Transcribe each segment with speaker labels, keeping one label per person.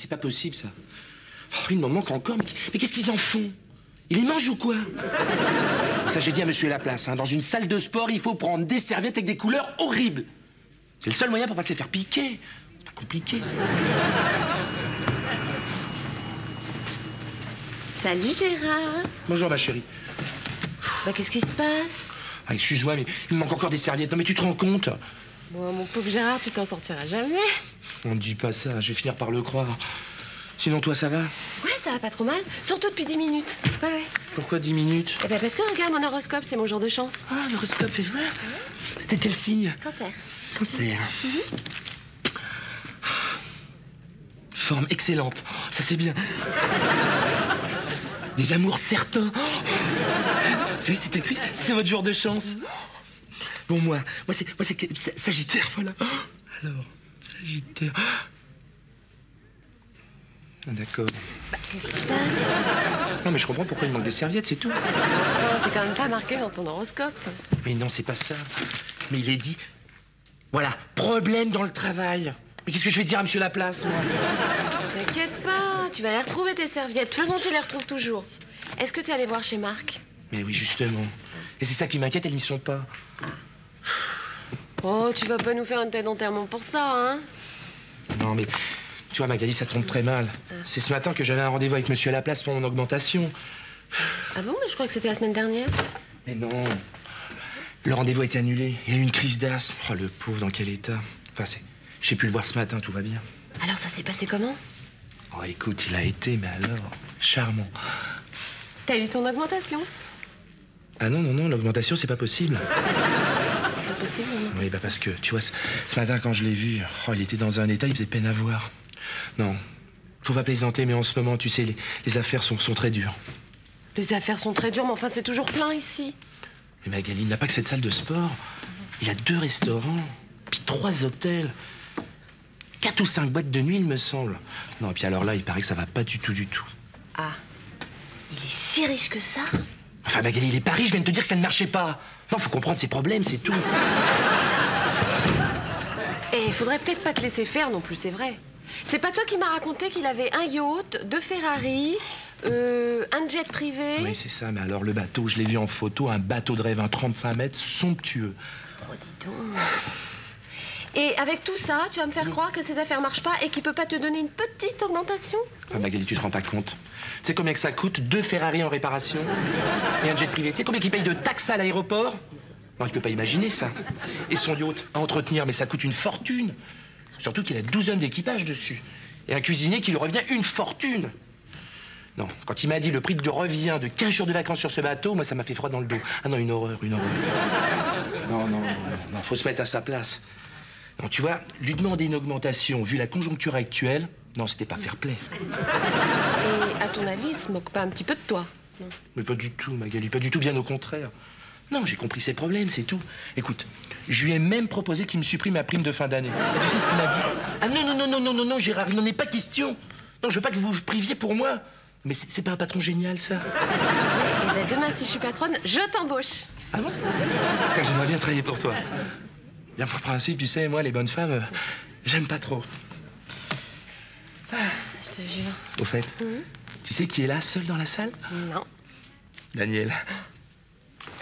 Speaker 1: c'est pas possible, ça. Oh, il m'en manque encore, mais, mais qu'est-ce qu'ils en font? Ils les mangent ou quoi? Ça, j'ai dit à monsieur Laplace, hein, dans une salle de sport, il faut prendre des serviettes avec des couleurs horribles. C'est le seul moyen pour pas se les faire piquer. C'est pas compliqué.
Speaker 2: Salut Gérard.
Speaker 1: Bonjour, ma chérie.
Speaker 2: Bah qu'est-ce qui se passe?
Speaker 1: Ah, excuse-moi, mais il me manque encore des serviettes. Non, mais tu te rends compte?
Speaker 2: Bon, mon pauvre Gérard, tu t'en sortiras jamais.
Speaker 1: On ne dit pas ça, je vais finir par le croire. Sinon, toi, ça va
Speaker 2: Ouais, ça va pas trop mal. Surtout depuis 10 minutes. Ouais, ouais.
Speaker 1: Pourquoi 10 minutes
Speaker 2: Eh ben parce que regarde mon horoscope, c'est mon jour de chance.
Speaker 1: Ah, l'horoscope, fais voir. T'es quel signe
Speaker 2: Cancer.
Speaker 1: Cancer. Forme excellente. Ça, c'est bien. Des amours certains. Oh. C'est c'est écrit, c'est votre jour de chance. Bon, moi, moi, c'est c'est c'est Sagittaire, voilà. Alors, Sagittaire. Ah, D'accord.
Speaker 2: Qu'est-ce qui se passe?
Speaker 1: Non, mais je comprends pourquoi il manque des serviettes, c'est tout.
Speaker 2: C'est quand même pas marqué dans ton horoscope.
Speaker 1: Mais non, c'est pas ça. Mais il est dit. Voilà, problème dans le travail. Mais qu'est-ce que je vais dire à monsieur Laplace, moi?
Speaker 2: T'inquiète pas, tu vas les retrouver tes serviettes. De toute façon, tu les retrouves toujours. Est-ce que tu es allé voir chez Marc?
Speaker 1: Mais oui, justement. Et c'est ça qui m'inquiète, elles n'y sont pas.
Speaker 2: Oh, tu vas pas nous faire un tel enterrement pour ça, hein
Speaker 1: Non, mais tu vois, Magali, ça tombe très mal. C'est ce matin que j'avais un rendez-vous avec monsieur Laplace pour mon augmentation.
Speaker 2: Ah bon Mais je crois que c'était la semaine dernière.
Speaker 1: Mais non. Le rendez-vous a été annulé. Il a eu une crise d'asthme. Oh, le pauvre, dans quel état Enfin. J'ai pu le voir ce matin, tout va bien.
Speaker 2: Alors ça s'est passé comment
Speaker 1: Oh, écoute, il a été, mais alors, charmant.
Speaker 2: T'as eu ton augmentation
Speaker 1: Ah non, non, non, l'augmentation, c'est pas possible.
Speaker 2: Possible,
Speaker 1: Oui, bah parce que, tu vois, ce, ce matin, quand je l'ai vu, oh, il était dans un état, il faisait peine à voir. Non, faut pas plaisanter, mais en ce moment, tu sais, les, les affaires sont, sont très dures.
Speaker 2: Les affaires sont très dures, mais enfin, c'est toujours plein ici.
Speaker 1: Mais Magali, il n'a pas que cette salle de sport. Il a deux restaurants, puis trois hôtels. Quatre ou cinq boîtes de nuit, il me semble. Non, et puis alors là, il paraît que ça va pas du tout, du tout.
Speaker 2: Ah, il est si riche que ça
Speaker 1: Enfin, Magali, il est pas riche, je viens de te dire que ça ne marchait pas. Non, faut comprendre ses problèmes, c'est tout.
Speaker 2: Et il faudrait peut-être pas te laisser faire non plus, c'est vrai. C'est pas toi qui m'as raconté qu'il avait un yacht, deux Ferrari, euh, un jet privé.
Speaker 1: Oui, c'est ça, mais alors le bateau, je l'ai vu en photo, un bateau de rêve, un 35 mètres, somptueux.
Speaker 2: Oh, dis donc. Et avec tout ça, tu vas me faire croire que ses affaires marchent pas et qu'il peut pas te donner une petite augmentation
Speaker 1: Ah, Magali, tu te rends pas compte. Tu sais combien que ça coûte Deux Ferrari en réparation et un jet privé? Tu sais combien qu'il paye de taxes à l'aéroport? Non, tu peux pas imaginer ça. Et son yacht à entretenir, mais ça coûte une fortune. Surtout qu'il a 12 hommes d'équipage dessus. Et un cuisinier qui lui revient une fortune. Non, quand il m'a dit le prix de revient de 15 jours de vacances sur ce bateau, moi ça m'a fait froid dans le dos. Ah non, une horreur, une horreur. Non, non, non, non, non, faut se mettre à sa place. Non, tu vois, lui demander une augmentation vu la conjoncture actuelle, non, c'était pas fair play.
Speaker 2: Et à ton avis, il se moque pas un petit peu de toi?
Speaker 1: Mais pas du tout, Magali, pas du tout, bien au contraire. Non, j'ai compris ses problèmes, c'est tout. Écoute, je lui ai même proposé qu'il me supprime ma prime de fin d'année. Tu sais ce qu'il m'a dit? Ah non, non, non, non, non, non, non, Gérard, il n'en est pas question. Non, je veux pas que vous vous priviez pour moi. Mais c'est pas un patron génial, ça.
Speaker 2: Et ben demain, si je suis patronne, je t'embauche.
Speaker 1: Ah bon? J'aimerais bien travailler pour toi. Bien pour principe, tu sais, moi, les bonnes femmes, euh, j'aime pas trop.
Speaker 2: Je te jure.
Speaker 1: Au fait, tu sais qui est là, seul dans la salle?
Speaker 2: Non.
Speaker 1: Daniel.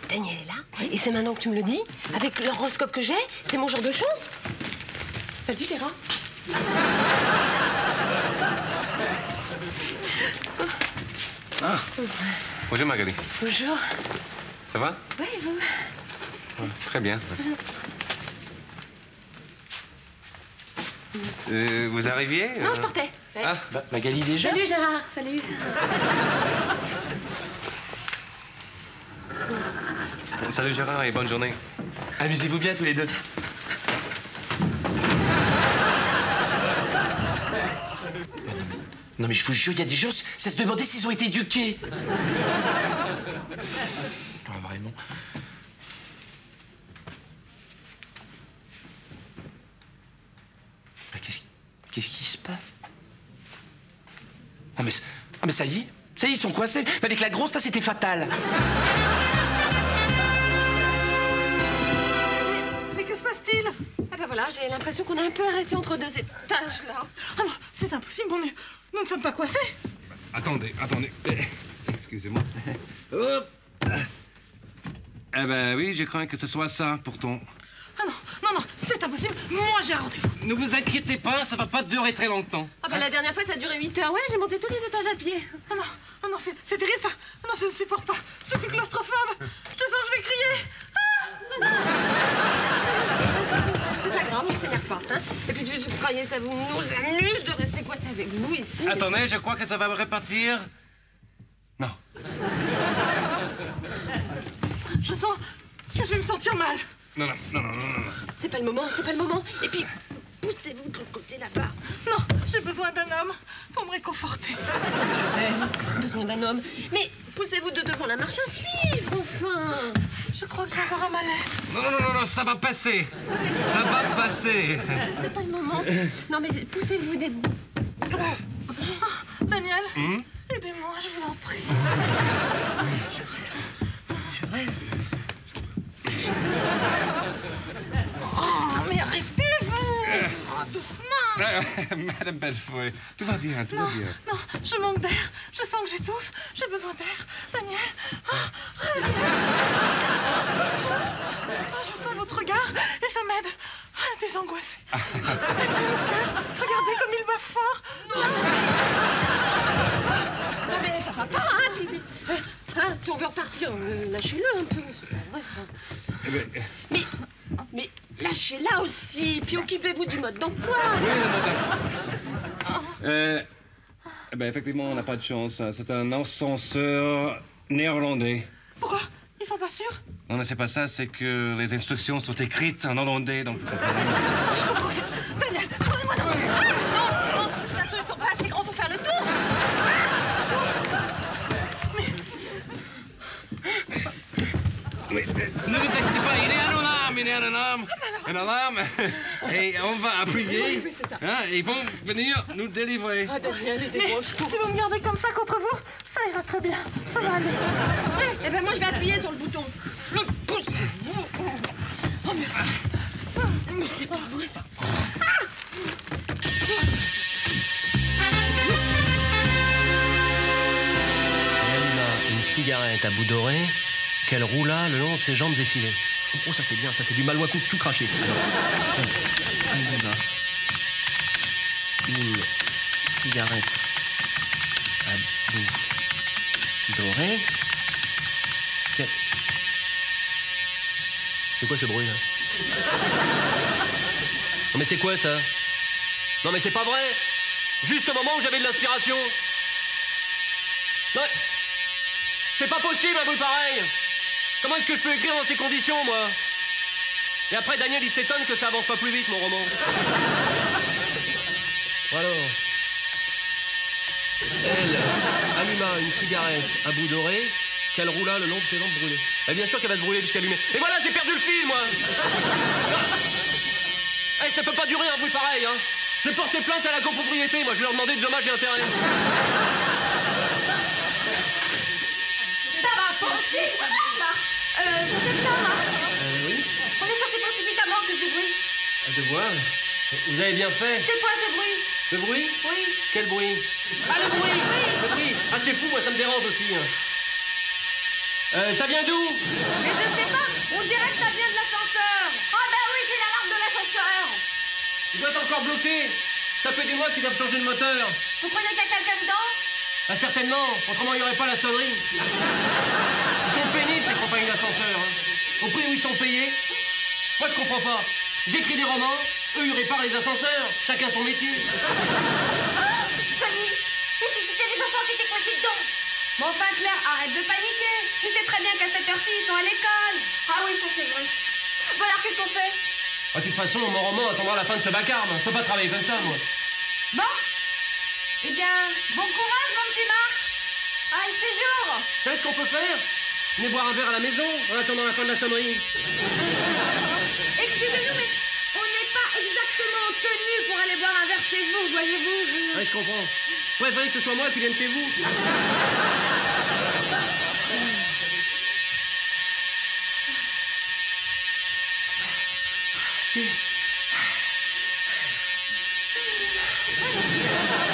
Speaker 2: Daniel est là. Et c'est maintenant que tu me le dis Avec l'horoscope que j'ai C'est mon jour de chance? Salut Gérard?
Speaker 3: Bonjour Magali.
Speaker 2: Bonjour.
Speaker 3: Ça va?
Speaker 2: Et vous?
Speaker 3: Ouais, Très bien. Euh, vous arriviez
Speaker 2: Non,
Speaker 3: euh,
Speaker 2: je partais. Ouais.
Speaker 3: Ah,
Speaker 1: Bah, Magali déjà
Speaker 2: Salut Gérard, salut.
Speaker 3: salut Gérard et bonne journée.
Speaker 1: Amusez-vous bien tous les deux. Non mais je vous jure, il y a des gens, ça se demandait s'ils ont été éduqués. Ah, vraiment. Bah, Qu'est-ce qu'est-ce qui se passe Ah mais, ah mais ça y est, ça y est, ils sont coincés. Mais avec la grosse, ça c'était fatal.
Speaker 4: Mais que se passe-t-il
Speaker 2: Ah ben voilà, j'ai l'impression qu'on a un peu arrêté entre deux étages là.
Speaker 4: Ah non, c'est impossible, on est- nous ne sommes pas coincés.
Speaker 3: Attendez, attendez. Eh, Excusez-moi. Hop. Eh ben oui, je crains que ce soit ça, pourtant.
Speaker 4: Ah non, non, c'est impossible, moi j'ai un rendez-vous.
Speaker 3: Ne vous inquiétez pas, ça va pas durer très longtemps.
Speaker 2: Ah bah la dernière fois ça a duré 8 heures. Ouais, j'ai monté tous les étages à pied.
Speaker 4: Ah non, ah non, c'est c'est terrible ça. Ah non, je ne supporte pas. Je suis claustrophobe. Je sens que je vais crier.
Speaker 2: C'est pas grave, on s'énerve pas. Hein Et puis tu, tu croyais que ça vous nous amuse de rester coincé avec vous ici?
Speaker 3: Attendez, je crois que ça va me repartir. Non.
Speaker 4: Je sens que je vais me sentir mal.
Speaker 3: Non, non, non, non, non.
Speaker 2: C'est pas le moment, c'est pas le moment. Et puis, poussez-vous de l'autre côté là-bas.
Speaker 4: Non, j'ai besoin d'un homme pour me réconforter.
Speaker 2: J'ai besoin d'un homme. Mais poussez-vous de devant la marche à suivre, enfin.
Speaker 4: Je crois que je vais avoir un malaise.
Speaker 3: Non, non, non, non, non, ça va passer. Ça va passer.
Speaker 2: C'est pas le moment. Non, mais poussez-vous des.
Speaker 4: Daniel, aidez-moi, je vous en prie.
Speaker 2: Je rêve.
Speaker 4: Oh, mais arrêtez-vous Oh, Doucement
Speaker 3: Euh, Madame Bellefeuille, tout va bien, tout va bien.
Speaker 4: Non, je manque d'air. Je sens que j'étouffe. J'ai besoin d'air. Daniel Ah, ah, Daniel. Ah, Je sens votre regard et ça m'aide cœur. Regardez comme il bat fort.
Speaker 2: Non, mais ça va pas, hein, puis, euh, hein, Si on veut repartir, euh, lâchez-le un peu. C'est pas vrai, ça.
Speaker 3: Eh ben, euh,
Speaker 2: Mais. Mais lâchez-la aussi, puis occupez-vous du mode d'emploi.
Speaker 3: euh, eh ben, effectivement, on n'a pas de chance. hein. C'est un ascenseur néerlandais.
Speaker 4: Pourquoi? Ils sont pas sûrs?
Speaker 3: Non, mais c'est pas ça, c'est que les instructions sont écrites en hollandais, donc...
Speaker 4: Je comprends. Daniel, prenez-moi dans vos bras.
Speaker 2: Non, non, de toute façon, ils sont pas assez grands pour faire le tour.
Speaker 3: Mais, euh, ne vous inquiétez pas, il est un alarme, il est un alarme. Un alarme. Et on va appuyer. Hein, ils vont venir nous délivrer.
Speaker 2: Ah, secours.
Speaker 4: Si vous me gardez comme ça contre vous, ça ira très bien. Ça va aller.
Speaker 2: Eh ben, moi, je vais appuyer sur le bouton. Le pousse-vous. Oh, merci. Mais c'est pas vrai, ça.
Speaker 5: Elle alluma une cigarette à bout doré qu'elle roula le long de ses jambes effilées. Oh, ça c'est bien, ça c'est du malouin coup tout craché. Ça. Alors, une cigarette à bout doré. C'est quoi ce bruit là? Non mais c'est quoi ça? Non mais c'est pas vrai Juste au moment où j'avais de l'inspiration non, c'est pas possible un bruit pareil. Comment est-ce que je peux écrire dans ces conditions, moi Et après, Daniel, il s'étonne que ça avance pas plus vite, mon roman. Alors, elle alluma une cigarette à bout doré qu'elle roula le long de ses jambes brûlées. Et bien sûr qu'elle va se brûler puisqu'elle allumait. Et voilà, j'ai perdu le fil, moi Eh, ça peut pas durer un bruit pareil, hein Je vais porter plainte à la copropriété, moi, je vais leur demander de dommages et intérêts.
Speaker 6: C'est pas possible, ça Marc. On est sorti précipitamment cause du bruit.
Speaker 5: je vois. Vous avez bien fait.
Speaker 6: C'est quoi ce bruit?
Speaker 5: Le bruit?
Speaker 6: Oui.
Speaker 5: Quel bruit? Ah, le bruit Le bruit Ah, c'est fou, moi, ça me dérange aussi. hein. Euh, ça vient d'où?
Speaker 6: Mais je sais pas, on dirait que ça vient de l'ascenseur. Ah bah oui, c'est l'alarme de l'ascenseur.
Speaker 5: Il doit être encore bloqué. Ça fait des mois qu'ils doivent changer le moteur.
Speaker 6: Vous croyez qu'il y a quelqu'un dedans?
Speaker 5: Ah, certainement. Autrement, il n'y aurait pas la sonnerie. Ils sont pénibles, ces compagnies d'ascenseurs. hein. Au prix où ils sont payés. Moi, je comprends pas. J'écris des romans, eux, ils réparent les ascenseurs. Chacun son métier.
Speaker 6: Fanny Et si c'était les enfants qui étaient coincés dedans? Bon, enfin, Claire, arrête de paniquer. Tu sais très bien qu'à cette heure-ci, ils sont à l'école. Ah oui, ça c'est vrai. Bon alors, qu'est-ce qu'on fait?
Speaker 5: Ah, De toute façon, mon roman attendra la fin de ce vacarme. Je peux pas travailler comme ça, moi.
Speaker 6: Bon Eh bien, bon courage, mon petit Marc. À un de ces jours
Speaker 5: Vous savez ce qu'on peut faire? Venez boire un verre à la maison en attendant la fin de la sonnerie.
Speaker 6: Excusez-nous, mais on n'est pas exactement tenu pour aller boire un verre chez vous, voyez-vous.
Speaker 5: Ouais, je comprends. Vous préférez que ce soit moi qui vienne chez vous.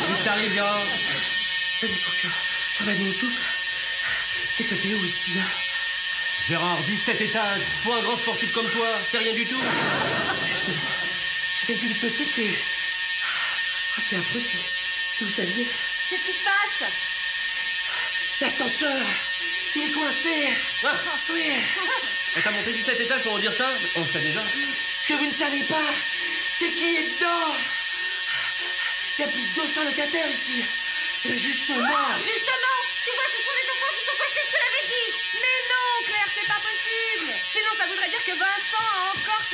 Speaker 5: Qu'est-ce qui t'arrive, Gérard?
Speaker 1: Il faut que je remette mon souffle. C'est que ça fait haut ici, hein.
Speaker 5: Gérard, 17 étages. Pour un grand sportif comme toi, c'est rien du tout.
Speaker 1: Justement. J'ai fait le plus vite possible, c'est. Ah, c'est affreux si, si vous saviez.
Speaker 6: Qu'est-ce qui se passe
Speaker 1: L'ascenseur Il est coincé
Speaker 5: Ah,
Speaker 1: Oui
Speaker 5: et t'as monté 17 étages pour me dire ça On le sait déjà.
Speaker 1: Ce que vous ne savez pas, c'est qui est dedans Il y a plus de 200 locataires ici Et bien justement
Speaker 6: Justement Tu vois, ce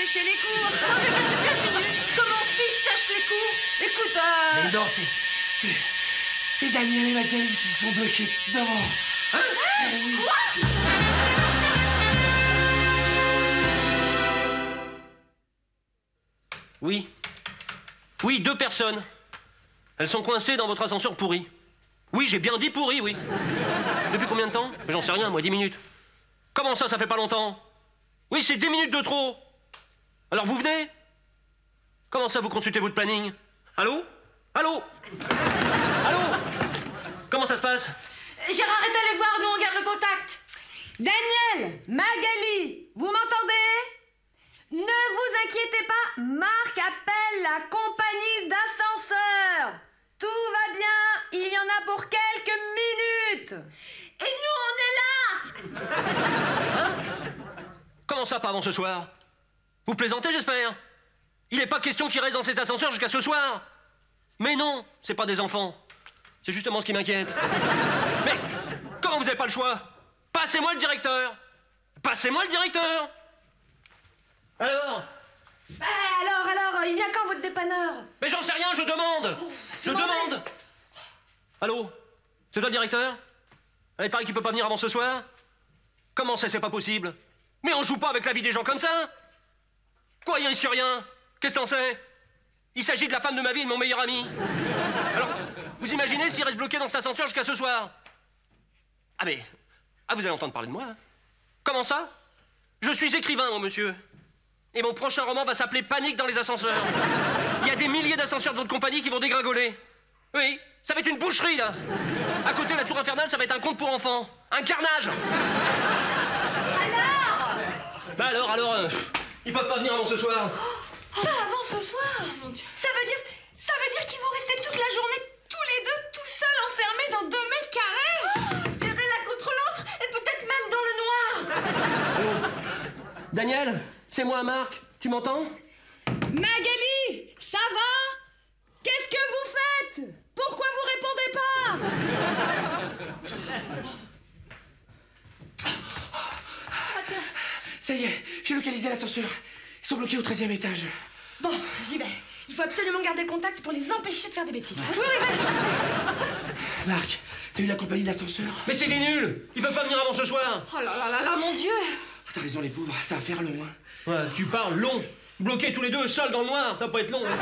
Speaker 6: séché les cours.
Speaker 4: Oh, mais qu'est-ce que tu insinues Que mon fils sèche les cours
Speaker 6: Écoute, euh...
Speaker 1: Mais non, c'est. C'est. C'est Daniel et Magali qui sont bloqués dedans Hein oui.
Speaker 5: Oui. Oui, deux personnes. Elles sont coincées dans votre ascenseur pourri. Oui, j'ai bien dit pourri, oui. Depuis combien de temps? J'en sais rien, moi, 10 minutes. Comment ça, ça fait pas longtemps? Oui, c'est 10 minutes de trop. Alors vous venez? Comment ça, vous consultez votre planning? Allô? Allô? Allô? Comment ça se passe?
Speaker 6: Gérard est allé voir, nous on garde le contact. Daniel, Magali, vous m'entendez? Ne vous inquiétez pas, Marc appelle la compagnie d'ascenseur. Tout va bien, il y en a pour quelques minutes. Et nous, on est là.
Speaker 5: Comment ça, pas avant ce soir? Vous plaisantez, j'espère? Il n'est pas question qu'ils restent dans ces ascenseurs jusqu'à ce soir. Mais non, c'est pas des enfants. C'est justement ce qui m'inquiète. Mais comment vous n'avez pas le choix? Passez-moi le directeur. Passez-moi le directeur. Alors?
Speaker 6: Bah, alors, alors, il vient quand votre dépanneur?
Speaker 5: Mais j'en sais rien, je demande. Je
Speaker 6: demandez.
Speaker 5: demande. Allô? C'est toi le directeur? Ah, Il paraît qu'il peut pas venir avant ce soir? Comment ça, c'est pas possible? Mais on joue pas avec la vie des gens comme ça? Quoi, il risque rien? Qu'est-ce que t'en sais? Il s'agit de la femme de ma vie et de mon meilleur ami. Alors, vous imaginez s'il reste bloqué dans cet ascenseur jusqu'à ce soir? Ah mais... Ah, vous allez entendre parler de moi hein? Comment ça? Je suis écrivain, mon monsieur. Et mon prochain roman va s'appeler Panique dans les ascenseurs. Il y a des milliers d'ascenseurs de votre compagnie qui vont dégringoler. Oui, ça va être une boucherie, là. À côté de la tour infernale, ça va être un conte pour enfants. Un carnage Alors? Bah alors, alors, euh, ils peuvent pas venir avant ce soir.
Speaker 6: Pas avant ce soir. Ça veut dire... Ça veut dire qu'ils vont rester toute la journée, tous les deux, tout seuls, enfermés dans deux mètres carrés.
Speaker 4: Serrés l'un contre l'autre et peut-être même dans le noir.
Speaker 5: Daniel, c'est moi, Marc. Tu m'entends?
Speaker 6: Magali Ça va? Qu'est-ce que vous faites? Pourquoi vous répondez pas?
Speaker 1: Ça y est, j'ai localisé l'ascenseur. Ils sont bloqués au 13 e étage.
Speaker 6: Bon, j'y vais. Il faut absolument garder contact pour les empêcher de faire des bêtises. Oui, oui, vas-y
Speaker 1: Marc, t'as eu la compagnie d'ascenseur
Speaker 5: Mais c'est des nuls Ils peuvent pas venir avant ce soir
Speaker 6: Oh là là là là, mon Dieu
Speaker 1: Ah, T'as raison, les pauvres, ça va faire long, hein.
Speaker 5: Ouais, tu parles long Bloqués tous les deux, seuls dans le noir, ça pas être long. hein.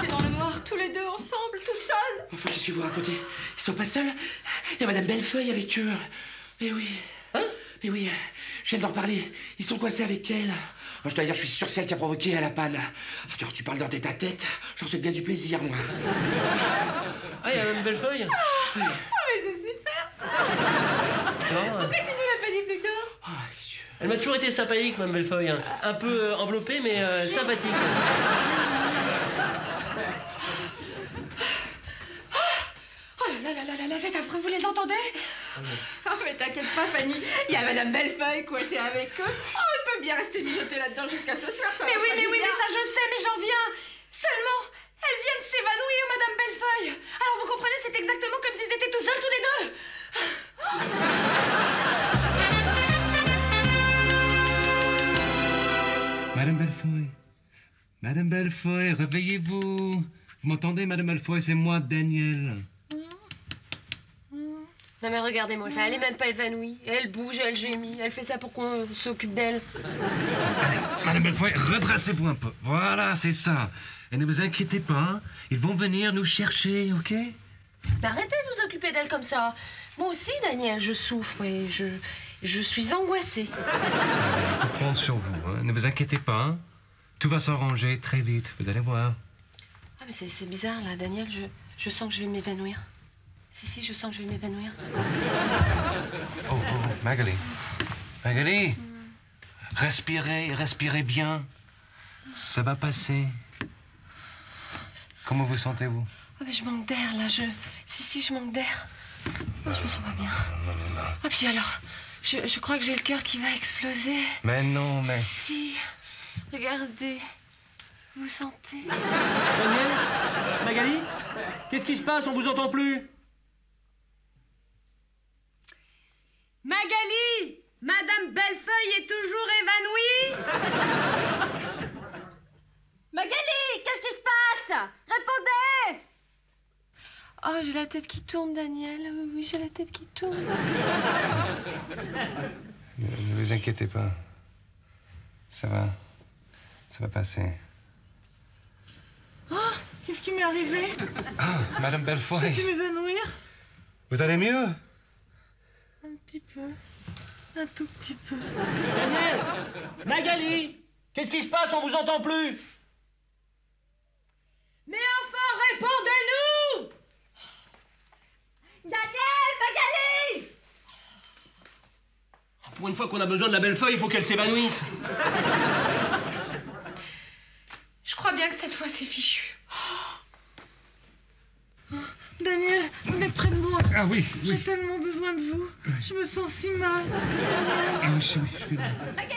Speaker 4: C'est dans le noir, tous les deux ensemble, tout seuls
Speaker 1: Enfin, qu'est-ce que vous racontez? Ils sont pas seuls? Il y a Madame Bellefeuille avec eux. Eh oui. Hein? Eh oui, je viens de leur parler. Ils sont coincés avec elle. Oh, je dois dire, je suis sûr que c'est elle qui a provoqué à la panne. Oh, tu- tu parles d'un tête à tête. J'en souhaite bien du plaisir, moi.
Speaker 5: Ah, il y a même Bellefeuille
Speaker 4: Oh, mais c'est super ça
Speaker 5: Non,
Speaker 4: Pourquoi tu nous l'as pas dit plus tôt?
Speaker 1: Oh, que-
Speaker 5: Elle m'a toujours été sympathique, Mme Bellefeuille. hein. Un peu euh, enveloppée, mais euh, sympathique.
Speaker 6: Là là là là là, c'est affreux, vous les entendez
Speaker 4: Oh, mais t'inquiète pas, Fanny, il y a Madame Bellefeuille coincée avec eux. Oh, ils peuvent bien rester mijotés là-dedans jusqu'à ce soir, ça
Speaker 6: Mais
Speaker 4: va
Speaker 6: oui, mais oui,
Speaker 4: bien.
Speaker 6: mais ça je sais, mais j'en viens Seulement, elles viennent s'évanouir, Madame Bellefeuille Alors vous comprenez, c'est exactement comme s'ils étaient tout seuls tous les deux
Speaker 7: Madame Bellefeuille. Madame Bellefeuille, réveillez-vous. Vous m'entendez, Madame Bellefeuille? C'est moi, Daniel.
Speaker 8: Non mais regardez-moi ça, elle est même pas évanouie. Elle bouge, elle gémit, elle fait ça pour qu'on s'occupe d'elle.
Speaker 7: Madame Bellefeuille, redressez-vous un peu. Voilà, c'est ça. Et ne vous inquiétez pas, hein. ils vont venir nous chercher, ok?
Speaker 8: Mais arrêtez de vous occuper d'elle comme ça. Moi aussi, Daniel, je souffre et je, je suis angoissée.
Speaker 7: Je prendre sur vous, hein. ne vous inquiétez pas. hein. Tout va s'arranger très vite, vous allez voir.
Speaker 8: Ah mais c'est c'est bizarre là, Daniel, je, Je sens que je vais m'évanouir. Si, si, je sens que je vais m'évanouir.
Speaker 7: Oh, oh, Magali. Magali. Respirez, respirez bien. Ça va passer. Comment vous sentez-vous?
Speaker 8: Oh, mais je manque d'air, là. Je... Si, si, je manque d'air. Oh, je me sens pas bien. Ah, puis alors, je, je crois que j'ai le cœur qui va exploser.
Speaker 7: Mais non, mais...
Speaker 8: Si. Regardez. Vous sentez
Speaker 5: Daniel Magali Qu'est-ce qui se passe? On vous entend plus
Speaker 6: Magali Madame Bellefeuille est toujours évanouie
Speaker 9: Magali, qu'est-ce qui se passe? Répondez
Speaker 8: Oh, j'ai la tête qui tourne, Daniel. Oui, oui, j'ai la tête qui tourne.
Speaker 7: Ne ne vous inquiétez pas. Ça va. Ça va passer.
Speaker 4: Qu'est-ce qui m'est arrivé?
Speaker 7: Ah, Madame Bellefeuille.
Speaker 4: dû m'évanouir?
Speaker 7: Vous allez mieux?
Speaker 4: Petit peu. Un tout petit peu.
Speaker 5: Daniel Magali Qu'est-ce qui se passe On vous entend plus
Speaker 6: Mais enfin, répondez-nous
Speaker 9: Daniel, Magali
Speaker 5: Pour une fois qu'on a besoin de la belle feuille, il faut qu'elle s'évanouisse.
Speaker 8: Je crois bien que cette fois, c'est fichu.
Speaker 4: Daniel, vous êtes près de moi.
Speaker 7: Ah oui,
Speaker 4: J'ai tellement besoin de vous. Je me sens si mal.
Speaker 7: Ah oui, je, je suis là.
Speaker 9: Magali,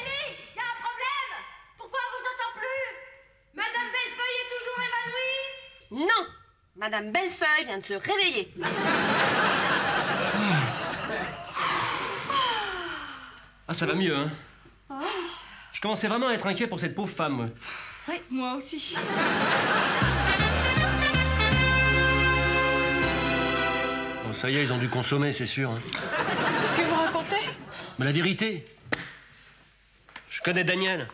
Speaker 9: y a un problème Pourquoi on vous entend plus?
Speaker 6: Madame Bellefeuille est toujours évanouie?
Speaker 8: Non Madame Bellefeuille vient de se réveiller.
Speaker 5: Ah, ça va mieux, hein? Je commençais vraiment à être inquiet pour cette pauvre femme.
Speaker 4: Oui, moi aussi.
Speaker 5: Ça y est, ils ont dû consommer, c'est sûr. hein.
Speaker 4: Qu'est-ce que vous racontez?
Speaker 5: Mais la vérité, je connais Daniel.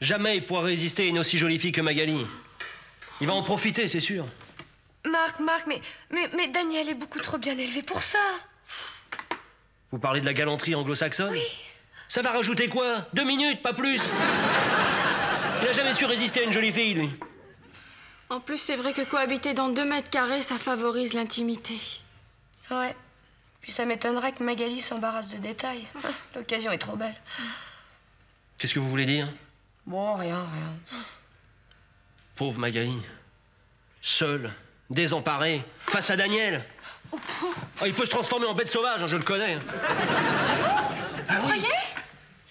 Speaker 5: Jamais il pourra résister à une aussi jolie fille que Magali. Il va en profiter, c'est sûr.
Speaker 8: Marc, Marc, mais, mais, mais Daniel est beaucoup trop bien élevé pour ça.
Speaker 5: Vous parlez de la galanterie anglo-saxonne? Oui. Ça va rajouter quoi? Deux minutes, pas plus Il a jamais su résister à une jolie fille, lui.
Speaker 10: En plus, c'est vrai que cohabiter dans deux mètres carrés, ça favorise l'intimité.
Speaker 2: Ouais. Puis ça m'étonnerait que Magali s'embarrasse de détails. L'occasion est trop belle.
Speaker 5: Qu'est-ce que vous voulez dire?
Speaker 2: Bon, rien, rien.
Speaker 5: Pauvre Magali. Seule, désemparée, face à Daniel. Ah, il peut se transformer en bête sauvage, hein, je le connais. Ah oui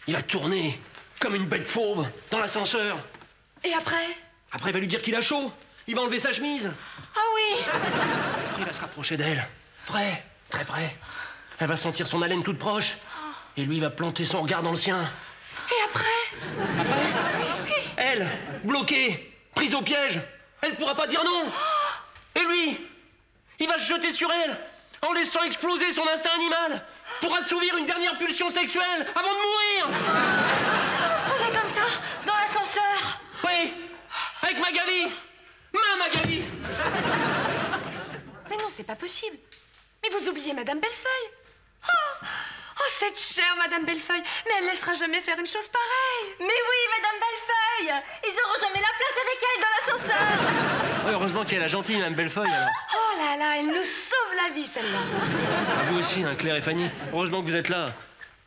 Speaker 5: Il va tourner comme une bête fauve dans l'ascenseur.
Speaker 8: Et après?
Speaker 5: Après, il va lui dire qu'il a chaud. Il va enlever sa chemise.
Speaker 4: Ah oui
Speaker 5: Après, il va se rapprocher d'elle. Près, très près. Elle va sentir son haleine toute proche. Et lui, il va planter son regard dans le sien.
Speaker 8: Et après
Speaker 5: Elle, bloquée, prise au piège, elle pourra pas dire non. Et lui, il va se jeter sur elle en laissant exploser son instinct animal pour assouvir une dernière pulsion sexuelle avant de mourir.
Speaker 10: On est comme ça, dans l'ascenseur
Speaker 5: Oui, avec Magali. Ma Magali.
Speaker 8: Mais non, c'est pas possible. Mais vous oubliez Madame Bellefeuille. Oh, oh, cette chère Madame Bellefeuille. Mais elle laissera jamais faire une chose pareille.
Speaker 9: Mais oui, Madame Bellefeuille Ils auront jamais la place avec elle dans l'ascenseur
Speaker 5: Ouais, heureusement qu'elle est la gentille, Mme Bellefeuille, alors.
Speaker 8: Oh là là, elle nous sauve la vie, celle-là.
Speaker 5: À vous aussi, hein, Claire et Fanny. Heureusement que vous êtes là.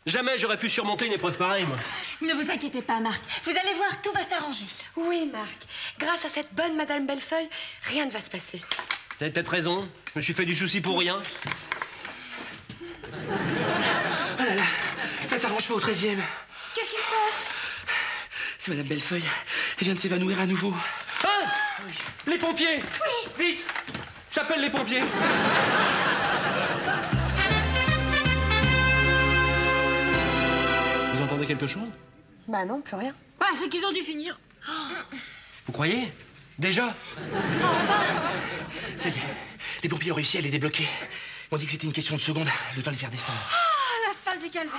Speaker 5: Jamais j'aurais pu surmonter une épreuve pareille, moi.
Speaker 10: Ne vous inquiétez pas, Marc. Vous allez voir, tout va s'arranger.
Speaker 8: Oui, Marc. Grâce à cette bonne Madame Bellefeuille, rien ne va se passer.
Speaker 5: Avez peut-être raison. Je me suis fait du souci pour rien.
Speaker 1: Oh là là, ça s'arrange pas au 13e.
Speaker 8: Qu'est-ce qui se passe?
Speaker 1: C'est Madame Bellefeuille. Elle vient de s'évanouir à nouveau.
Speaker 5: Hein Les pompiers Oui Vite J'appelle les pompiers Vous entendez quelque chose?
Speaker 2: Bah non, plus rien.
Speaker 10: Bah, c'est qu'ils ont dû finir.
Speaker 5: Vous croyez? Déjà
Speaker 1: Ça y est, les pompiers ont réussi à les débloquer. Ils m'ont dit que c'était une question de secondes, le temps de les faire descendre.
Speaker 10: À la fin du calvaire.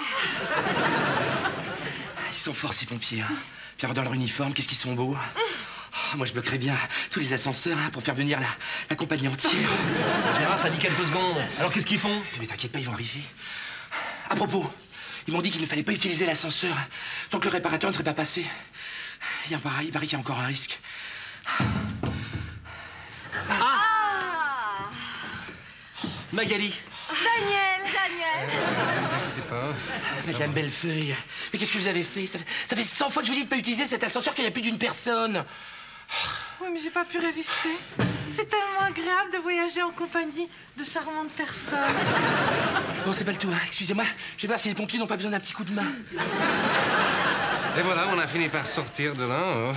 Speaker 1: Ils sont forts, ces pompiers. Hein. Puis alors, dans leur uniforme, qu'est-ce qu'ils sont beaux. Oh, moi, je bloquerais bien tous les ascenseurs hein, pour faire venir la, la compagnie entière.
Speaker 5: Gérard, t'as dit quelques secondes. Alors qu'est-ce qu'ils font?
Speaker 1: Mais t'inquiète pas, ils vont arriver. À propos, ils m'ont dit qu'il ne fallait pas utiliser l'ascenseur tant que le réparateur ne serait pas passé. Il y a un pareil, il paraît qu'il y a encore un risque.
Speaker 5: Ah Magali.
Speaker 9: Daniel Daniel
Speaker 1: Madame Bellefeuille, mais qu'est-ce que vous avez fait? Ça, fait ça fait 100 fois que je vous dis de pas utiliser cet ascenseur qu'il n'y a plus d'une personne.
Speaker 4: Oui, mais j'ai pas pu résister. C'est tellement agréable de voyager en compagnie de charmantes personnes.
Speaker 1: Bon, c'est pas le tout, hein. excusez-moi. Je vais voir si les pompiers n'ont pas besoin d'un petit coup de main.
Speaker 3: Et voilà, on a fini par sortir de là. oh.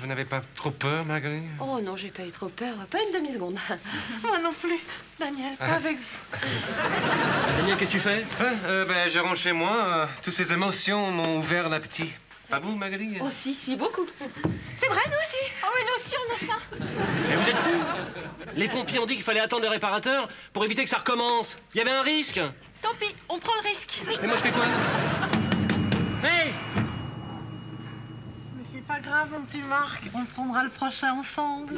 Speaker 3: Vous n'avez pas trop peur, Magali
Speaker 8: Oh non, j'ai pas eu trop peur, pas une demi-seconde.
Speaker 4: Moi non plus. Daniel, pas avec vous.
Speaker 5: Daniel, qu'est-ce que tu fais?
Speaker 3: Hein, euh, ben, je rentre chez moi. euh, toutes ces émotions m'ont ouvert l'appétit. Pas vous, Magali
Speaker 8: Oh si, si, beaucoup.
Speaker 6: C'est vrai, nous aussi?
Speaker 9: Oh oui, nous aussi, on a faim
Speaker 5: Mais vous êtes fous Les pompiers ont dit qu'il fallait attendre les réparateurs pour éviter que ça recommence. Il y avait un risque.
Speaker 9: Tant pis, on prend le risque.
Speaker 5: Et moi, je fais quoi? Hey
Speaker 4: Mais c'est pas grave, mon petit Marc. On prendra le prochain ensemble.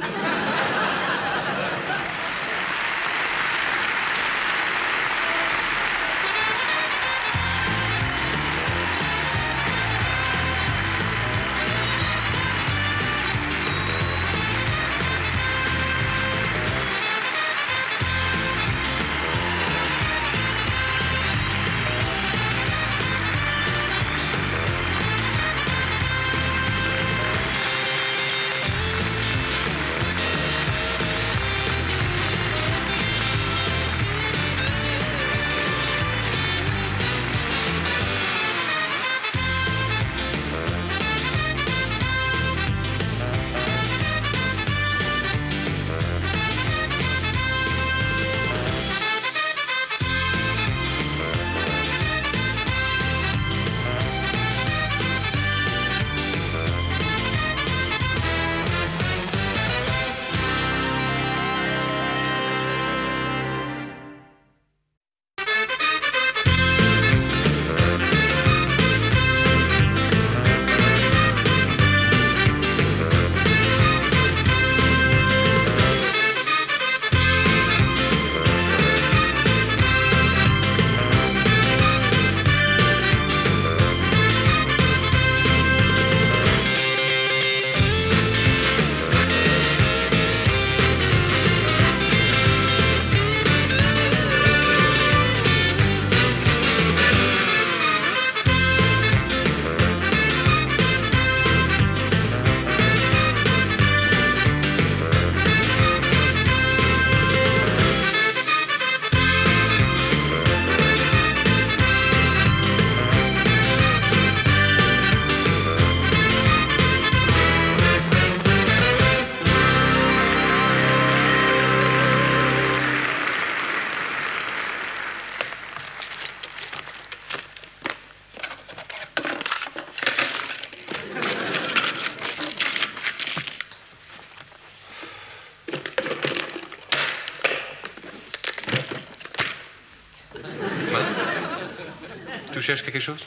Speaker 3: Tu cherches quelque chose?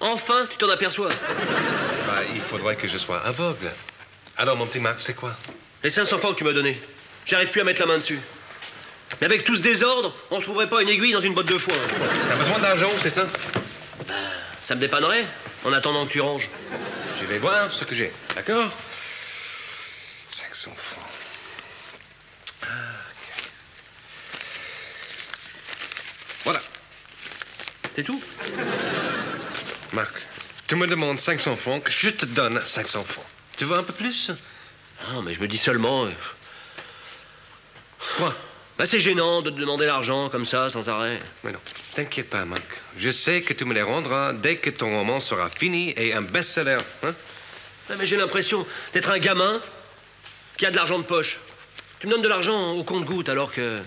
Speaker 5: Enfin, tu t'en aperçois.
Speaker 3: Bah, il faudrait que je sois aveugle. Alors, mon petit Marc, c'est quoi?
Speaker 5: Les 500 francs que tu m'as donnés. J'arrive plus à mettre la main dessus. Mais avec tout ce désordre, on trouverait pas une aiguille dans une botte de foin.
Speaker 3: T'as besoin d'argent, c'est ça?
Speaker 5: Ça me dépannerait, en attendant que tu ranges.
Speaker 3: Je vais voir ce que j'ai. D'accord? 500 francs. Ah, ok. Voilà.
Speaker 5: C'est tout
Speaker 3: Marc, tu me demandes 500 francs, que je te donne 500 francs. Tu veux un peu plus?
Speaker 5: Ah, mais je me dis seulement. euh, Quoi? Bah, c'est gênant de te demander l'argent comme ça, sans arrêt.
Speaker 3: Mais non, t'inquiète pas, Marc. Je sais que tu me les rendras dès que ton roman sera fini et un best-seller. Hein?
Speaker 5: Mais j'ai l'impression d'être un gamin qui a de l'argent de poche. Tu me donnes de l'argent au compte-goutte alors que.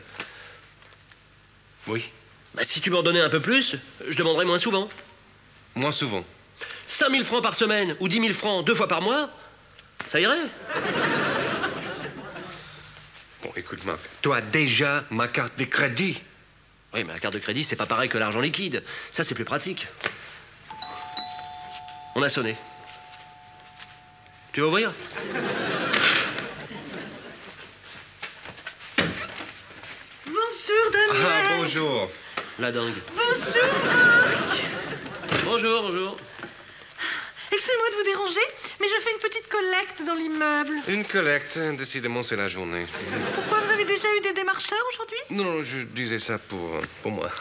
Speaker 3: Oui,
Speaker 5: Bah, si tu m'en donnais un peu plus, je demanderais moins souvent.
Speaker 3: moins souvent.
Speaker 5: 5000 francs par semaine ou 10 000 francs deux fois par mois, ça irait.
Speaker 3: Bon, écoute, Marc, tu as déjà ma carte de crédit.
Speaker 5: Oui, mais la carte de crédit, c'est pas pareil que l'argent liquide. Ça, c'est plus pratique. On a sonné. Tu veux ouvrir?
Speaker 4: Bonjour, Daniel.
Speaker 3: Ah, bonjour.
Speaker 5: La dingue.
Speaker 4: Bonjour, Marc.
Speaker 5: Bonjour, bonjour.
Speaker 4: Excusez Excusez-moi de vous déranger, mais je fais une petite collecte dans l'immeuble.
Speaker 3: Une collecte, décidément, c'est la journée.
Speaker 4: Pourquoi vous avez déjà eu des démarcheurs aujourd'hui?
Speaker 3: Non, non, je disais ça pour, pour moi.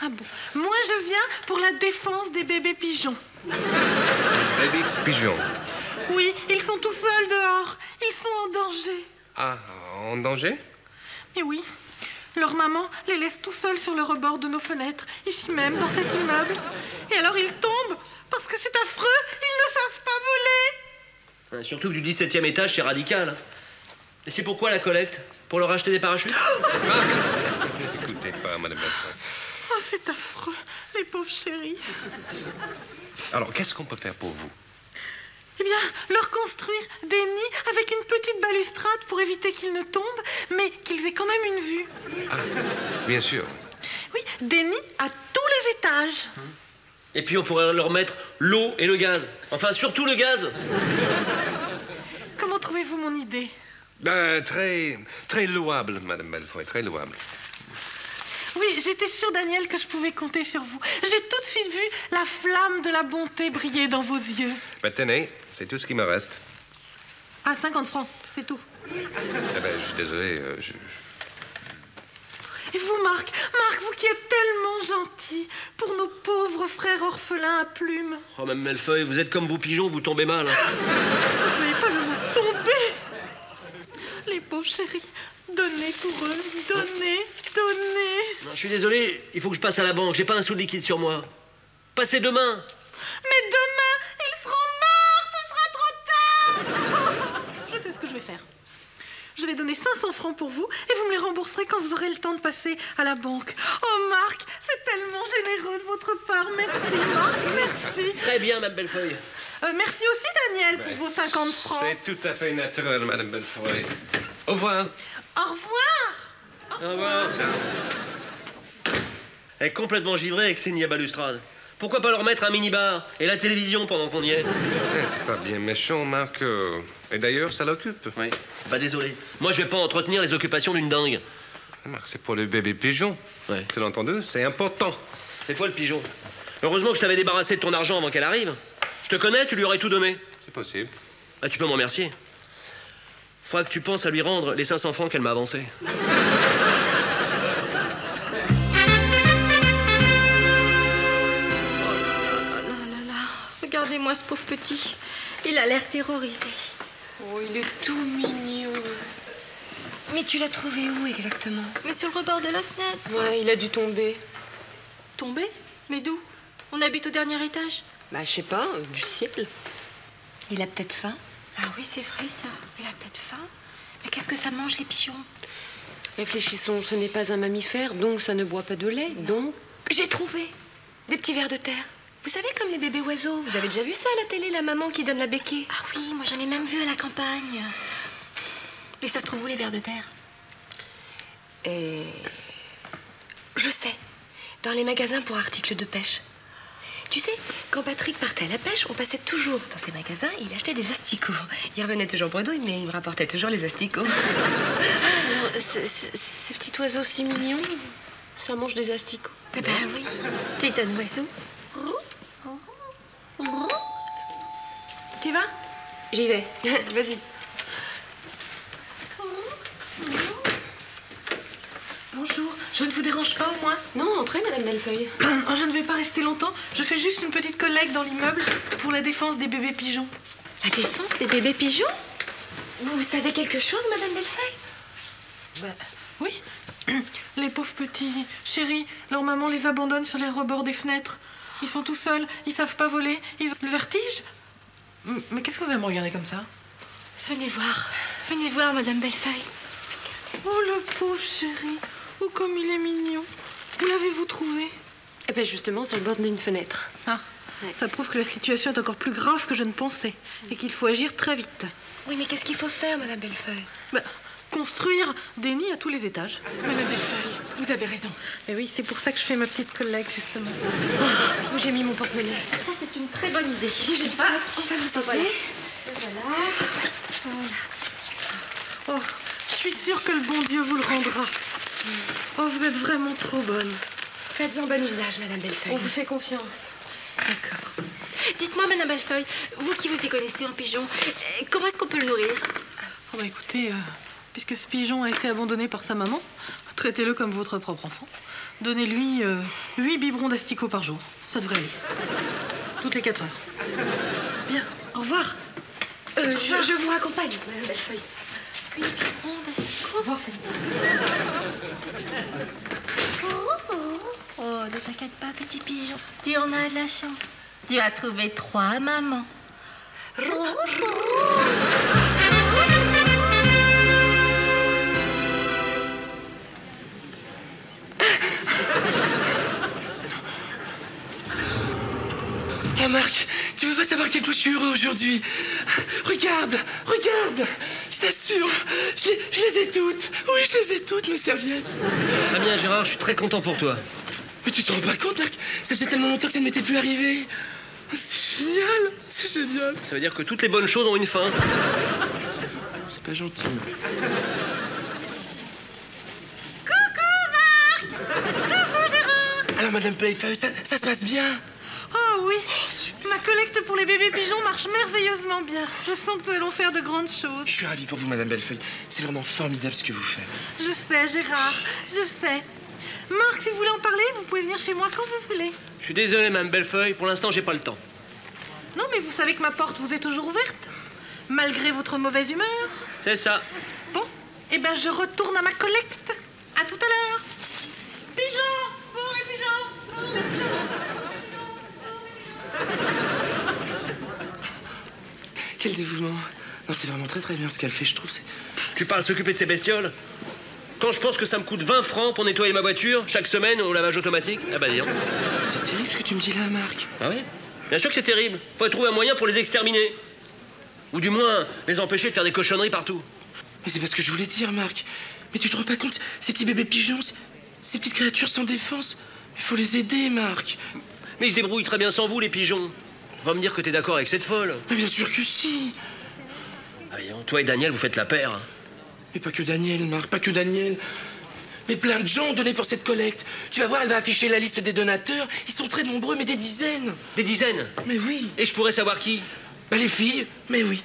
Speaker 4: Ah bon Moi, je viens pour la défense des bébés pigeons.
Speaker 3: Baby pigeon.
Speaker 4: Oui, ils sont tout seuls dehors. Ils sont en danger.
Speaker 3: Ah, en danger?
Speaker 4: Mais oui, leur maman les laisse tout seuls sur le rebord de nos fenêtres, ici même, dans cet immeuble. Et alors ils tombent parce que c'est affreux, ils ne savent pas voler.
Speaker 5: Surtout que du 17e étage, c'est radical. Et c'est pourquoi la collecte? Pour leur acheter des parachutes?
Speaker 3: Écoutez pas, madame.
Speaker 4: Oh, c'est affreux, les pauvres chéris.
Speaker 3: Alors, qu'est-ce qu'on peut faire pour vous?
Speaker 4: Eh bien, leur construire des nids avec une petite balustrade pour éviter qu'ils ne tombent, mais qu'ils aient quand même une vue.
Speaker 3: Bien sûr.
Speaker 4: Oui, des nids à tous les étages.
Speaker 5: Et puis on pourrait leur mettre l'eau et le gaz. Enfin, surtout le gaz
Speaker 4: Comment trouvez-vous mon idée?
Speaker 3: Ben, très, très louable, madame Belfort, très louable.
Speaker 4: Oui, j'étais sûre, Daniel, que je pouvais compter sur vous. J'ai tout de suite vu la flamme de la bonté briller dans vos yeux.
Speaker 3: Ben, tenez, c'est tout ce qui me reste.
Speaker 4: À 50 francs, c'est tout.
Speaker 3: Eh ben, je suis désolé, euh, je...
Speaker 4: Et vous, Marc, Marc, vous qui êtes tellement gentil pour nos pauvres frères orphelins à plumes.
Speaker 5: Oh, même Melfeuille, vous êtes comme vos pigeons, vous tombez mal. hein.
Speaker 4: Vous n'avez pas le mot tomber. Les pauvres chéris, donnez pour eux, donnez, donnez.
Speaker 5: Non, je suis désolé, il faut que je passe à la banque, j'ai pas un sou de liquide sur moi. Passez demain
Speaker 4: Mais demain, ils seront Je sais ce que je vais faire. Je vais donner 500 francs pour vous et vous me les rembourserez quand vous aurez le temps de passer à la banque. Oh Marc, c'est tellement généreux de votre part. Merci Marc, merci.
Speaker 5: Très bien, Mme Bellefeuille.
Speaker 4: Euh, merci aussi Daniel pour vos 50 francs.
Speaker 3: C'est tout à fait naturel, madame Belfort. Au revoir.
Speaker 4: Au revoir.
Speaker 5: Au revoir. Elle est complètement givrée avec ses nids à balustrade. Pourquoi pas leur mettre un minibar et la télévision pendant qu'on y est
Speaker 3: Eh, C'est pas bien méchant, Marc. euh, Et d'ailleurs, ça l'occupe.
Speaker 5: Oui. Bah désolé. Moi, je vais pas entretenir les occupations d'une dingue.
Speaker 3: Marc, c'est pour le bébé pigeon.
Speaker 5: Ouais.
Speaker 3: Tu l'as entendu C'est important.
Speaker 5: C'est quoi le pigeon? Heureusement que je t'avais débarrassé de ton argent avant qu'elle arrive. Je te connais, tu lui aurais tout donné.
Speaker 3: C'est possible.
Speaker 5: Ah, tu peux m'en remercier. Faudra que tu penses à lui rendre les 500 francs qu'elle m'a avancés.
Speaker 10: regardez-moi ce pauvre petit. Il a l'air terrorisé.
Speaker 8: Oh, il est tout mignon.
Speaker 2: Mais tu l'as trouvé où exactement?
Speaker 10: Mais sur le rebord de la fenêtre.
Speaker 8: Ouais, il a dû tomber.
Speaker 10: Tombé Mais d'où? On habite au dernier étage?
Speaker 8: Bah, je sais pas, euh, du ciel.
Speaker 2: Il a peut-être faim?
Speaker 10: Ah oui, c'est vrai ça. Il a peut-être faim. Mais qu'est-ce que ça mange les pigeons?
Speaker 8: Réfléchissons, ce n'est pas un mammifère, donc ça ne boit pas de lait, donc...
Speaker 2: J'ai trouvé des petits vers de terre. Vous savez, comme les bébés oiseaux, vous avez déjà vu ça à la télé, la maman qui donne la béquée
Speaker 10: Ah oui, moi j'en ai même vu à la campagne. Et ça se trouve où les vers de terre?
Speaker 8: Et...
Speaker 2: Je sais, dans les magasins pour articles de pêche. Tu sais, quand Patrick partait à la pêche, on passait toujours dans ces magasins il achetait des asticots. Il revenait toujours bredouille, mais il me rapportait toujours les asticots.
Speaker 8: Alors, c- c- ces petits oiseaux si mignons, ça mange des asticots?
Speaker 10: Eh ben oui. Un oiseau.
Speaker 2: Tu vas
Speaker 8: J'y vais.
Speaker 2: Vas-y.
Speaker 4: Bonjour, je ne vous dérange pas au moins?
Speaker 8: Non, entrez, Madame Bellefeuille.
Speaker 4: Oh, Je ne vais pas rester longtemps. Je fais juste une petite collecte dans l'immeuble pour la défense des bébés pigeons.
Speaker 10: La défense des bébés pigeons?
Speaker 2: Vous savez quelque chose, Madame Bellefeuille
Speaker 4: Bah, oui. Les pauvres petits chéris, leur maman les abandonne sur les rebords des fenêtres. Ils sont tout seuls, ils savent pas voler, ils ont le vertige. Mais qu'est-ce que vous allez me regarder comme ça?
Speaker 10: Venez voir. Venez voir, Madame Bellefeuille.
Speaker 4: Oh, le pauvre chéri. Oh, comme il est mignon. Où l'avez-vous trouvé?
Speaker 8: Eh ben justement, sur le bord d'une fenêtre.
Speaker 4: Ah, ça prouve que la situation est encore plus grave que je ne pensais et qu'il faut agir très vite.
Speaker 2: Oui, mais qu'est-ce qu'il faut faire, Madame Bellefeuille?
Speaker 4: Bah, construire des nids à tous les étages.
Speaker 10: Madame Bellefeuille, vous avez raison.
Speaker 4: Et oui, c'est pour ça que je fais ma petite collecte, justement.
Speaker 8: Où j'ai mis mon porte-monnaie
Speaker 10: Ça, c'est une très bonne idée.
Speaker 2: J'ai pas. On va vous sauver.
Speaker 4: Oh, je suis sûre que le bon Dieu vous le rendra. Oh, vous êtes vraiment trop bonne.
Speaker 2: Faites-en bon usage, Madame
Speaker 8: On
Speaker 2: Bellefeuille.
Speaker 8: vous fait confiance.
Speaker 4: D'accord.
Speaker 10: Dites-moi, Madame Bellefeuille, vous qui vous y connaissez en pigeon, euh, comment est-ce qu'on peut le nourrir?
Speaker 4: Oh bah écoutez, euh, puisque ce pigeon a été abandonné par sa maman, traitez-le comme votre propre enfant. Donnez-lui 8 biberons d'asticots par jour. Ça devrait aller. Toutes les 4 heures.
Speaker 2: Bien, au revoir. Euh, je, je vous raccompagne, Madame Bellefeuille.
Speaker 10: Huit biberons d'asticots
Speaker 2: Au revoir, Fanny.
Speaker 9: Oh, oh, oh, ne t'inquiète pas, petit pigeon. Tu en as de la chance. Tu as trouvé trois mamans.
Speaker 1: Oh Marc, tu veux pas savoir quel point je suis heureux aujourd'hui? Regarde, regarde! Je t'assure, je les, je les ai toutes. Oui, je les ai toutes, mes serviettes.
Speaker 5: Très bien, Gérard, je suis très content pour toi.
Speaker 1: Mais tu te rends pas compte, Marc? Ça faisait tellement longtemps que ça ne m'était plus arrivé. C'est génial C'est génial.
Speaker 5: Ça veut dire que toutes les bonnes choses ont une fin.
Speaker 1: C'est pas gentil. Alors, Madame Playfeuille, ça, ça se passe bien?
Speaker 4: Oui Ma collecte pour les bébés pigeons marche merveilleusement bien. Je sens que nous allons faire de grandes choses.
Speaker 1: Je suis ravi pour vous, Madame Bellefeuille. C'est vraiment formidable ce que vous faites.
Speaker 4: Je sais, Gérard, je sais. Marc, si vous voulez en parler, vous pouvez venir chez moi quand vous voulez.
Speaker 5: Je suis désolé, Madame Bellefeuille, pour l'instant, j'ai pas le temps.
Speaker 4: Non, mais vous savez que ma porte vous est toujours ouverte, malgré votre mauvaise humeur.
Speaker 5: C'est ça.
Speaker 4: Bon, eh ben je retourne à ma collecte. À tout à l'heure. Pigeons Pour les pigeons Pour les pigeons
Speaker 1: Quel dévouement. Non, c'est vraiment très très bien ce qu'elle fait, je trouve. c'est-
Speaker 5: Tu parles s'occuper de ces bestioles? Quand je pense que ça me coûte 20 francs pour nettoyer ma voiture chaque semaine au lavage automatique Ah bah dis.
Speaker 1: C'est terrible ce que tu me dis là, Marc.
Speaker 5: Ah oui Bien sûr que c'est terrible. Faut trouver un moyen pour les exterminer. Ou du moins, les empêcher de faire des cochonneries partout.
Speaker 1: Mais c'est pas ce que je voulais dire, Marc. Mais tu te rends pas compte, ces petits bébés pigeons, ces petites créatures sans défense, il faut les aider, Marc.
Speaker 5: Mais ils se débrouillent très bien sans vous, les pigeons. Va me dire que t'es d'accord avec cette folle.
Speaker 1: Mais bien sûr que si.
Speaker 5: Voyons, toi et Daniel, vous faites la paire. hein.
Speaker 1: Mais pas que Daniel, Marc, pas que Daniel. Mais plein de gens ont donné pour cette collecte. Tu vas voir, elle va afficher la liste des donateurs. Ils sont très nombreux, mais des dizaines.
Speaker 5: Des dizaines
Speaker 1: Mais oui.
Speaker 5: Et je pourrais savoir qui?
Speaker 1: Bah les filles, mais oui.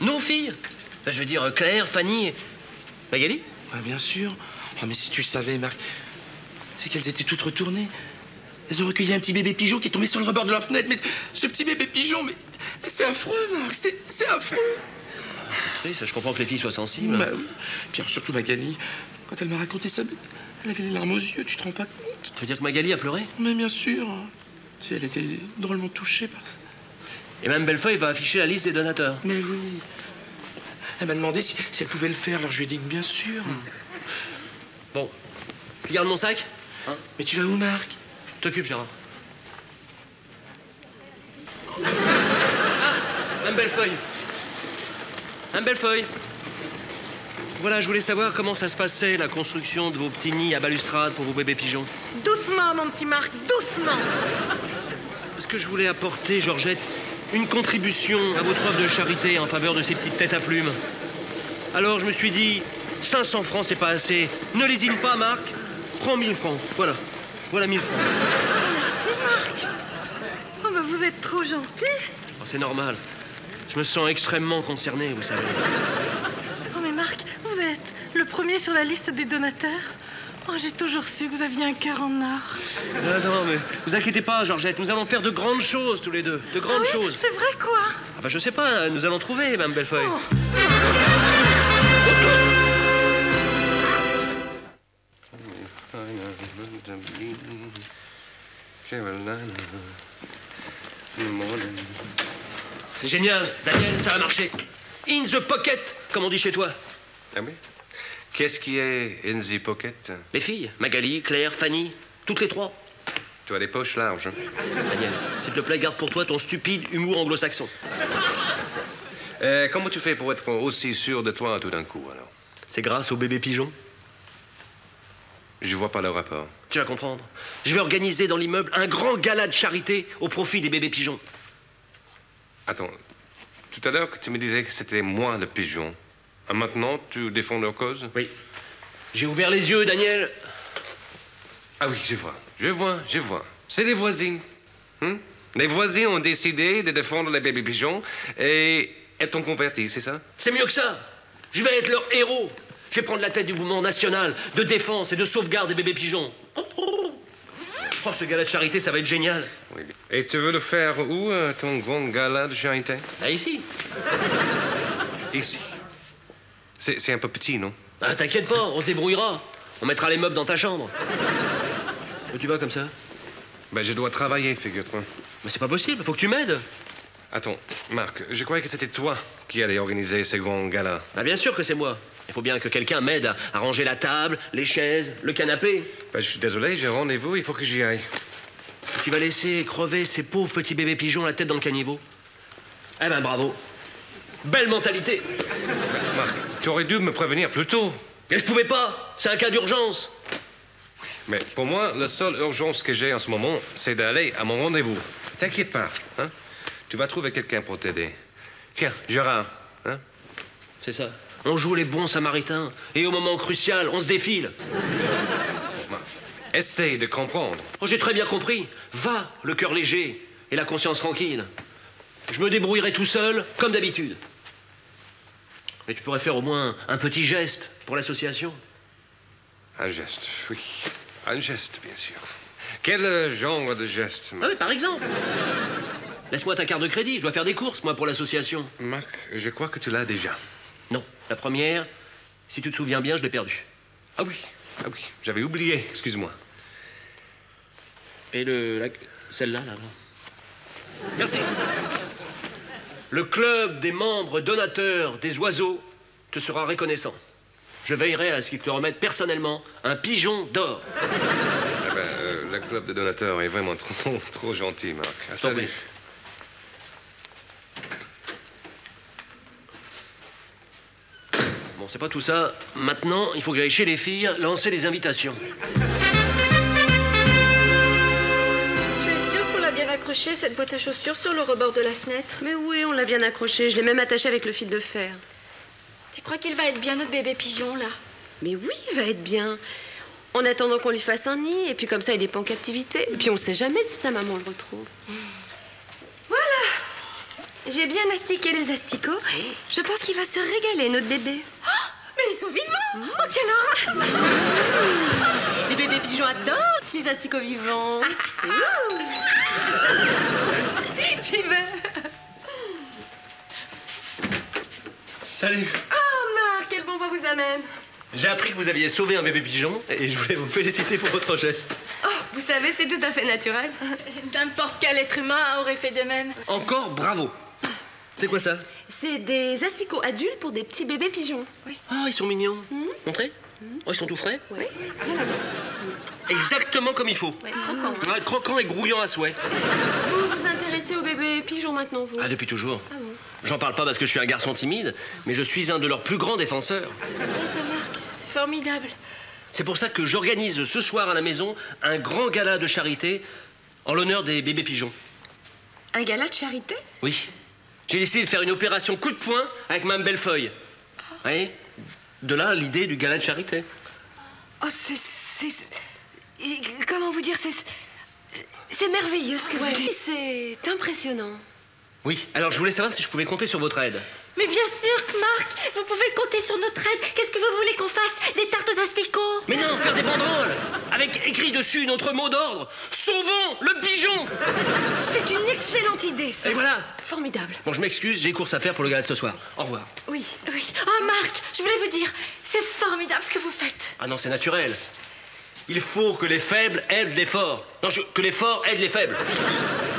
Speaker 5: Nos filles? Enfin, Je veux dire, Claire, Fanny, Magali?
Speaker 1: Ah, bien sûr. Oh, mais si tu savais, Marc, c'est qu'elles étaient toutes retournées. Elles ont recueilli un petit bébé pigeon qui est tombé sur le rebord de leur fenêtre. Mais ce petit bébé pigeon, mais, mais c'est affreux, Marc, c'est c'est affreux.
Speaker 5: Oui, ça, je comprends que les filles soient sensibles.
Speaker 1: Bah oui. Puis alors, surtout Magali, quand elle m'a raconté ça, elle avait les larmes aux yeux, tu te rends pas compte
Speaker 5: Tu veux dire que Magali a pleuré?
Speaker 1: Mais bien sûr. Tu sais, elle était drôlement touchée par ça.
Speaker 5: Et même Bellefeuille va afficher la liste des donateurs.
Speaker 1: Mais oui. Elle m'a demandé si, si elle pouvait le faire, alors je lui ai dit que bien sûr.
Speaker 5: Bon, tu gardes mon sac? Hein?
Speaker 1: Mais tu vas où, Marc?
Speaker 5: T'occupe, Gérard. Ah Un Bellefeuille. Un Bellefeuille. Voilà, je voulais savoir comment ça se passait, la construction de vos petits nids à balustrade pour vos bébés pigeons.
Speaker 4: Doucement, mon petit Marc, doucement.
Speaker 5: Parce que je voulais apporter, Georgette, une contribution à votre œuvre de charité en faveur de ces petites têtes à plumes? Alors je me suis dit, 500 francs, c'est pas assez. Ne lésine pas, Marc. Prends 1000 francs. Voilà. Voilà 1000 francs.
Speaker 4: Merci, Marc. Oh, bah, vous êtes trop gentil.
Speaker 5: Oh, c'est normal. Je me sens extrêmement concerné, vous savez.
Speaker 4: Oh, mais Marc, vous êtes le premier sur la liste des donateurs. Oh, j'ai toujours su que vous aviez un cœur en or.
Speaker 5: Ah, non, mais vous inquiétez pas, Georgette. Nous allons faire de grandes choses tous les deux. De grandes
Speaker 4: Ah oui,
Speaker 5: choses.
Speaker 4: C'est vrai, quoi?
Speaker 5: Ah bah, je sais pas, nous allons trouver, Mme Bellefeuille. C'est génial, Daniel, ça va marcher. In the pocket, comme on dit chez toi.
Speaker 3: Ah oui? Qu'est-ce qui est in the pocket?
Speaker 5: Les filles, Magali, Claire, Fanny, toutes les trois.
Speaker 3: Tu as les poches larges.
Speaker 5: Daniel, s'il te plaît, garde pour toi ton stupide humour anglo-saxon.
Speaker 3: Euh, comment tu fais pour être aussi sûr de toi tout d'un coup, alors?
Speaker 5: C'est grâce au bébé pigeon?
Speaker 3: Je vois pas le rapport.
Speaker 5: Tu vas comprendre. Je vais organiser dans l'immeuble un grand gala de charité au profit des bébés pigeons.
Speaker 3: Attends, tout à l'heure que tu me disais que c'était moi le pigeon. Ah, maintenant, tu défends leur cause?
Speaker 5: Oui. J'ai ouvert les yeux, Daniel.
Speaker 3: Ah oui, je vois. Je vois, je vois. C'est les voisines. Hein? Les voisins ont décidé de défendre les bébés pigeons et elles t'ont converti, c'est ça?
Speaker 5: C'est mieux que ça. Je vais être leur héros. Je vais prendre la tête du mouvement national de défense et de sauvegarde des bébés pigeons. Oh, ce gala de charité, ça va être génial.
Speaker 3: Oui. Et tu veux le faire où, euh, ton grand gala de charité?
Speaker 5: Là, ici.
Speaker 3: Ici. C'est un peu petit, non?
Speaker 5: Ah, t'inquiète pas, on se débrouillera. On mettra les meubles dans ta chambre. Où tu vas comme ça?
Speaker 3: Ben, je dois travailler, figure-toi.
Speaker 5: Mais c'est pas possible, faut que tu m'aides.
Speaker 3: Attends, Marc, je croyais que c'était toi qui allais organiser ce grand gala.
Speaker 5: Ah, bien sûr que c'est moi. Il faut bien que quelqu'un m'aide à, à ranger la table, les chaises, le canapé.
Speaker 3: Ben, je suis désolé, j'ai rendez-vous, il faut que j'y aille.
Speaker 5: Tu vas laisser crever ces pauvres petits bébés pigeons la tête dans le caniveau Eh ben bravo. Belle mentalité.
Speaker 3: Marc, tu aurais dû me prévenir plus tôt.
Speaker 5: Mais je pouvais pas. C'est un cas d'urgence.
Speaker 3: Mais pour moi, la seule urgence que j'ai en ce moment, c'est d'aller à mon rendez-vous. T'inquiète pas, hein Tu vas trouver quelqu'un pour t'aider. Tiens, Gérard, hein
Speaker 5: C'est ça. On joue les bons samaritains. Et au moment crucial, on se défile.
Speaker 3: Essaye de comprendre.
Speaker 5: Oh, j'ai très bien compris. Va, le cœur léger et la conscience tranquille. Je me débrouillerai tout seul, comme d'habitude. Mais tu pourrais faire au moins un petit geste pour l'association.
Speaker 3: Un geste, oui. Un geste, bien sûr. Quel genre de geste
Speaker 5: Ah oui, par exemple. Laisse-moi ta carte de crédit, je dois faire des courses, moi, pour l'association.
Speaker 3: Marc, je crois que tu l'as déjà.
Speaker 5: Non, la première, si tu te souviens bien, je l'ai perdue.
Speaker 3: Ah oui, ah oui, j'avais oublié, excuse-moi.
Speaker 5: Et le. la- celle-là, là, là. Merci. Le club des membres donateurs des oiseaux te sera reconnaissant. Je veillerai à ce qu'ils te remettent personnellement un pigeon d'or.
Speaker 3: Eh ben, euh, le club de donateurs est vraiment trop, trop gentil, Marc. Ah, salut.
Speaker 5: prie. Bon, c'est pas tout ça. Maintenant, il faut que j'aille chez les filles lancer les invitations.
Speaker 11: Tu es sûr qu'on l'a bien accroché, cette boîte à chaussures, sur le rebord de la fenêtre?
Speaker 2: Mais oui, on l'a bien accroché. Je l'ai même attaché avec le fil de fer.
Speaker 11: Tu crois qu'il va être bien notre bébé pigeon, là?
Speaker 2: Mais oui, il va être bien. En attendant qu'on lui fasse un nid, et puis comme ça, il est pas en captivité. Et puis on sait jamais si sa maman le retrouve.
Speaker 8: J'ai bien astiqué les asticots. Je pense qu'il va se régaler, notre bébé.
Speaker 11: Mais ils sont vivants Oh, quelle horreur
Speaker 2: Les bébés pigeons adorent les petits asticots vivants.
Speaker 8: J'y vais.
Speaker 5: Salut.
Speaker 8: Oh, Marc, quel bon vent vous amène.
Speaker 5: J'ai appris que vous aviez sauvé un bébé pigeon et je voulais vous féliciter pour votre geste.
Speaker 8: Oh, vous savez, c'est tout à fait naturel.
Speaker 11: N'importe quel être humain aurait fait de même.
Speaker 5: Encore bravo. C'est quoi ça
Speaker 2: C'est des asticots adultes pour des petits bébés pigeons.
Speaker 5: Oh, ils sont mignons. Montrez. Oh, ils sont tout frais
Speaker 2: Oui.
Speaker 5: Exactement comme il faut.
Speaker 2: Ouais, croquants.
Speaker 5: Ouais, croquant et grouillant à souhait.
Speaker 2: Vous vous intéressez aux bébés pigeons maintenant, vous
Speaker 5: Ah, depuis toujours.
Speaker 2: Ah bon
Speaker 5: J'en parle pas parce que je suis un garçon timide, mais je suis un de leurs plus grands défenseurs.
Speaker 11: Ouais, ça marque. C'est formidable.
Speaker 5: C'est pour ça que j'organise ce soir à la maison un grand gala de charité en l'honneur des bébés pigeons.
Speaker 8: Un gala de charité?
Speaker 5: Oui. J'ai décidé de faire une opération coup de poing avec Mme Bellefeuille. Vous voyez? De là, l'idée du gala de charité.
Speaker 8: Oh, c'est. c'est- Comment vous dire C'est. C'est merveilleux ce que
Speaker 2: Ouais,
Speaker 8: vous dites.
Speaker 2: c'est impressionnant.
Speaker 5: Oui. Alors, je voulais savoir si je pouvais compter sur votre aide.
Speaker 6: Mais bien sûr que Marc, vous pouvez compter sur notre aide. Qu'est-ce que vous voulez qu'on fasse? Des tartes aux asticots?
Speaker 5: Mais non, faire des banderoles Avec écrit dessus notre mot d'ordre Sauvons le pigeon
Speaker 8: C'est une excellente idée, ça.
Speaker 5: Et voilà
Speaker 8: Formidable.
Speaker 5: Bon, je m'excuse, j'ai course à faire pour le gala de ce soir. Au revoir.
Speaker 8: Oui.
Speaker 6: Oui. Oh Marc, je voulais vous dire, c'est formidable ce que vous faites.
Speaker 5: Ah non, c'est naturel. Il faut que les faibles aident les forts. Non, je- que les forts aident les faibles.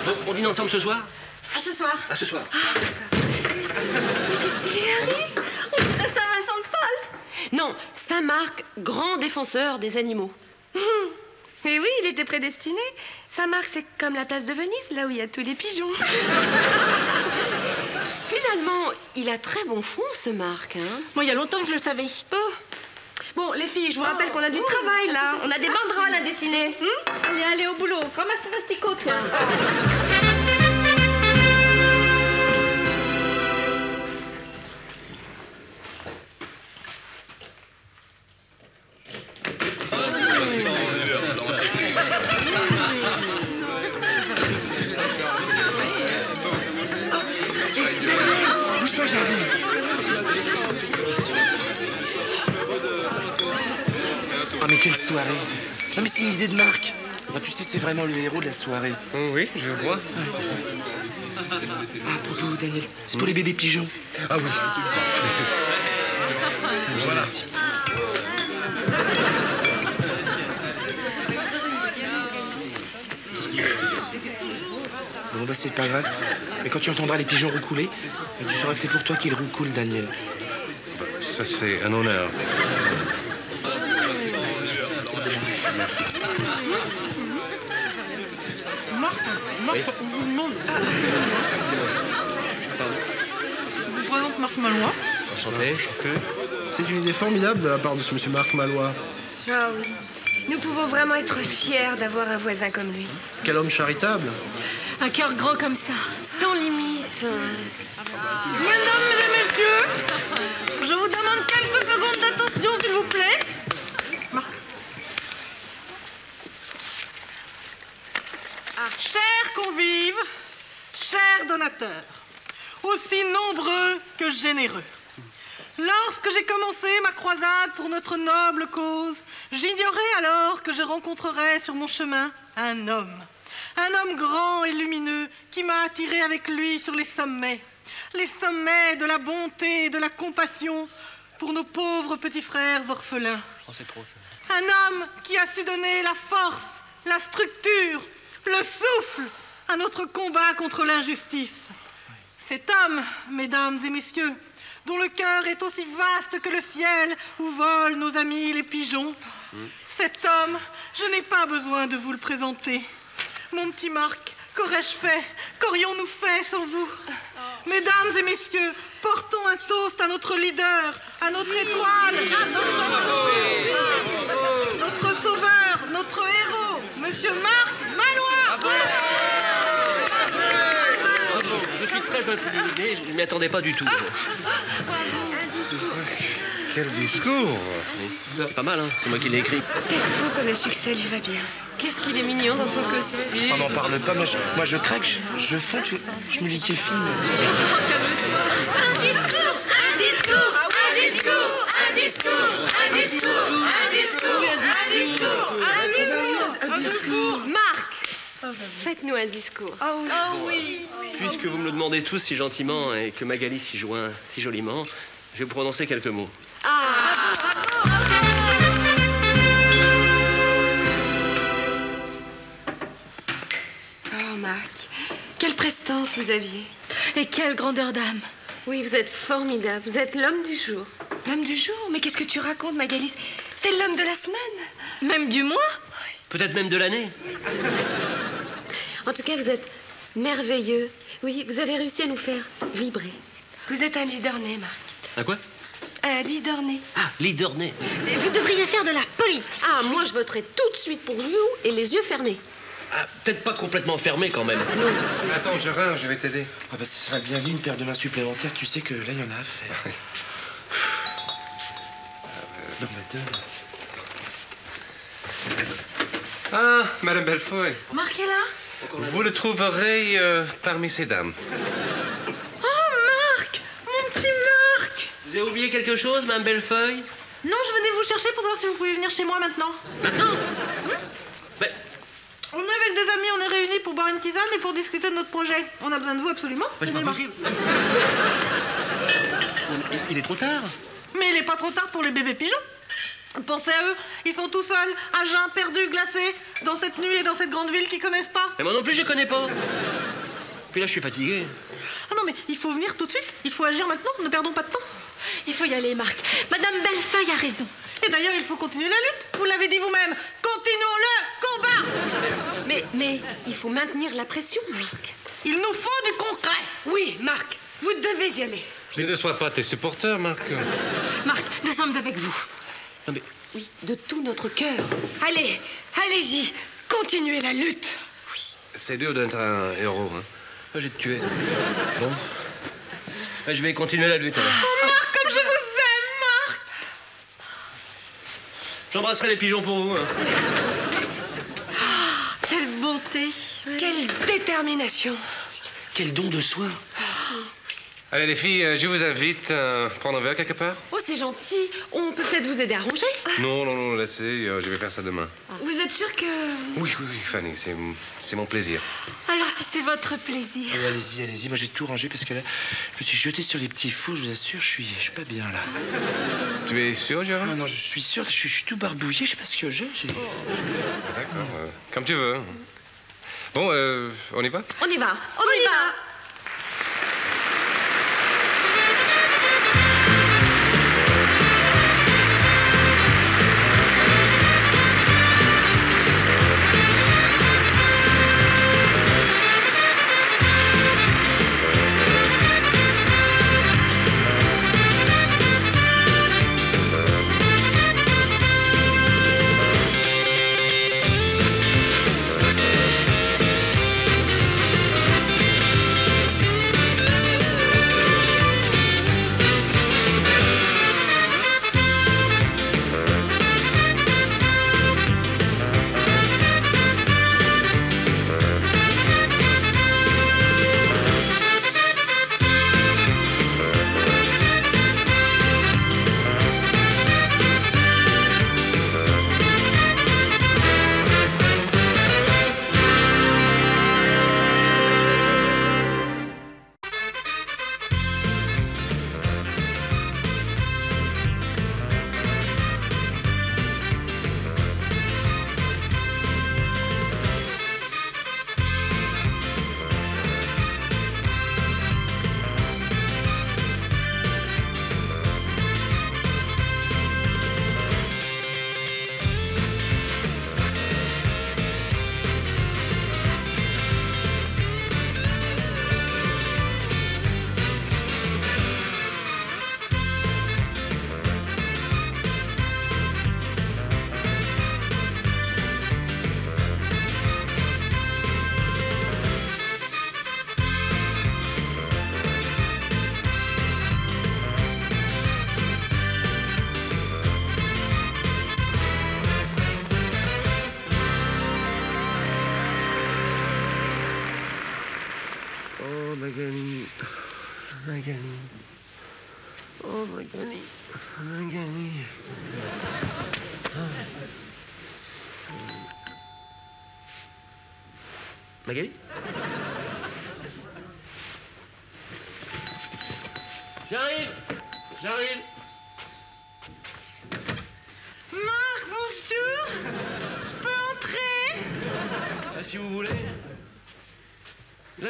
Speaker 5: Bon, on dîne ensemble ce soir?
Speaker 8: À ce soir.
Speaker 5: À ce soir.
Speaker 6: Qu'est-ce qu'il est allé On dirait Saint-Vincent de
Speaker 2: Non, Saint-Marc, grand défenseur des animaux.
Speaker 8: Et oui, il était prédestiné. Saint-Marc, c'est comme la place de Venise, là où il y a tous les pigeons.
Speaker 2: Finalement, il a très bon fond, ce Marc. Hein
Speaker 6: Moi, il y a longtemps que je le savais.
Speaker 8: Oh. Bon, les filles, je vous rappelle qu'on a du travail, là. On a des banderoles à dessiner. hmm
Speaker 6: Allez, allez, au boulot. Ramasse ton asticot, tiens.
Speaker 1: Bouge-toi, Ah, mais quelle soirée Non, mais c'est une idée de marque ah, tu sais, c'est vraiment le héros de la soirée.
Speaker 3: Oh, oui, je vois.
Speaker 1: Ah, pour propos, Daniel, c'est pour les bébés pigeons.
Speaker 3: Ah oui.
Speaker 1: voilà. Bon, bah, c'est pas grave. Mais quand tu entendras les pigeons roucouler, tu sauras que c'est pour toi qu'ils roucoulent, Daniel.
Speaker 3: Ça, c'est un honneur.
Speaker 4: Marc, Marc, on vous demande. Je vous présente Marc Malois.
Speaker 3: Enchanté.
Speaker 12: C'est une idée formidable de la part de ce monsieur Marc Malois.
Speaker 2: Ah oui. Nous pouvons vraiment être fiers d'avoir un voisin comme lui.
Speaker 12: Quel homme charitable.
Speaker 9: Un cœur gros comme ça.
Speaker 2: Sans limite.
Speaker 4: Mesdames et messieurs, je vous demande quelques secondes d'attention, s'il vous plaît. Ah, chers convives, chers donateurs, aussi nombreux que généreux. Lorsque j'ai commencé ma croisade pour notre noble cause, j'ignorais alors que je rencontrerais sur mon chemin un homme. Un homme grand et lumineux qui m'a attiré avec lui sur les sommets. Les sommets de la bonté et de la compassion pour nos pauvres petits frères orphelins.
Speaker 5: c'est trop ça.
Speaker 4: Un homme qui a su donner la force, la structure, le souffle à notre combat contre l'injustice. Cet homme, mesdames et messieurs, dont le cœur est aussi vaste que le ciel où volent nos amis les pigeons. Cet homme, je n'ai pas besoin de vous le présenter. Mon petit Marc, qu'aurais-je fait? Qu'aurions-nous fait sans vous? Mesdames et messieurs, portons un toast à notre leader, à notre étoile, notre, notre sauveur, notre héros, Monsieur Marc Malois.
Speaker 5: Je suis très intimidé, je ne m'y attendais pas du tout.
Speaker 3: Quel discours
Speaker 5: Pas mal, hein C'est moi qui l'ai écrit.
Speaker 2: C'est fou comme le succès lui va bien.
Speaker 8: Qu'est-ce qu'il est mignon dans son costume.
Speaker 1: On n'en parle pas, moi je, moi, je craque, je, je fonds, tu- je me liquéfie. mais-
Speaker 13: Un discours, un discours, un discours, un discours, un discours, un discours, un discours,
Speaker 8: Un discours. Marc, faites-nous un discours.
Speaker 2: Oh oui.
Speaker 5: Puisque vous me le demandez tous si gentiment et que Magali s'y joint si joliment, je vais vous prononcer quelques mots.
Speaker 2: Oh Marc, quelle prestance vous aviez.
Speaker 9: Et quelle grandeur d'âme.
Speaker 8: Oui, vous êtes formidable. Vous êtes l'homme du jour.
Speaker 2: L'homme du jour Mais qu'est-ce que tu racontes, Magali? C'est l'homme de la semaine.
Speaker 9: Même du mois?
Speaker 5: Peut-être même de l'année.
Speaker 8: En tout cas, vous êtes merveilleux. Oui, vous avez réussi à nous faire vibrer.
Speaker 2: Vous êtes un leader né, Marc.
Speaker 5: Un quoi?
Speaker 2: Né.
Speaker 5: Ah, leader né.
Speaker 9: Vous devriez faire de la politique.
Speaker 8: Ah, moi, je voterai tout de suite pour vous et les yeux fermés.
Speaker 5: Ah, peut-être pas complètement fermé quand même.
Speaker 3: Attends, Gérard, je vais t'aider.
Speaker 1: Ah bah ce serait bien une paire de mains supplémentaires, tu sais que là il y en a à faire. Non, bah deux.
Speaker 3: Ah, Madame
Speaker 4: est là
Speaker 3: vous le trouverez euh, parmi ces dames.
Speaker 4: Oh, Marc Mon petit Marc
Speaker 5: Vous avez oublié quelque chose, Mme Bellefeuille
Speaker 4: Non, je venais vous chercher pour savoir si vous pouvez venir chez moi maintenant.
Speaker 5: Maintenant?
Speaker 4: Ben, On est avec des amis, on est réunis pour boire une tisane et pour discuter de notre projet. On a besoin de vous absolument.
Speaker 5: Bah, C'est pas
Speaker 4: Venez,
Speaker 5: possible. Il- Il est trop tard.
Speaker 4: Mais il est pas trop tard pour les bébés pigeons. Pensez à eux, ils sont tout seuls, à jeun, perdus, glacés, dans cette nuit et dans cette grande ville qu'ils connaissent pas.
Speaker 5: Mais moi non plus, je connais pas. Puis là, je suis fatigué.
Speaker 4: Ah non, mais il faut venir tout de suite, il faut agir maintenant, ne perdons pas de temps.
Speaker 9: Il faut y aller, Marc. Madame Bellefeuille a raison.
Speaker 4: Et d'ailleurs, il faut continuer la lutte, vous l'avez dit vous-même. Continuons le combat
Speaker 8: Mais, mais, il faut maintenir la pression, Marc.
Speaker 4: Il nous faut du concret
Speaker 2: Oui, Marc, vous devez y aller.
Speaker 3: Mais ne sois pas tes supporters, Marc.
Speaker 9: Marc, nous sommes avec vous.
Speaker 5: Non, mais
Speaker 8: Oui, de tout notre cœur.
Speaker 2: Allez, allez-y, continuez la lutte.
Speaker 3: C'est dur d'être un héros. Hein.
Speaker 5: moi, j'ai tué. Bon. Bah, je vais continuer la lutte. alors.
Speaker 4: Oh, Marc, comme je vous aime, Marc
Speaker 5: J'embrasserai les pigeons pour vous. hein.
Speaker 9: Quelle bonté.
Speaker 2: Quelle détermination.
Speaker 1: Quel don de soi
Speaker 3: Allez, les filles, euh, je vous invite à prendre un verre quelque part.
Speaker 8: Oh, c'est gentil. On peut peut-être vous aider à ranger
Speaker 3: Non, non, non, laissez, euh, je vais faire ça demain.
Speaker 2: Vous êtes sûr que...
Speaker 3: Oui, oui, oui, Fanny, c'est c'est mon plaisir.
Speaker 9: Alors, si c'est votre plaisir.
Speaker 1: Allez, Allez-y, allez-y. Moi, j'ai tout rangé parce que là, je me suis jeté sur les petits fous. Je vous assure, je suis, je suis pas bien là.
Speaker 3: Tu es sûr, Gérard
Speaker 1: Non, non, je suis sûr. Je suis, je suis tout barbouillé. Je sais pas ce que j'ai.
Speaker 3: D'accord, euh, comme tu veux. Bon, euh, on y va?
Speaker 8: On y va. On, y, va.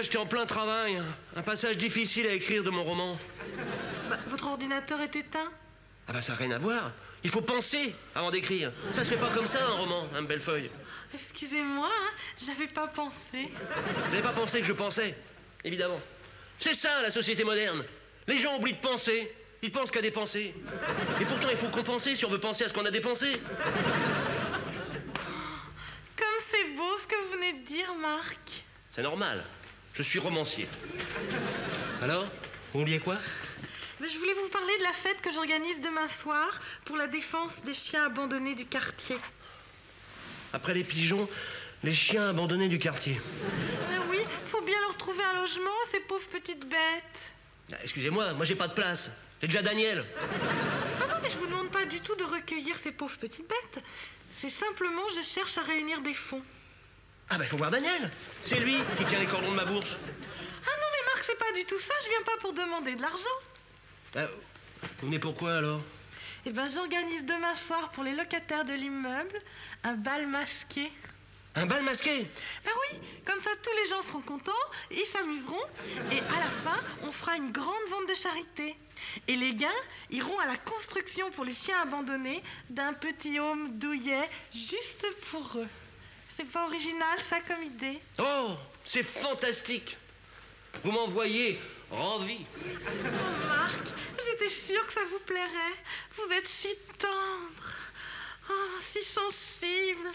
Speaker 5: J'étais en plein travail. hein. Un passage difficile à écrire de mon roman.
Speaker 4: Bah, Votre ordinateur est éteint
Speaker 5: Ah bah ça n'a rien à voir. Il faut penser avant d'écrire. Ça se fait pas comme ça un roman, un belle feuille.
Speaker 4: Excusez-moi, hein, j'avais pas pensé.
Speaker 5: Vous n'avez pas pensé que je pensais Évidemment. C'est ça la société moderne. Les gens oublient de penser. Ils pensent qu'à dépenser. Et pourtant, il faut compenser si on veut penser à ce qu'on a dépensé.
Speaker 4: Comme c'est beau ce que vous venez de dire, Marc.
Speaker 5: C'est normal. Je suis romancier. Alors Vous vouliez quoi?
Speaker 4: Mais je voulais vous parler de la fête que j'organise demain soir pour la défense des chiens abandonnés du quartier.
Speaker 5: Après les pigeons, les chiens abandonnés du quartier.
Speaker 4: Mais oui, faut bien leur trouver un logement, ces pauvres petites bêtes.
Speaker 5: Ah, Excusez-moi, moi j'ai pas de place. J'ai déjà Daniel.
Speaker 4: Ah non, mais je vous demande pas du tout de recueillir ces pauvres petites bêtes. C'est simplement, je cherche à réunir des fonds.
Speaker 5: Ah bah il faut voir Daniel. C'est lui qui tient les cordons de ma bourse.
Speaker 4: Ah non, mais Marc, c'est pas du tout ça. Je viens pas pour demander de l'argent.
Speaker 5: Ah, vous venez pourquoi alors?
Speaker 4: Eh ben, j'organise demain soir pour les locataires de l'immeuble un bal masqué.
Speaker 5: Un bal masqué?
Speaker 4: Ben oui, comme ça tous les gens seront contents, ils s'amuseront, et à la fin, on fera une grande vente de charité. Et les gains iront à la construction pour les chiens abandonnés d'un petit home douillet juste pour eux. C'est pas original ça comme idée
Speaker 5: Oh, c'est fantastique. Vous m'envoyez ravi.
Speaker 4: Oh Marc, j'étais sûre que ça vous plairait. Vous êtes si tendre, oh, si sensible.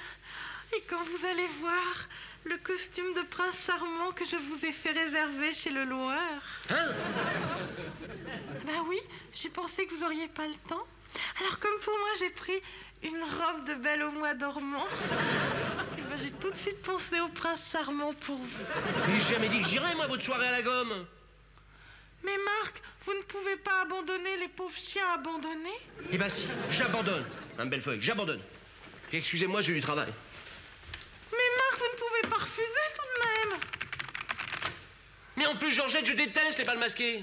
Speaker 4: Et quand vous allez voir le costume de prince charmant que je vous ai fait réserver chez le loueur.
Speaker 5: Hein?
Speaker 4: Ben oui, j'ai pensé que vous auriez pas le temps. Alors comme pour moi, j'ai pris une robe de belle au mois dormant. Et ben, j'ai tout de suite pensé au prince charmant pour vous.
Speaker 5: Mais j'ai jamais dit que j'irais moi à votre soirée à la gomme.
Speaker 4: Mais Marc, vous ne pouvez pas abandonner les pauvres chiens abandonnés?
Speaker 5: Eh ben si, j'abandonne, hein, Bellefeuille, j'abandonne. Excusez-moi, j'ai du travail.
Speaker 4: Mais Marc, vous ne pouvez pas refuser tout de même
Speaker 5: Mais en plus, Georgette, je déteste les balles masquées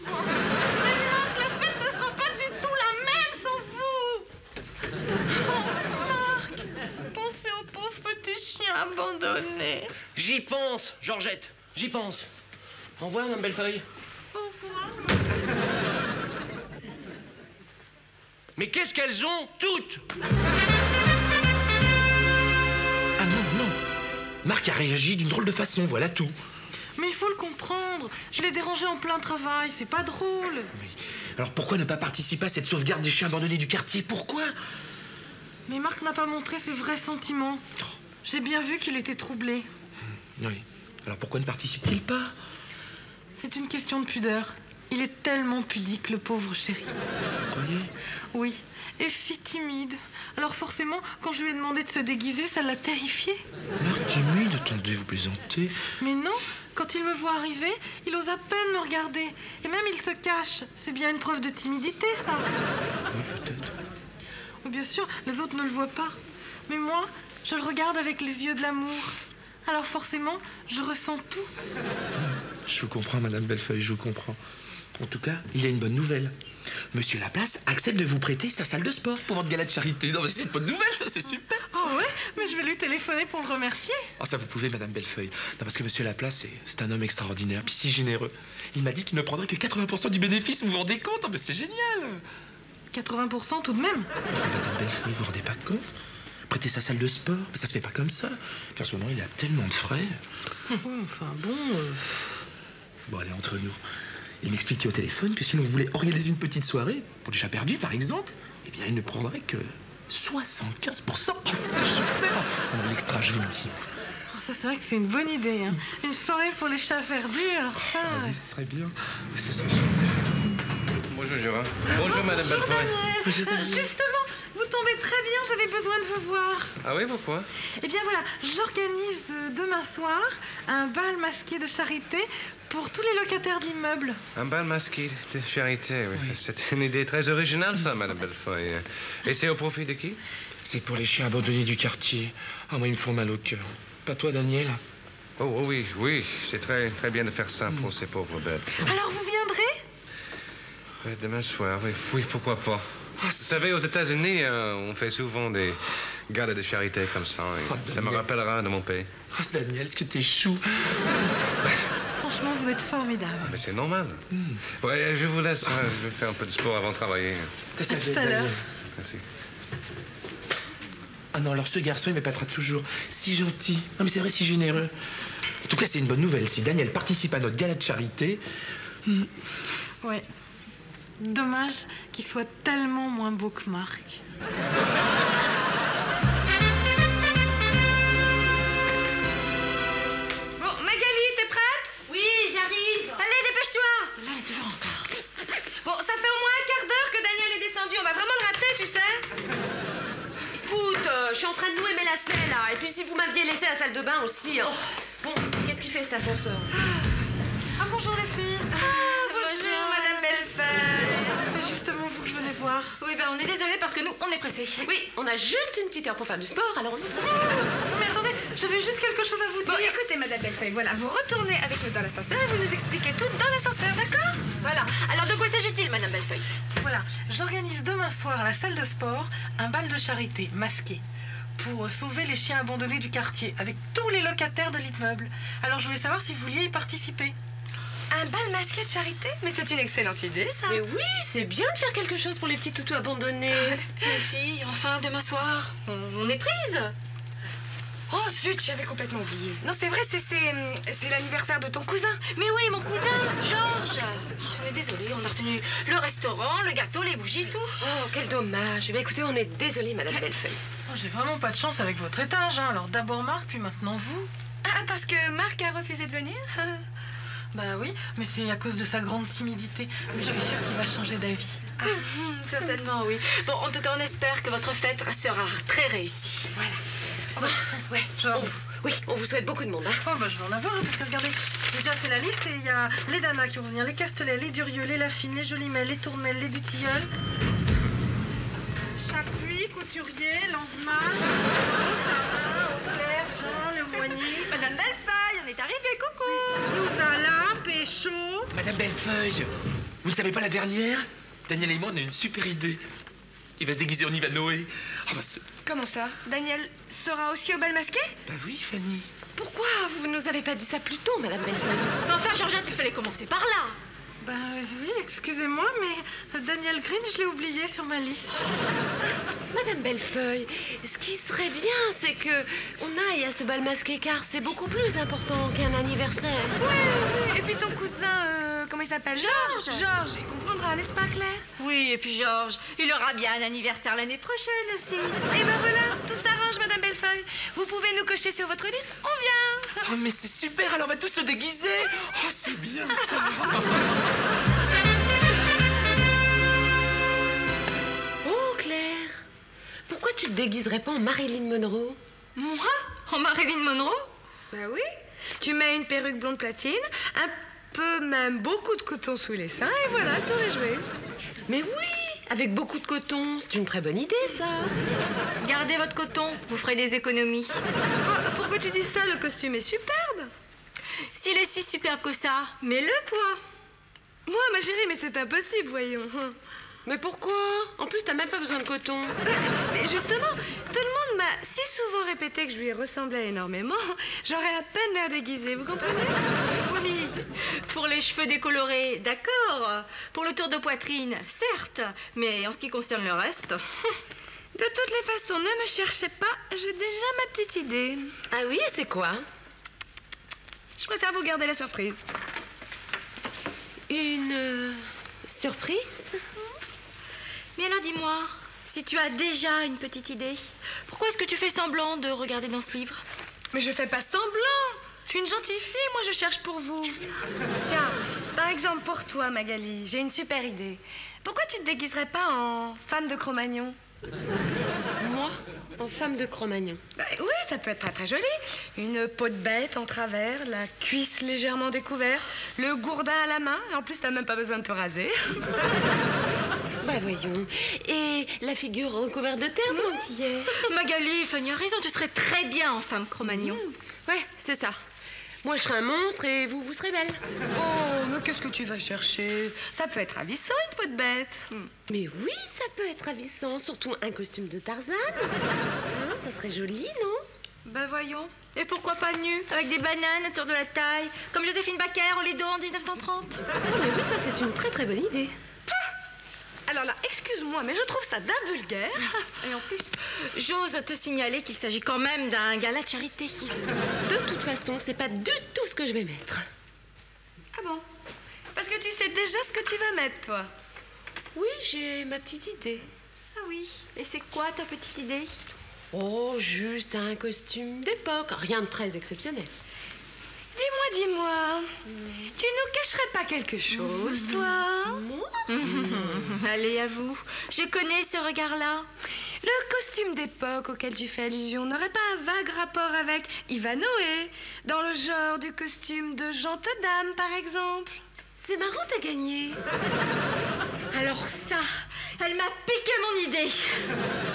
Speaker 4: Marc, la fête ne sera pas du tout la même sans vous Oh, Marc, pensez aux pauvres abandonnés.
Speaker 5: J'y pense, Georgette, j'y pense. Au revoir, Mme Bellefeuille.
Speaker 4: Au revoir.
Speaker 5: Mais qu'est-ce qu'elles ont toutes?
Speaker 1: Ah non, non. Marc a réagi d'une drôle de façon, voilà tout.
Speaker 4: Mais il faut le comprendre. Je l'ai dérangé en plein travail, c'est pas drôle.
Speaker 1: Alors pourquoi ne pas participer à cette sauvegarde des chiens abandonnés du quartier? Pourquoi?
Speaker 4: Mais Marc n'a pas montré ses vrais sentiments. J'ai bien vu qu'il était troublé.
Speaker 1: Oui. Alors pourquoi ne participe-t-il pas?
Speaker 4: C'est une question de pudeur. Il est tellement pudique, le pauvre chéri.
Speaker 1: Croyez?
Speaker 4: Oui, et si timide. Alors forcément, quand je lui ai demandé de se déguiser, ça l'a terrifié.
Speaker 1: Marc timide, attendez, vous plaisantez.
Speaker 4: Mais non, quand il me voit arriver, il ose à peine me regarder. Et même il se cache. C'est bien une preuve de timidité, ça.
Speaker 1: Oui, peut-être.
Speaker 4: Bien sûr, les autres ne le voient pas. Mais moi, je le regarde avec les yeux de l'amour. Alors forcément, je ressens tout.
Speaker 1: Je vous comprends, Madame Bellefeuille, je vous comprends. En tout cas, il y a une bonne nouvelle. Monsieur Laplace accepte de vous prêter sa salle de sport pour votre gala de charité. Non, mais c'est une bonne nouvelle, ça, c'est super.
Speaker 4: Oh ouais, mais je vais lui téléphoner pour le remercier.
Speaker 1: Oh, ça, vous pouvez, Madame Bellefeuille. Non, parce que Monsieur Laplace, c'est- un homme extraordinaire, puis si généreux. Il m'a dit qu'il ne prendrait que 80% du bénéfice, vous vous rendez compte? Mais c'est génial
Speaker 4: 80% tout de même.
Speaker 1: Madame Bellefeuille, vous vous rendez pas compte? Prêter sa salle de sport, mais ça se fait pas comme ça. Puis en ce moment, il a tellement de frais.
Speaker 4: Enfin bon. euh,
Speaker 1: Bon, allez, entre nous. Il m'expliquait au téléphone que si l'on voulait organiser une petite soirée, pour les chats perdus par exemple, eh bien, il ne prendrait que 75%. C'est super Ah non, l'extra, je vous le dis.
Speaker 4: oh, ça, c'est vrai que c'est une bonne idée. hein. Une soirée pour les chats perdus, alors ça.
Speaker 1: Ah oui, ce serait bien. Ce serait génial.
Speaker 3: Bonjour, Gérard. Bonjour, Madame
Speaker 4: Bonjour. Daniel. Justement, vous tombez très bien, j'avais besoin de vous voir.
Speaker 3: Ah oui, pourquoi?
Speaker 4: Eh bien voilà, j'organise euh, demain soir un bal masqué de charité pour tous les locataires de l'immeuble.
Speaker 3: Un bal masqué de charité, oui. C'est une idée très originale, ça, Madame Bellefeuille. Et c'est au profit de qui?
Speaker 1: C'est pour les chiens abandonnés du quartier. Ah, moi, ils me font mal au cœur. Pas toi, Daniel?
Speaker 3: Oh, oh, oui, oui. C'est très, très bien de faire ça pour ces pauvres bêtes.
Speaker 4: Alors vous viendrez?
Speaker 3: Ouais, Demain soir, oui, oui, pourquoi pas. Vous savez, aux États-Unis, euh, on fait souvent des galas de charité comme ça. et
Speaker 1: Oh,
Speaker 3: ça me
Speaker 1: Daniel.
Speaker 3: rappellera de mon pays.
Speaker 1: Oh, Daniel, est-ce que t'es chou?
Speaker 4: Franchement, vous êtes formidable.
Speaker 3: Mais c'est normal. Ouais, je vous laisse. hein, Je vais faire un peu de sport avant de travailler.
Speaker 4: À tout à
Speaker 1: Daniel.
Speaker 4: l'heure.
Speaker 3: Merci.
Speaker 1: Ah non, alors ce garçon, il m'épatera toujours. Si gentil. Non, mais c'est vrai, si généreux. En tout cas, c'est une bonne nouvelle. Si Daniel participe à notre gala de charité,
Speaker 4: Ouais. Dommage qu'il soit tellement moins beau que Marc.
Speaker 6: Bon, Magali, t'es prête?
Speaker 8: Oui, j'arrive.
Speaker 6: Allez, dépêche-toi Celle-là, elle est toujours en retard. Bon, ça fait au moins un quart d'heure que Daniel est descendu. On va vraiment le rater, tu sais
Speaker 8: Écoute, euh, je suis en train de nouer mes lacets là. Et puis si vous m'aviez laissé la salle de bain aussi. hein. Bon, qu'est-ce qu'il fait cet ascenseur?
Speaker 4: Ah bonjour les filles.
Speaker 6: Bellefeuille
Speaker 4: C'est justement vous que je venais voir.
Speaker 6: Oui, ben on est désolé parce que nous, on est pressés.
Speaker 8: Oui, on a juste une petite heure pour faire du sport, alors on
Speaker 4: Non, mais attendez, j'avais juste quelque chose à vous
Speaker 6: Bon,
Speaker 4: dire.
Speaker 6: écoutez, Madame Bellefeuille, voilà, vous retournez avec nous dans l'ascenseur et vous nous expliquez tout dans l'ascenseur, d'accord?
Speaker 8: Voilà. Alors de quoi s'agit-il, Madame Bellefeuille?
Speaker 4: Voilà, j'organise demain soir à la salle de sport un bal de charité masqué pour sauver les chiens abandonnés du quartier avec tous les locataires de l'immeuble. Alors je voulais savoir si vous vouliez y participer.
Speaker 6: Un bal masqué de charité? Mais c'est une excellente idée, ça
Speaker 8: Mais oui, c'est bien de faire quelque chose pour les petits toutous abandonnés.
Speaker 6: Les filles, enfin, demain soir, on, on est prises Oh zut, j'avais complètement oublié. Non, c'est vrai, c'est c'est, c'est l'anniversaire de ton cousin.
Speaker 8: Mais oui, mon cousin, Georges.
Speaker 6: Oh, on est désolé, on a retenu le restaurant, le gâteau, les bougies, tout.
Speaker 8: Oh, quel dommage. Eh bien, écoutez, on est désolé, Madame Bellefeuille.
Speaker 4: Oh, J'ai vraiment pas de chance avec votre étage. hein. Alors d'abord Marc, puis maintenant vous.
Speaker 6: Ah, parce que Marc a refusé de venir
Speaker 4: Bah oui, mais c'est à cause de sa grande timidité. Mais je suis sûre qu'il va changer d'avis.
Speaker 6: Ah, hum, Certainement, oui. Bon, en tout cas, on espère que votre fête sera très réussie. Voilà.
Speaker 8: Ouais,
Speaker 4: Genre,
Speaker 8: on-
Speaker 2: Oui, on vous souhaite beaucoup de monde. Hein.
Speaker 4: Oh, bah, je vais en avoir, hein, parce que regardez, j'ai déjà fait la liste et il y a les Dana qui vont venir, les Castelets, les Durieux, les Lafine, les Jolimel, les Tourmel, les Dutilleul. Chapuis, Couturier, Lanzmann, Sarah, Auclair, Jean, Lemoigny.
Speaker 14: Madame Bellefeuille, on est arrivé, coucou
Speaker 1: Madame Bellefeuille, vous ne savez pas la dernière? Daniel et moi, on a une super idée. Il va se déguiser en Ivan Noé. Ah bah, c'est-
Speaker 6: Comment ça? Daniel sera aussi au bal masqué?
Speaker 1: Bah oui, Fanny.
Speaker 2: Pourquoi vous nous avez pas dit ça plus tôt, Madame Bellefeuille?
Speaker 14: Mais enfin, Georgette, il fallait commencer par là
Speaker 4: Bah oui, excusez-moi, mais Daniel Green, je l'ai oublié sur ma liste.
Speaker 2: Madame Bellefeuille, ce qui serait bien, c'est que on aille à ce bal masqué, car c'est beaucoup plus important qu'un anniversaire.
Speaker 6: Ouais, et puis ton cousin, euh, comment il s'appelle?
Speaker 14: Georges.
Speaker 6: Georges, il comprendra, n'est-ce pas Claire?
Speaker 14: Oui, et puis Georges, il aura bien un anniversaire l'année prochaine aussi.
Speaker 6: Et ben voilà, tout s'arrange, Madame Bellefeuille. Vous pouvez nous cocher sur votre liste, on vient
Speaker 1: Oh, mais c'est super, alors on va tous se déguiser. Oh, c'est bien ça.
Speaker 2: Oh, Claire, pourquoi tu te déguiserais pas en Marilyn Monroe?
Speaker 14: Moi? En Marilyn Monroe?
Speaker 6: Bah oui, tu mets une perruque blonde platine, un peu même beaucoup de coton sous les seins, et voilà, le tour est joué.
Speaker 2: Mais oui, avec beaucoup de coton, c'est une très bonne idée, ça.
Speaker 14: Gardez votre coton, vous ferez des économies.
Speaker 6: Oh, pourquoi tu dis ça? Le costume est superbe
Speaker 14: S'il est si superbe que ça, mets-le toi.
Speaker 6: Moi, ma chérie, mais c'est impossible, voyons.
Speaker 2: Mais pourquoi? En plus, t'as même pas besoin de coton.
Speaker 6: Mais justement, tout le monde m'a si souvent répété que je lui ressemblais énormément, j'aurais à peine l'air déguisée, vous comprenez?
Speaker 14: Oui, pour les cheveux décolorés, d'accord. Pour le tour de poitrine, certes. Mais en ce qui concerne le reste,
Speaker 6: De toutes les façons, ne me cherchez pas, j'ai déjà ma petite idée.
Speaker 2: Ah oui, et c'est quoi?
Speaker 6: Je préfère vous garder la surprise.
Speaker 2: Une euh, surprise
Speaker 14: Mais alors dis-moi, si tu as déjà une petite idée, pourquoi est-ce que tu fais semblant de regarder dans ce livre?
Speaker 6: Mais je fais pas semblant Je suis une gentille fille, moi je cherche pour vous. Tiens, par exemple pour toi, Magali, j'ai une super idée. Pourquoi tu te déguiserais pas en femme de Cro-Magnon?
Speaker 2: Moi En femme de Cro-Magnon.
Speaker 6: Bah oui, ça peut être très très joli. Une peau de bête en travers, la cuisse légèrement découverte, le gourdin à la main, et en plus t'as même pas besoin de te raser.
Speaker 2: Bah voyons. Et la figure recouverte de terre, mon petit
Speaker 14: Magali, Fanny a raison, tu serais très bien en femme Cro-Magnon.
Speaker 2: Ouais, c'est ça. Moi, je serai un monstre et vous, vous serez belle.
Speaker 6: Oh, mais qu'est-ce que tu vas chercher? Ça peut être ravissant, une peau de bête.
Speaker 2: Mais oui, ça peut être ravissant, surtout un costume de Tarzan. Hein, ça serait joli, non?
Speaker 14: Bah voyons. Et pourquoi pas nu, avec des bananes autour de la taille, comme Joséphine Baker au Lido en 1930
Speaker 2: Oh, mais oui, ça, c'est une très très bonne idée.
Speaker 6: Alors là, excuse-moi, mais je trouve ça d'un vulgaire.
Speaker 14: Et en plus, j'ose te signaler qu'il s'agit quand même d'un gala de charité.
Speaker 2: De toute façon, c'est pas du tout ce que je vais mettre.
Speaker 6: Ah bon? Parce que tu sais déjà ce que tu vas mettre, toi.
Speaker 2: Oui, j'ai ma petite idée.
Speaker 14: Ah oui, et c'est quoi ta petite idée?
Speaker 2: Oh, juste un costume d'époque, rien de très exceptionnel.
Speaker 6: Dis-moi, dis-moi, tu nous cacherais pas quelque chose, toi
Speaker 14: Allez, à vous. Je connais ce regard-là.
Speaker 6: Le costume d'époque auquel tu fais allusion n'aurait pas un vague rapport avec Ivanoé, dans le genre du costume de dame, par exemple
Speaker 2: C'est marrant, t'as gagné.
Speaker 14: Alors ça, elle m'a piqué mon idée.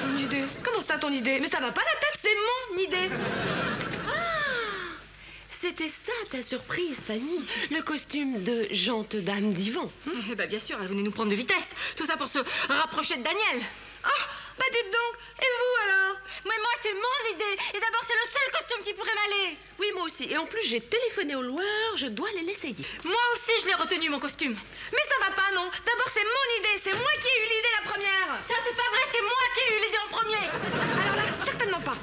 Speaker 6: Ton idée? Comment ça, ton idée? Mais ça va pas la tête, c'est mon idée
Speaker 2: C'était ça ta surprise, Fanny. Le costume de jante dame divan.
Speaker 14: Eh ben bien sûr, elle venait nous prendre de vitesse. Tout ça pour se rapprocher de Daniel.
Speaker 6: Ah, bah dites donc, et vous alors?
Speaker 14: Mais moi, c'est mon idée. Et d'abord, c'est le seul costume qui pourrait m'aller.
Speaker 2: Oui, moi aussi. Et en plus, j'ai téléphoné au loueur, je dois les l'essayer.
Speaker 14: Moi aussi, je l'ai retenu, mon costume.
Speaker 6: Mais ça va pas, non D'abord, c'est mon idée, c'est moi qui ai eu l'idée la première
Speaker 14: Ça, c'est pas vrai, c'est moi qui ai eu l'idée en premier.
Speaker 6: Alors là, certainement pas.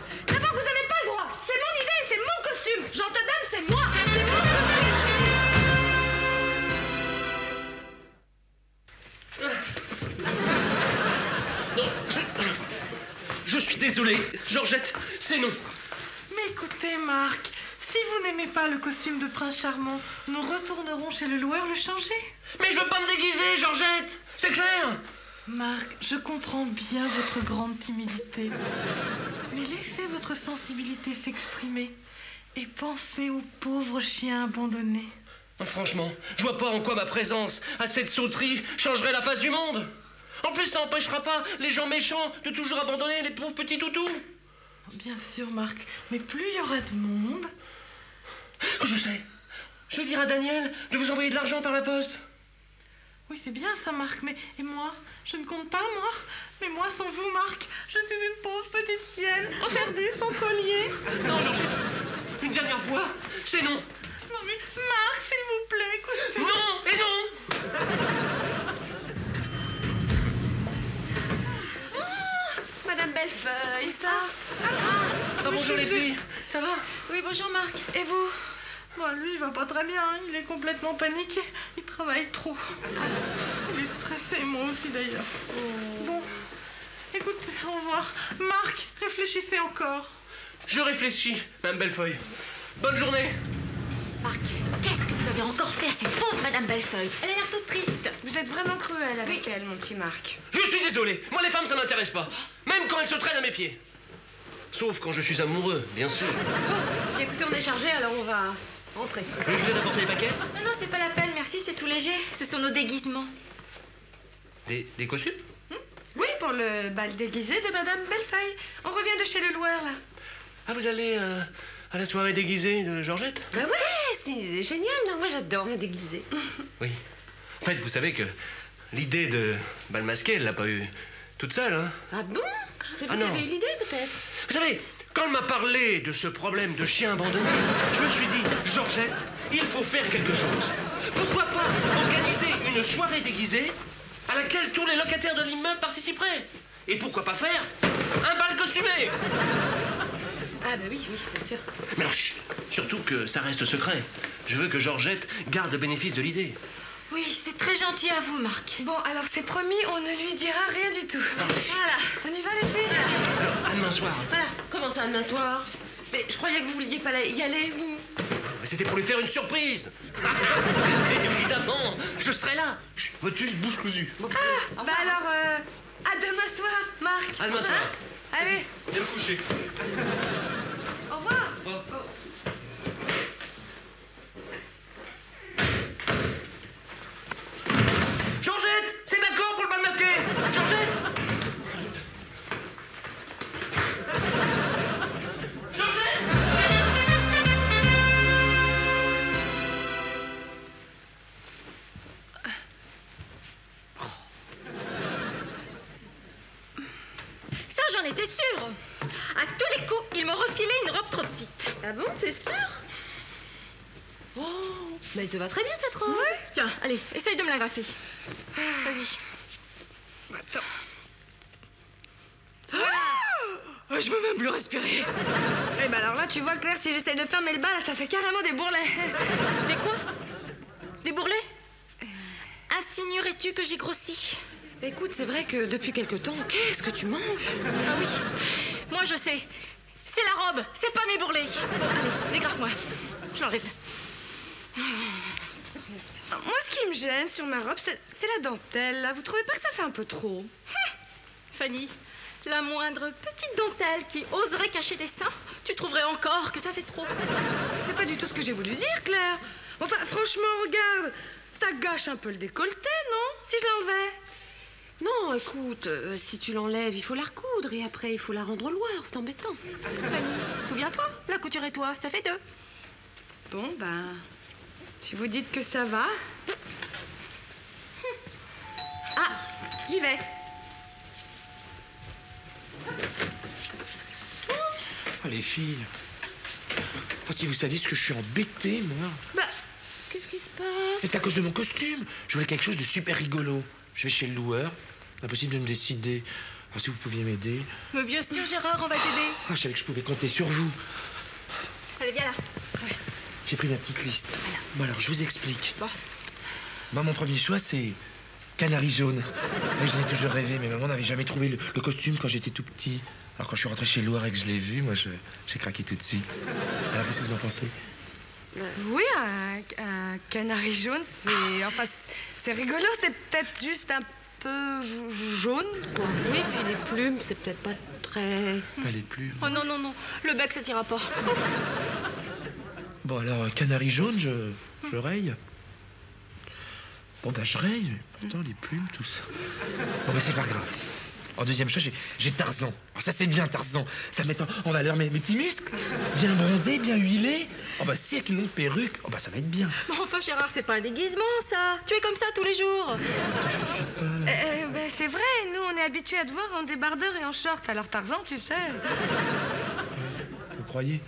Speaker 1: Je suis désolé, Georgette, c'est non.
Speaker 4: Mais écoutez, Marc, si vous n'aimez pas le costume de prince charmant, nous retournerons chez le loueur le changer.
Speaker 1: Mais je veux pas me déguiser, Georgette C'est clair
Speaker 4: Marc, je comprends bien votre grande timidité. Mais laissez votre sensibilité s'exprimer. Et pensez aux pauvres chiens abandonnés.
Speaker 5: Ah, franchement, je vois pas en quoi ma présence à cette sauterie changerait la face du monde. En plus, ça empêchera pas les gens méchants de toujours abandonner les pauvres petits toutous.
Speaker 4: Bien sûr, Marc, mais plus il y aura de monde.
Speaker 5: Je sais. Je vais dire à Daniel de vous envoyer de l'argent par la poste.
Speaker 4: Oui, c'est bien ça, Marc, mais et moi? Je ne compte pas, moi? Mais moi, sans vous, Marc, je suis une pauvre petite chienne, perdue, sans collier.
Speaker 5: Non, Georgette, une dernière fois, c'est non.
Speaker 4: Non, mais Marc, s'il vous plaît, écoutez.
Speaker 5: Non et non
Speaker 2: Madame Bellefeuille, ça
Speaker 5: Ah, bonjour les filles, ça va?
Speaker 15: Oui, bonjour Marc.
Speaker 2: Et vous?
Speaker 4: Bah, lui, il va pas très bien, hein. il est complètement paniqué. Il travaille trop. Il est stressé, moi aussi d'ailleurs. Bon, écoutez, au revoir. Marc, réfléchissez encore.
Speaker 5: Je réfléchis, Madame Bellefeuille. Bonne journée
Speaker 8: Marc, qu'est-ce que vous avez encore fait à cette pauvre Madame Bellefeuille? Elle a l'air toute triste.
Speaker 6: Vous êtes vraiment cruel avec elle, mon petit Marc.
Speaker 5: Je suis désolé, moi les femmes ça m'intéresse pas. Même quand elles se traînent à mes pieds. Sauf quand je suis amoureux, bien sûr.
Speaker 2: Écoutez, on est chargé, alors on va rentrer.
Speaker 5: Je vous aide à porter les paquets
Speaker 8: Non, non, c'est pas la peine, merci, c'est tout léger. Ce sont nos déguisements.
Speaker 5: des, des costumes
Speaker 6: Oui, pour le bal déguisé de Madame Bellefeuille. On revient de chez le Loir, là.
Speaker 5: Ah, vous allez euh, à la soirée déguisée de Georgette?
Speaker 2: Bah ouais, c'est génial, non Moi j'adore me déguiser.
Speaker 5: Oui. En fait, vous savez que l'idée de bal masqué, elle l'a pas eu toute seule, hein
Speaker 2: Ah bon? C'est vous
Speaker 5: Ah
Speaker 2: qui avez eu l'idée peut-être?
Speaker 5: Vous savez, quand elle m'a parlé de ce problème de chien abandonné, je me suis dit, Georgette, il faut faire quelque chose. Pourquoi pas organiser une soirée déguisée à laquelle tous les locataires de l'immeuble participeraient? Et pourquoi pas faire un bal costumé?
Speaker 2: Ah bah oui, oui, bien sûr.
Speaker 5: Mais alors, chut, surtout que ça reste secret. Je veux que Georgette garde le bénéfice de l'idée.
Speaker 8: Oui, c'est très gentil à vous, Marc.
Speaker 6: Bon, alors c'est promis, on ne lui dira rien du tout. Voilà, on y va les filles
Speaker 5: Alors, à demain soir.
Speaker 2: Voilà, comment ça demain soir? Mais je croyais que vous vouliez pas y aller, vous
Speaker 5: Mais C'était pour lui faire une surprise. Évidemment, je serai là. Chut, Vois-tu, bouche cousue.
Speaker 6: Ah, bah alors, euh, à demain soir, Marc.
Speaker 5: À demain soir.
Speaker 6: Hein Allez,
Speaker 5: Viens me coucher.
Speaker 6: au revoir.
Speaker 5: Georgette, c'est d'accord pour le bal masqué Georgette Georgette
Speaker 8: Ça, j'en étais sûre. À tous les coups, il me refilait une robe trop petite.
Speaker 2: Ah bon, t'es sûre Oh, mais elle te va très bien cette robe.
Speaker 8: Tiens, allez, essaye de me l'agrafer. Vas-y.
Speaker 6: Attends. Ah, je peux même plus respirer. Eh ben alors là, tu vois, Claire, si j'essaie de fermer le bas, là, ça fait carrément des bourrelets.
Speaker 8: Des quoi? Des bourrelets? Insignerais-tu que j'ai grossi?
Speaker 2: Écoute, c'est vrai que depuis quelque temps, qu'est-ce que tu manges?
Speaker 8: Ah oui, moi je sais. C'est la robe, c'est pas mes bourrelets. Allez, dégraffe-moi. Je l'enlève.
Speaker 6: Moi, ce qui me gêne sur ma robe, c'est la dentelle, là. Vous trouvez pas que ça fait un peu trop?
Speaker 8: Fanny, la moindre petite dentelle qui oserait cacher des seins, tu trouverais encore que ça fait trop.
Speaker 6: C'est pas du tout ce que j'ai voulu dire, Claire. Enfin, franchement, regarde. Ça gâche un peu le décolleté, non? Si je l'enlevais.
Speaker 2: Non, écoute, euh, si tu l'enlèves, il faut la recoudre et après il faut la rendre loin, c'est embêtant.
Speaker 8: Fanny, souviens-toi, la couture et toi, ça fait deux.
Speaker 6: Bon, ben. Si vous dites que ça va. Ah, j'y vais.
Speaker 1: Oh, les filles. Oh, si vous saviez ce que je suis embêté, moi.
Speaker 6: Bah, qu'est-ce qui se passe?
Speaker 1: C'est à cause de mon costume. Je voulais quelque chose de super rigolo. Je vais chez le loueur. Impossible de me décider. Alors, si vous pouviez m'aider.
Speaker 8: Mais bien sûr, Gérard, on va t'aider.
Speaker 1: Ah, je savais que je pouvais compter sur vous.
Speaker 8: Allez, viens là.
Speaker 1: J'ai pris ma petite liste. Bon, alors, je vous explique. Moi, mon premier choix, c'est Canari jaune. Ouais, je l'ai toujours rêvé, mais maman n'avait jamais trouvé le, le costume quand j'étais tout petit. Alors, quand je suis rentré chez Loire et que je l'ai vu, moi, j'ai craqué tout de suite. Alors, qu'est-ce que vous en pensez?
Speaker 6: Oui, un, un canari jaune, c'est. Enfin, c'est- rigolo, c'est peut-être juste un peu jaune, quoi.
Speaker 2: Oui, puis les plumes, c'est peut-être pas très.
Speaker 1: Pas les plumes.
Speaker 8: Oh non, non, non, le bec, ça t'ira pas.
Speaker 1: Bon, alors, euh, canari jaune, je, je raye. Bon, bah, je raye, mais pourtant, les plumes, tout ça. Bon, bah, c'est pas grave. En deuxième choix, j'ai- j'ai Tarzan. Ah, ça, c'est bien, Tarzan. Ça met en, en valeur mes, mes petits muscles. Bien bronzé, bien huilé. Oh, bah, si, avec une longue perruque, oh, bah, ça va être bien.
Speaker 10: Mais enfin, Gérard, c'est pas un déguisement, ça. Tu es comme ça tous les jours.
Speaker 6: Euh, ben, c'est vrai, nous on est habitués à te voir en débardeur et en short, alors Tarzan, tu sais.
Speaker 1: Vous croyez?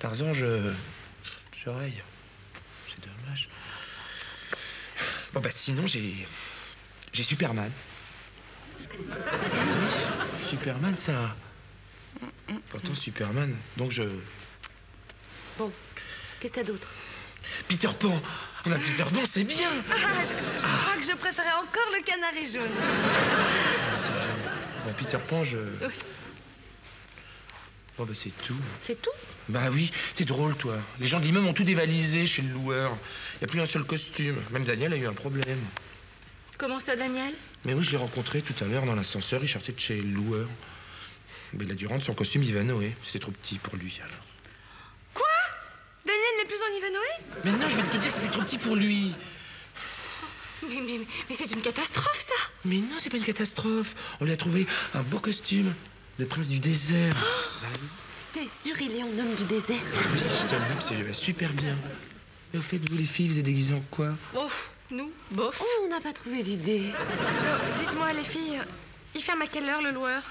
Speaker 1: Tarzan, je. C'est dommage. Bon, bah, sinon, j'ai. J'ai Superman. Superman, ça. Pourtant, Superman. Donc, je.
Speaker 8: Bon, qu'est-ce que t'as d'autre?
Speaker 1: Peter Pan On a Peter Pan, c'est bien
Speaker 6: Ah, je, je- je crois que je préférais encore le canari jaune.
Speaker 1: Bon, Peter Pan, je. Bon, bah, c'est tout.
Speaker 8: C'est tout?
Speaker 1: Bah oui, t'es drôle, toi. Les gens de l'immeuble ont tout dévalisé chez le loueur. Y a plus un seul costume. Même Daniel a eu un problème.
Speaker 10: Comment ça, Daniel?
Speaker 1: Mais oui, je l'ai rencontré tout à l'heure dans l'ascenseur. Il sortait de chez le loueur. Mais il a dû rendre son costume Ivanoé. C'était trop petit pour lui, alors.
Speaker 6: Quoi? Daniel n'est plus en Ivanoé
Speaker 1: Mais non, je vais te dire, c'était trop petit pour lui.
Speaker 10: Mais, mais, mais c'est une catastrophe, ça.
Speaker 1: Mais non, c'est pas une catastrophe. On lui a trouvé un beau costume. Le prince du désert. Bah oui.
Speaker 8: T'es sûr, il est en homme du désert?
Speaker 1: Oui, si je te le dis, ça lui va super bien. Mais au fait, vous, les filles, vous êtes déguisées en quoi?
Speaker 10: Oh, nous, bof.
Speaker 8: Oh, on n'a pas trouvé d'idée.
Speaker 6: Dites-moi, les filles, il ferme à quelle heure le loueur?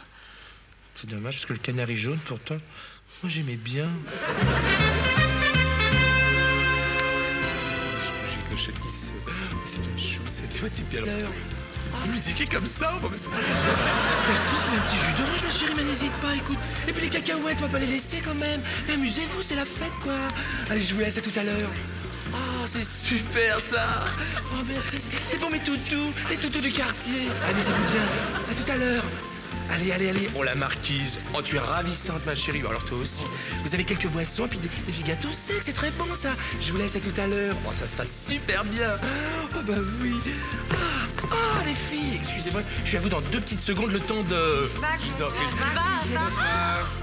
Speaker 1: C'est dommage, parce que le canari jaune, pourtant, moi, j'aimais bien. J'ai coché qui c'est C'est la chaussette, tu vois, tu bien l'heure. La musique est comme ça, T'as souffle, un petit jus d'orange, ma chérie, mais n'hésite pas, écoute. Et puis les cacahuètes, faut pas les laisser quand même. Mais amusez-vous, c'est la fête, quoi. Allez, je vous laisse à tout à l'heure. Oh, c'est super ça Oh merci, c'est- c'est pour mes toutous, les toutous du quartier. Amusez-vous bien, à tout à l'heure. Allez, allez, allez, oh la marquise. Oh, tu es ravissante, ma chérie. Alors toi aussi. Vous avez quelques boissons, et puis des, des petits gâteaux secs, c'est très bon ça. Je vous laisse à tout à l'heure. Oh, ça se passe super bien. Oh bah oui. Ah, les filles, excusez-moi, je suis à vous dans deux petites secondes, le temps de. Je vous en prie.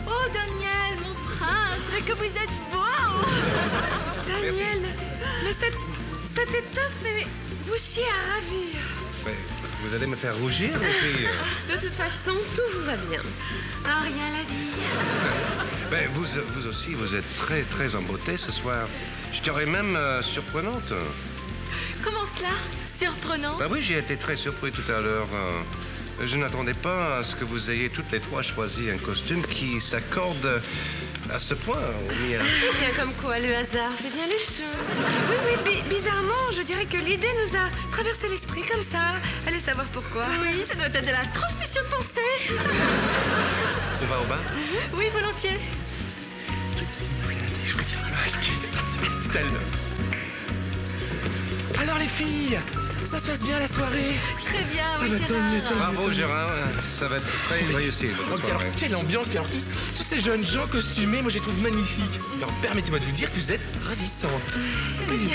Speaker 10: Oh, Daniel, mon prince, mais que vous êtes beau.
Speaker 6: Daniel, mais cette, cette étoffe, mais, vous chiez à ravir.
Speaker 3: Mais vous allez me faire rougir, les filles
Speaker 8: De toute façon, tout vous va bien.
Speaker 10: Ah, rien la vie.
Speaker 3: Ben, vous, vous aussi, vous êtes très, très en beauté ce soir. Je dirais même euh, surprenante.
Speaker 10: Comment cela? Surprenant.
Speaker 3: Ben oui, j'ai été très surpris tout à l'heure. euh, Je n'attendais pas à ce que vous ayez toutes les trois choisi un costume qui s'accorde à ce point au mien.
Speaker 8: Bien comme quoi, le hasard fait bien les choses.
Speaker 6: Oui, oui, bi- bizarrement, je dirais que l'idée nous a traversé l'esprit comme ça. Allez savoir pourquoi.
Speaker 10: Oui, ça doit être de la transmission de pensée.
Speaker 3: On va au bar?
Speaker 10: Oui, volontiers.
Speaker 1: À l'heure. Alors les filles, ça se passe bien la soirée
Speaker 10: Très bien, oui,
Speaker 1: Ah bah, tant mieux,
Speaker 10: Gérard.
Speaker 1: tant mieux,
Speaker 3: Bravo
Speaker 1: tant.
Speaker 3: Gérard, ça va être très réussi
Speaker 1: Oh,
Speaker 3: votre
Speaker 1: alors,
Speaker 3: soirée.
Speaker 1: quelle ambiance, puis alors tous, tous ces jeunes gens costumés, moi je les trouve magnifiques. Alors permettez-moi de vous dire que vous êtes ravissante. Oui.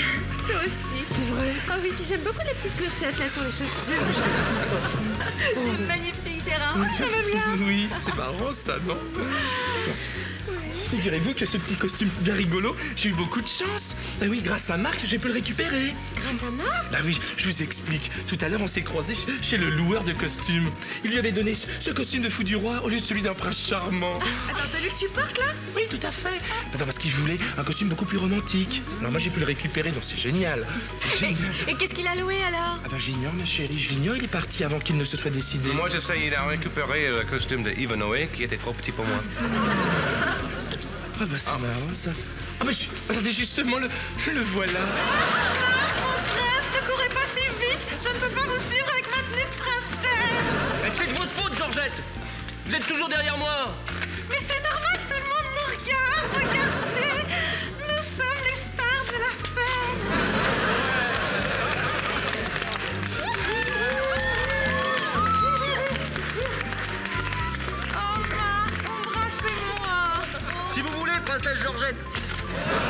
Speaker 8: Toi aussi.
Speaker 1: C'est vrai.
Speaker 8: Ah oui, puis j'aime beaucoup les petites clochettes là sur les chaussures.
Speaker 10: C'est magnifique, Gérard. Oh, j'aime bien.
Speaker 1: Oui, c'est marrant ça, non? Figurez-vous que ce petit costume bien rigolo, j'ai eu beaucoup de chance. Ah oui, grâce à Marc, j'ai pu le récupérer.
Speaker 8: Grâce à Marc
Speaker 1: Ah oui, je vous explique. Tout à l'heure, on s'est croisés chez, le loueur de costumes. Il lui avait donné ce, ce costume de fou du roi au lieu de celui d'un prince charmant.
Speaker 6: Attends, celui que tu portes là?
Speaker 1: Oui, tout à fait. Attends, parce qu'il voulait un costume beaucoup plus romantique. Alors moi, j'ai pu le récupérer, donc c'est génial. C'est génial.
Speaker 10: Et qu'est-ce qu'il a loué alors?
Speaker 1: Ah ben j'ignore, ma chérie, je l'ignore, il est parti avant qu'il ne se soit décidé.
Speaker 3: Moi, je sais, il a récupéré le costume de Ivanhoe qui était trop petit pour moi.
Speaker 1: Ah bah c'est marrant ça. Ah bah je- attendez, justement, le, le voilà.
Speaker 4: Bref, ne courez pas si vite. Je ne peux pas vous suivre avec ma tenue de princesse.
Speaker 5: Et c'est de votre faute, Georgette Vous êtes toujours derrière moi
Speaker 4: Mais c'est normal, tout le monde nous regarde. Regardez.
Speaker 5: Princesse Georgette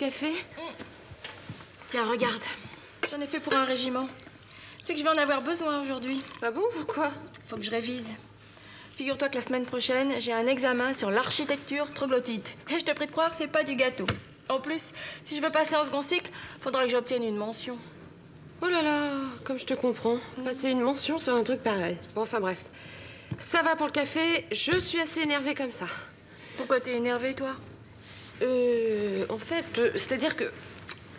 Speaker 2: Café
Speaker 8: Tiens, regarde. J'en ai fait pour un régiment. C'est que je vais en avoir besoin aujourd'hui.
Speaker 2: Ah bon Pourquoi?
Speaker 8: Faut que je révise. Figure-toi que la semaine prochaine, j'ai un examen sur l'architecture troglodyte. Et je te prie de croire, c'est pas du gâteau. En plus, si je veux passer en second cycle, faudra que j'obtienne une mention.
Speaker 2: Oh là là, comme je te comprends. Passer une mention sur un truc pareil. Bon, enfin bref. Ça va pour le café, je suis assez énervée comme ça.
Speaker 8: Pourquoi t'es énervée, toi?
Speaker 2: Euh. En fait, c'est-à-dire que.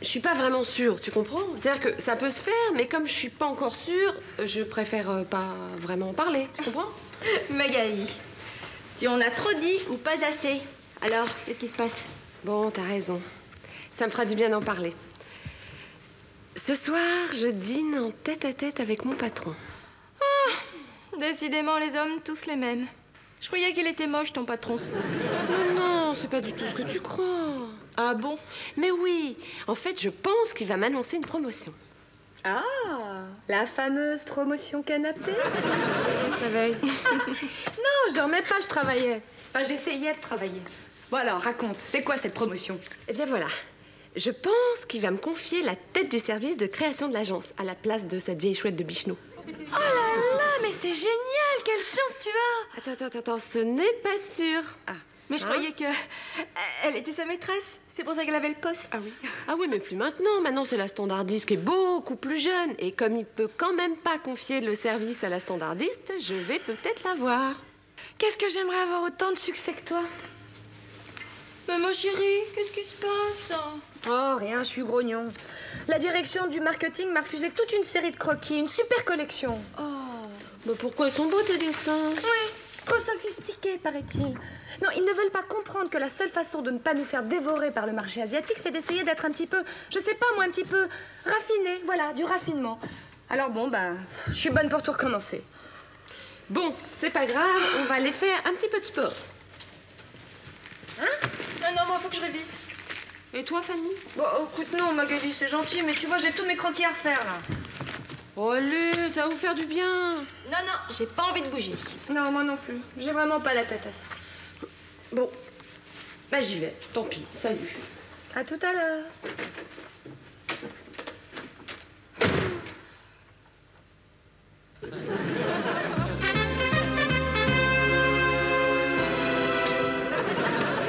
Speaker 2: Je suis pas vraiment sûre, tu comprends? C'est-à-dire que ça peut se faire, mais comme je suis pas encore sûre, je préfère euh, pas vraiment en parler, tu comprends?
Speaker 8: Magali, tu en as trop dit ou pas assez? Alors, qu'est-ce qui se passe?
Speaker 2: Bon, t'as raison. Ça me fera du bien d'en parler. Ce soir, je dîne en tête à tête avec mon patron.
Speaker 8: Décidément, les hommes, tous les mêmes. Je croyais qu'il était moche, ton patron.
Speaker 2: Non, non, c'est pas du tout ce que tu crois.
Speaker 8: Ah bon?
Speaker 2: Mais oui, en fait, je pense qu'il va m'annoncer une promotion.
Speaker 6: Ah, la fameuse promotion canapé?
Speaker 2: Il se réveille.
Speaker 6: Non, je dormais pas, je travaillais. Enfin, j'essayais de travailler. Bon alors, raconte, c'est quoi cette promotion?
Speaker 2: Eh bien voilà. Je pense qu'il va me confier la tête du service de création de l'agence à la place de cette vieille chouette de Bichneau.
Speaker 6: Oh là là, mais c'est génial, quelle chance tu as
Speaker 2: Attends, attends, attends, ce n'est pas sûr. Ah.
Speaker 8: Mais je
Speaker 2: Hein
Speaker 8: croyais que. Elle était sa maîtresse. C'est pour ça qu'elle avait le poste.
Speaker 2: Ah oui. Ah oui, mais plus maintenant. Maintenant, c'est la standardiste qui est beaucoup plus jeune. Et comme il peut quand même pas confier le service à la standardiste, je vais peut-être la voir.
Speaker 6: Qu'est-ce que j'aimerais avoir autant de succès que toi?
Speaker 8: Mais ma chérie, qu'est-ce qui se passe?
Speaker 6: Oh, rien, je suis grognon. La direction du marketing m'a refusé toute une série de croquis, une super collection.
Speaker 2: Oh. Bah pourquoi ils sont beaux tes dessins?
Speaker 6: Oui, trop sophistiqués, paraît-il. Non, ils ne veulent pas comprendre que la seule façon de ne pas nous faire dévorer par le marché asiatique, c'est d'essayer d'être un petit peu, je sais pas moi, un petit peu raffiné. Voilà, du raffinement. Alors bon, ben, je suis bonne pour tout recommencer.
Speaker 2: Bon, c'est pas grave, on va aller faire un petit peu de sport.
Speaker 8: Hein? Non, non, moi, faut que je révise.
Speaker 2: Et toi, Fanny
Speaker 6: Bon, écoute, non, Magali, c'est gentil, mais tu vois, j'ai tous mes croquis à refaire, là.
Speaker 2: Oh, allez, ça va vous faire du bien.
Speaker 8: Non, non, j'ai pas envie de bouger.
Speaker 6: Non, moi non plus. J'ai vraiment pas la tête à ça.
Speaker 2: Bon, bah j'y vais. Tant pis, salut.
Speaker 6: À tout à l'heure.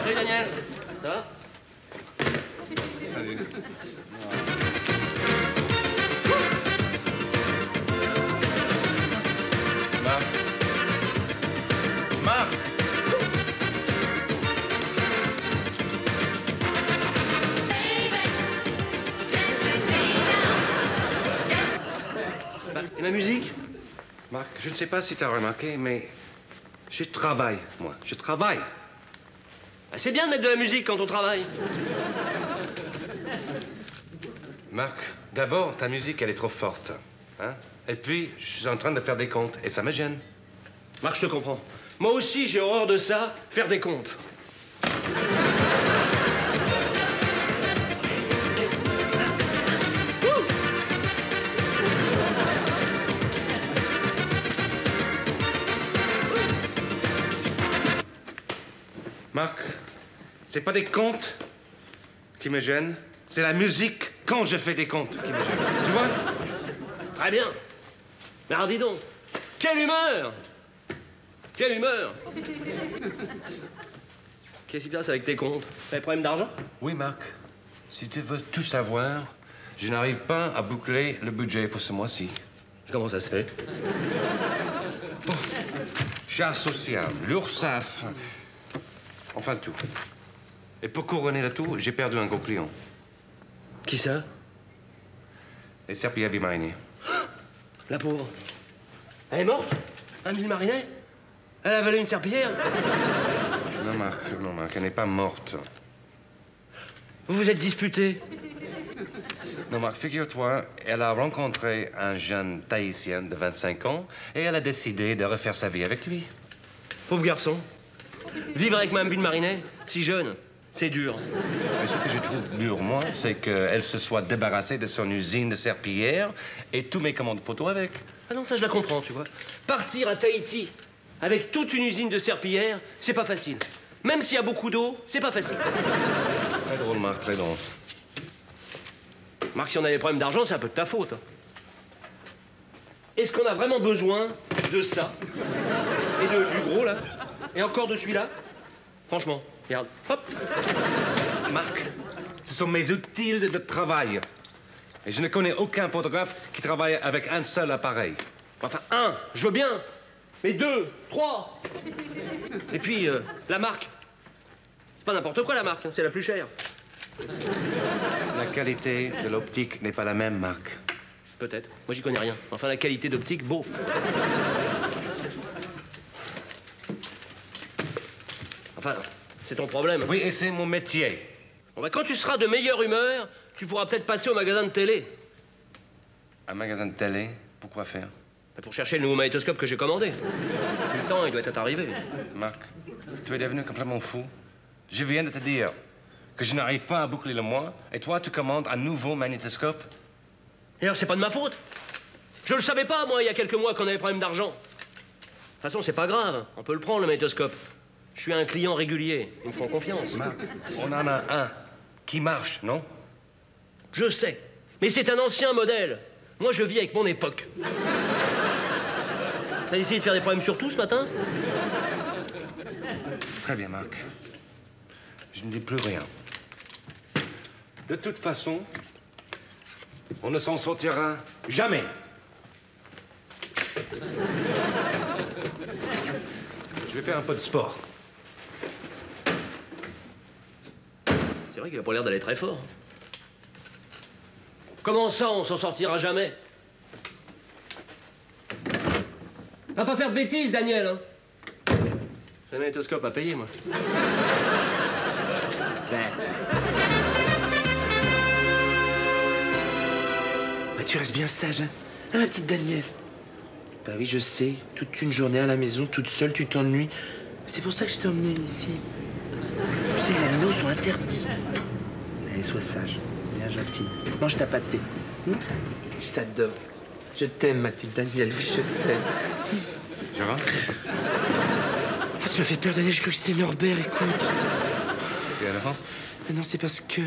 Speaker 5: Salut Daniel. Ça va?
Speaker 3: Marc. Marc.
Speaker 5: Et ma musique
Speaker 3: Marc, je ne sais pas si tu as remarqué, mais je travaille, moi. Je travaille.
Speaker 5: Ah, C'est bien de mettre de la musique quand on travaille.
Speaker 3: Marc, d'abord, ta musique, elle est trop forte. Hein? Et puis, je suis en train de faire des comptes, et ça me gêne.
Speaker 5: Marc, je te comprends. Moi aussi, j'ai horreur de ça, faire des comptes.
Speaker 3: Marc, c'est pas des comptes qui me gênent, c'est la musique quand je fais des comptes. Tu vois?
Speaker 5: Très bien. Mais alors dis donc, quelle humeur Quelle humeur Qu'est-ce qui se passe avec tes comptes T'as des problèmes d'argent?
Speaker 3: Oui, Marc. Si tu veux tout savoir, je n'arrive pas à boucler le budget pour ce mois-ci.
Speaker 5: Comment ça se fait?
Speaker 3: Chasse sociale, l'URSSAF, enfin tout. Et pour couronner le tout, j'ai perdu un gros client.
Speaker 5: Qui ça?
Speaker 3: Et Serpilla Vimarini.
Speaker 5: La pauvre. Elle est morte? Un mille marinet Elle a avalé une serpillière?
Speaker 3: Non, Marc, non, Marc, elle n'est pas morte.
Speaker 5: Vous vous êtes disputés
Speaker 3: Non, Marc, figure-toi, elle a rencontré un jeune Tahitien de 25 ans et elle a décidé de refaire sa vie avec lui.
Speaker 5: Pauvre garçon. Vivre avec Mme Villemarinet, si jeune, c'est dur.
Speaker 3: Mais ce que je trouve dur, moi, c'est qu'elle se soit débarrassée de son usine de serpillière et tous mes commandes photos avec.
Speaker 5: Ah non, ça je la comprends, tu vois. Partir à Tahiti avec toute une usine de serpillières, c'est pas facile. Même s'il y a beaucoup d'eau, c'est pas facile.
Speaker 3: Très drôle, Marc, très drôle.
Speaker 5: Marc, si on a des problèmes d'argent, c'est un peu de ta faute. hein. Est-ce qu'on a vraiment besoin de ça Et de, du gros, là? Et encore de celui-là? Franchement, regarde. Hop
Speaker 3: Marc, ce sont mes outils de travail. Et je ne connais aucun photographe qui travaille avec un seul appareil.
Speaker 5: Enfin, un, je veux bien. Mais deux, trois. Et puis, euh, la marque. C'est pas n'importe quoi, la marque, hein, c'est la plus chère.
Speaker 3: La qualité de l'optique n'est pas la même, Marc.
Speaker 5: Peut-être. Moi, j'y connais rien. Enfin, la qualité d'optique, beau. Enfin, c'est ton problème.
Speaker 3: Oui, et c'est mon métier.
Speaker 5: Bon, bah, quand tu seras de meilleure humeur, tu pourras peut-être passer au magasin de télé.
Speaker 3: Un magasin de télé, pourquoi faire?
Speaker 5: Bah, Pour chercher le nouveau magnétoscope que j'ai commandé. Le temps, il doit être arrivé.
Speaker 3: Marc, tu es devenu complètement fou. Je viens de te dire que je n'arrive pas à boucler le mois, et toi, tu commandes un nouveau magnétoscope?
Speaker 5: Et alors, c'est pas de ma faute. Je le savais pas, moi, il y a quelques mois qu'on avait problème d'argent. De toute façon, c'est pas grave. On peut le prendre, le magnétoscope. Je suis un client régulier. Ils me font confiance.
Speaker 3: Marc, on en a un qui marche, non?
Speaker 5: Je sais. Mais c'est un ancien modèle. Moi, je vis avec mon époque. T'as essayé de faire des problèmes sur tout ce matin?
Speaker 3: Très bien, Marc. Je ne dis plus rien. De toute façon, on ne s'en sortira jamais. Je vais faire un peu de sport.
Speaker 5: C'est vrai qu'il a pas l'air d'aller très fort. Comment ça, on s'en sortira jamais? Va pas faire de bêtises, Daniel. Hein? J'ai un magnétoscope à payer, moi.
Speaker 1: Bah, tu restes bien sage, hein? Hein, ma petite Danielle Bah oui, je sais. Toute une journée à la maison, toute seule, tu t'ennuies. C'est pour ça que je t'ai emmené ici. Sais, les animaux sont interdits. Allez, sois sage. Bien gentil. Mange ta pâtée. Hum? Je t'adore. Je t'aime, ma petite Danielle. Oui, je t'aime.
Speaker 3: Gérard
Speaker 1: Ah, tu m'as fait peur, Daniel. Je crois que c'était Norbert, écoute.
Speaker 3: Et alors?
Speaker 1: Mais non, c'est parce que...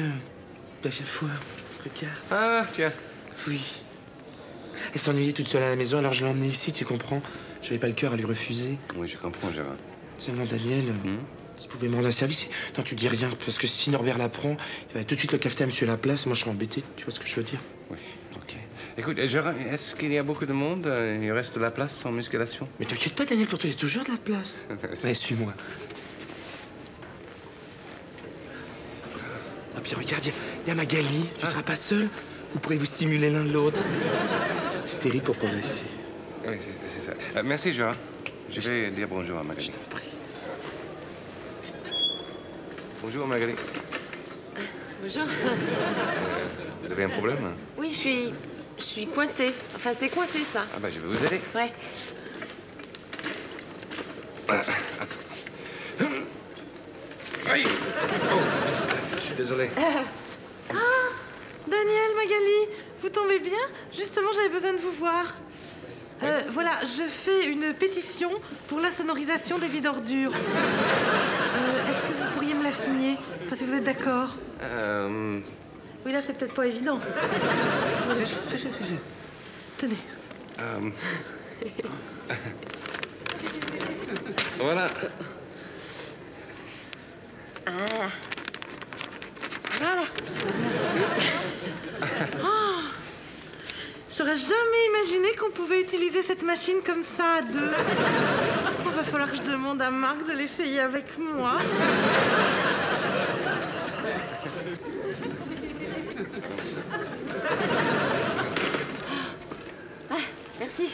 Speaker 1: Bah, viens voir. Regarde.
Speaker 3: Ah, tiens.
Speaker 1: Oui. Elle s'ennuyait toute seule à la maison, alors je l'ai emmenée ici, tu comprends? J'avais pas le cœur à lui refuser.
Speaker 3: Oui, je comprends, Gérard.
Speaker 1: Seulement, Daniel, euh, si tu pouvais me rendre un service... Non, tu dis rien, parce que si Norbert l'apprend, il va tout de suite le cafeter à monsieur Laplace. Moi, je serais embêté, tu vois ce que je veux dire?
Speaker 3: Oui, ok. Écoute, est-ce qu'il y a beaucoup de monde? Il reste de la place en musculation?
Speaker 1: Mais t'inquiète pas, Daniel, pour toi, il y a toujours de la place. Allez, suis-moi. Ah, puis regarde, il y a- il y, a Magali. Tu seras pas seul Vous pourrez vous stimuler l'un l'autre. C'est terrible pour progresser.
Speaker 3: Oui, c'est ça. Euh, merci, Gérard. Je vais dire bonjour à Magali. Bonjour, Magali.
Speaker 8: Bonjour.
Speaker 3: Vous avez un problème
Speaker 8: Oui, je suis. Je suis coincée. Enfin, c'est coincé, ça.
Speaker 3: Ah bah, je vais vous aider.
Speaker 8: Ouais.
Speaker 3: Ah, attends. Aïe. Oh, je suis désolé.
Speaker 4: Ah Daniel, Magali, vous tombez bien Justement, j'avais besoin de vous voir. Euh, voilà, je fais une pétition pour la sonorisation des vides ordures. Euh, Est-ce que vous pourriez me la signer Enfin, si vous êtes d'accord.
Speaker 3: Euh,
Speaker 4: Oui, là, c'est peut-être pas évident.
Speaker 3: si, si, si, si.
Speaker 4: Tenez.
Speaker 3: euh, voilà.
Speaker 8: Ah. Voilà.
Speaker 4: Ah J'aurais jamais imaginé qu'on pouvait utiliser cette machine comme ça à deux. Il va falloir que je demande à Marc de l'essayer avec moi.
Speaker 8: Ah, merci.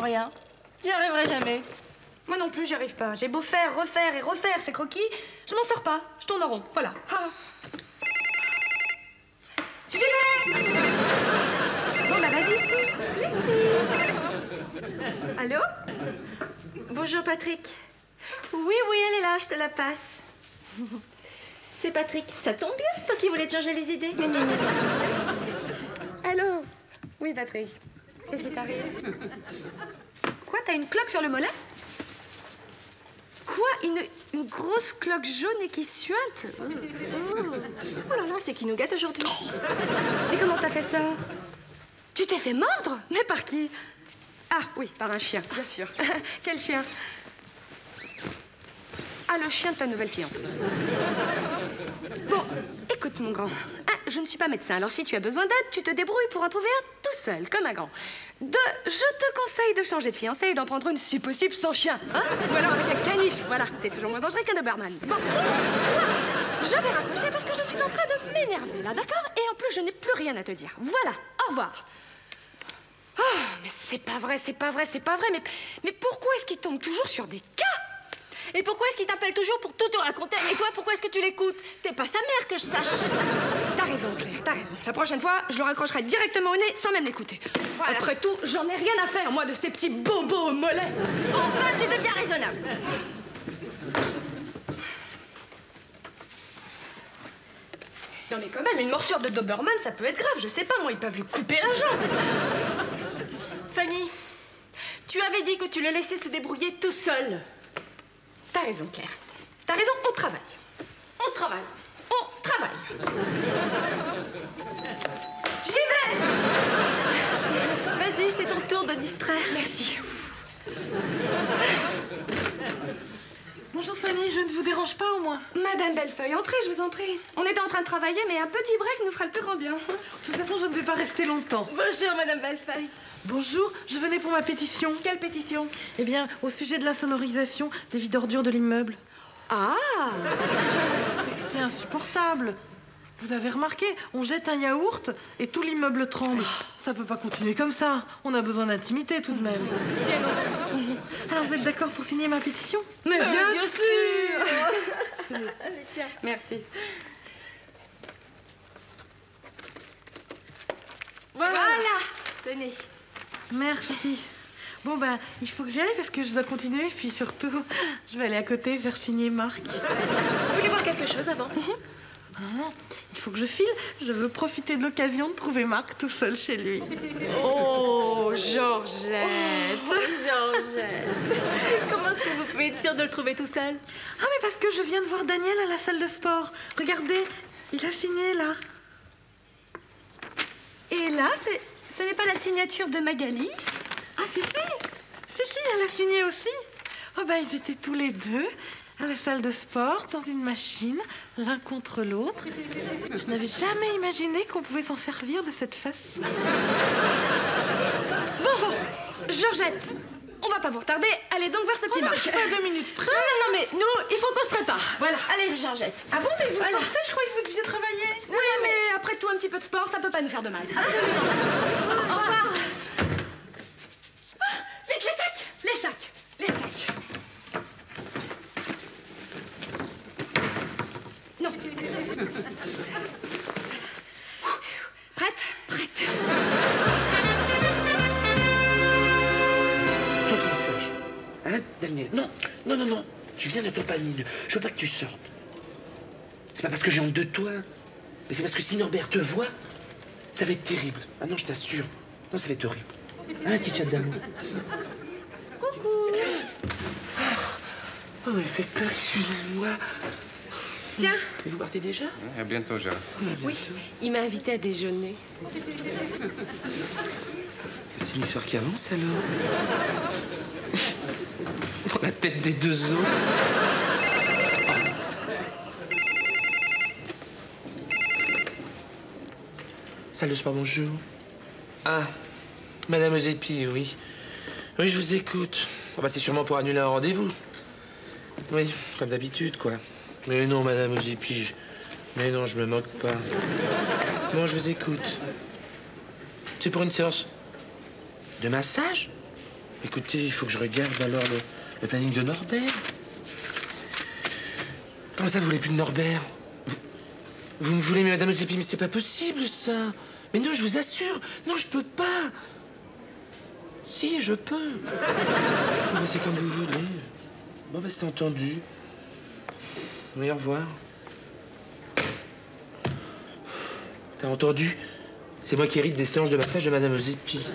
Speaker 6: Comprends rien. J'y arriverai jamais.
Speaker 2: Moi non plus, j'y arrive pas. J'ai beau faire, refaire et refaire ces croquis, je m'en sors pas. Je tourne en rond. Voilà. Ah. J'y vais Bon, bah vas-y.
Speaker 10: Allô? Bonjour Patrick. Oui, oui, elle est là, je te la passe. C'est Patrick. Ça tombe bien, toi qui voulais te changer les idées.
Speaker 6: Allô? Oui, Patrick. Qu'est-ce qui t'arrive Quoi, t'as une cloque sur le mollet? Quoi une, une grosse cloque jaune et qui suinte?
Speaker 10: Oh là là, c'est qui nous gâte aujourd'hui.
Speaker 6: Mais comment t'as fait ça? Tu t'es fait mordre? Mais par qui? Ah oui, par un chien, bien sûr. Quel chien? Ah, le chien de ta nouvelle fiancée. Bon, écoute, mon grand. Ah, je ne suis pas médecin, alors si tu as besoin d'aide, tu te débrouilles pour en trouver un tout seul, comme un grand. Deux, je te conseille de changer de fiancée et d'en prendre une, si possible, sans chien. Hein Ou alors avec un caniche. Voilà, c'est toujours moins dangereux qu'un Doberman. Bon, je vais raccrocher parce que je suis en train de m'énerver, là, d'accord? Et en plus, je n'ai plus rien à te dire. Voilà, au revoir. Oh, mais c'est pas vrai, c'est pas vrai, c'est pas vrai. Mais, mais pourquoi est-ce qu'il tombe toujours sur des cas?
Speaker 10: Et pourquoi est-ce qu'il t'appelle toujours pour tout te raconter? Et toi, pourquoi est-ce que tu l'écoutes? T'es pas sa mère, que je sache.
Speaker 6: T'as raison, Claire, t'as raison. La prochaine fois, je le raccrocherai directement au nez sans même l'écouter. Après tout, j'en ai rien à faire, moi, de ces petits bobos au mollet.
Speaker 10: Enfin, tu deviens raisonnable.
Speaker 6: Non, mais quand même, une morsure de Doberman, ça peut être grave. Je sais pas, moi, ils peuvent lui couper la jambe.
Speaker 10: Fanny, tu avais dit que tu le laissais se débrouiller tout seul.
Speaker 6: T'as raison, Claire. T'as raison, on travaille.
Speaker 10: On travaille.
Speaker 6: On travaille. J'y vais
Speaker 10: Vas-y, c'est ton tour de distraire.
Speaker 6: Merci.
Speaker 4: Bonjour Fanny, je ne vous dérange pas au moins
Speaker 6: Madame Bellefeuille, entrez, je vous en prie. On était en train de travailler, mais un petit break nous fera le plus grand bien.
Speaker 4: De toute façon, je ne vais pas rester longtemps.
Speaker 10: Bonjour, Madame Bellefeuille.
Speaker 4: Bonjour, je venais pour ma pétition.
Speaker 10: Quelle pétition?
Speaker 4: Eh bien, au sujet de l'insonorisation des vides ordures de l'immeuble.
Speaker 6: Ah
Speaker 4: C'est insupportable. Vous avez remarqué, on jette un yaourt et tout l'immeuble tremble. Ça peut pas continuer comme ça. On a besoin d'intimité tout de même. Alors vous êtes d'accord pour signer ma pétition?
Speaker 6: Mais bien,
Speaker 10: Euh, bien
Speaker 6: sûr. Merci.
Speaker 10: Voilà. Tenez.
Speaker 4: Merci. Bon ben, il faut que j'y aille parce que je dois continuer. Puis surtout, je vais aller à côté faire signer Marc.
Speaker 10: Vous voulez voir quelque chose avant?
Speaker 4: Ah non, il faut que je file. Je veux profiter de l'occasion de trouver Marc tout seul chez lui.
Speaker 6: Oh, Georgette
Speaker 10: Georgette. Comment est-ce que vous pouvez être sûre de le trouver tout seul?
Speaker 4: Ah mais parce que je viens de voir Daniel à la salle de sport. Regardez, il a signé là.
Speaker 6: Et là, c'est- ce n'est pas la signature de Magali
Speaker 4: Ah si si Si si, elle a signé aussi. Oh ben ils étaient tous les deux à la salle de sport, dans une machine, l'un contre l'autre. Je n'avais jamais imaginé qu'on pouvait s'en servir de cette façon.
Speaker 6: Bon, bon, Georgette, on va pas vous retarder. Allez donc voir ce petit
Speaker 4: Oh non, mais je suis pas à deux minutes près.
Speaker 10: Non, non, non, mais nous, il faut qu'on se prépare.
Speaker 6: Voilà.
Speaker 10: Allez, Georgette.
Speaker 4: Ah bon, mais vous sortez Je croyais que vous deviez travailler.
Speaker 6: Oui, mais après tout, un petit peu de sport, ça peut pas nous faire de mal.
Speaker 10: Au revoir.
Speaker 6: Vite, les sacs Les sacs Les sacs Non. Prête? Prête.
Speaker 1: Sois bien sage. Hein, Daniel? Non, non, non, non. Tu viens de ton panier. Je veux pas que tu sortes. C'est pas parce que j'ai honte de toi. Mais c'est parce que si Norbert te voit, ça va être terrible. Ah non, je t'assure. Non, ça va être horrible. Hein, petit chat d'amour?
Speaker 6: Coucou
Speaker 1: Oh, il fait peur, excusez-moi.
Speaker 6: Tiens,
Speaker 1: Et vous partez déjà?
Speaker 3: À bientôt, Gérard.
Speaker 8: Oui, il m'a invité à déjeuner.
Speaker 1: C'est une histoire qui avance alors? Dans la tête des deux autres. Salle de sport, bonjour. Ah, Madame Zépi, oui. Oui, je vous écoute. Ah bah, c'est sûrement pour annuler un rendez-vous. Oui, comme d'habitude, quoi. Mais non, Madame Zépi, je- mais non, je me moque pas. Bon, je vous écoute. C'est pour une séance de massage? Écoutez, il faut que je regarde alors le, planning de Norbert. Comment ça, vous voulez plus de Norbert? Vous, me voulez, mais Madame Zépi, mais c'est pas possible, ça. Mais non, je vous assure, non, je peux pas. Si, je peux. Mais c'est comme vous voulez. Bon, bah, c'est entendu. Oui, au revoir. T'as entendu? C'est moi qui hérite des séances de massage de Madame Ozepi.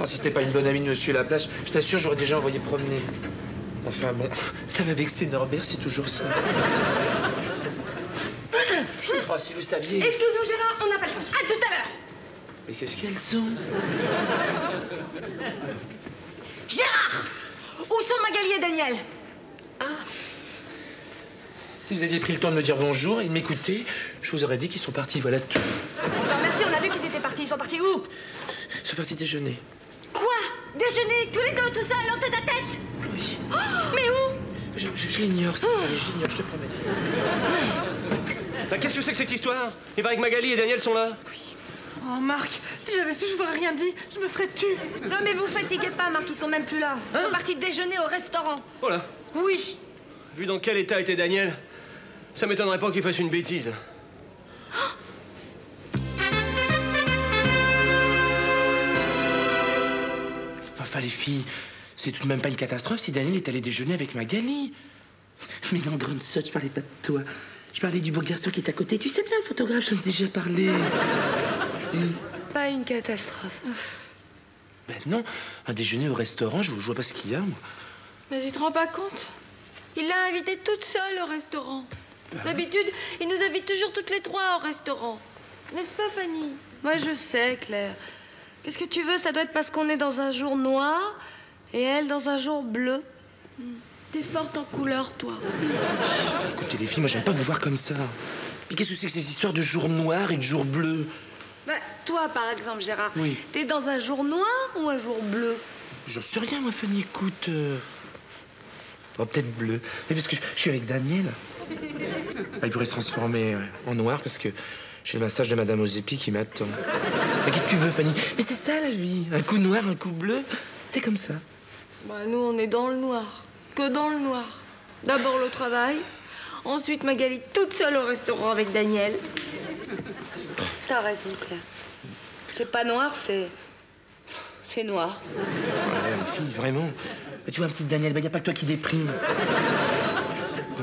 Speaker 1: Oh, si c'était pas une bonne amie de Monsieur Laplace, je t'assure, j'aurais déjà envoyé promener. Enfin bon, ça va vexer Norbert, c'est toujours ça. Oh, si vous saviez.
Speaker 6: Excuse-nous, Gérard, on n'a pas le temps. À tout à l'heure.
Speaker 1: Mais qu'est-ce qu'elles sont?
Speaker 6: Gérard Où sont Magali et Daniel?
Speaker 1: Si vous aviez pris le temps de me dire bonjour et de m'écouter, je vous aurais dit qu'ils sont partis, voilà tout.
Speaker 10: Non, merci, on a vu qu'ils étaient partis. Ils sont partis où?
Speaker 1: Ils sont partis déjeuner.
Speaker 6: Quoi? Déjeuner tous les deux, tout seuls, en tête à tête?
Speaker 1: Oui.
Speaker 6: Oh, mais où?
Speaker 1: Je, je- je l'ignore, ça. Je l'ignore, je te promets.
Speaker 5: Bah, qu'est-ce que c'est que cette histoire? Il paraît que Magali et Daniel sont là.
Speaker 4: Oh, Marc, si j'avais su, je vous aurais rien dit. Je me serais tue.
Speaker 10: Non, mais vous fatiguez pas, Marc, ils sont même plus là. Ils sont partis déjeuner au restaurant.
Speaker 5: Oh là.
Speaker 6: Oui.
Speaker 5: Vu dans quel état était Daniel, ça m'étonnerait pas qu'il fasse une bêtise.
Speaker 1: Enfin, les filles, c'est tout de même pas une catastrophe si Daniel est allé déjeuner avec Magali. Mais non, grande sotte, je parlais pas de toi. Je parlais du beau garçon qui est à côté. Tu sais bien, le photographe, j'en ai déjà parlé. Hum.
Speaker 10: Pas une catastrophe.
Speaker 1: Ben non, un déjeuner au restaurant, je, je vois pas ce qu'il y a, moi.
Speaker 10: Mais tu te rends pas compte? Il l'a invitée toute seule au restaurant. D'habitude, il nous invite toujours toutes les trois au restaurant. N'est-ce pas, Fanny? Moi, je sais, Claire. Qu'est-ce que tu veux? Ça doit être parce qu'on est dans un jour noir et elle dans un jour bleu. T'es forte en couleur, toi.
Speaker 1: Écoutez, les filles, moi, j'aime pas vous voir comme ça. Mais qu'est-ce que c'est que ces histoires de jour noir et de jour bleu
Speaker 10: Bah, toi, par exemple, Gérard,
Speaker 1: Oui.
Speaker 10: t'es dans un jour noir ou un jour bleu?
Speaker 1: J'en sais rien, moi, Fanny, écoute. euh, Oh, peut-être bleu. Mais parce que je suis avec Daniel. Ah, il pourrait se transformer euh, en noir parce que j'ai le massage de Madame Ozepi qui m'attend. Mais qu'est-ce que tu veux, Fanny? Mais c'est ça, la vie. Un coup noir, un coup bleu. C'est comme ça.
Speaker 10: Bah, nous, on est dans le noir. Que dans le noir. D'abord le travail, ensuite Magali toute seule au restaurant avec Daniel. T'as raison, Claire. C'est pas noir, c'est. C'est noir.
Speaker 1: Ah ouais, filles, vraiment. Mais tu vois, un petit Daniel, il n'y a pas que toi qui déprime.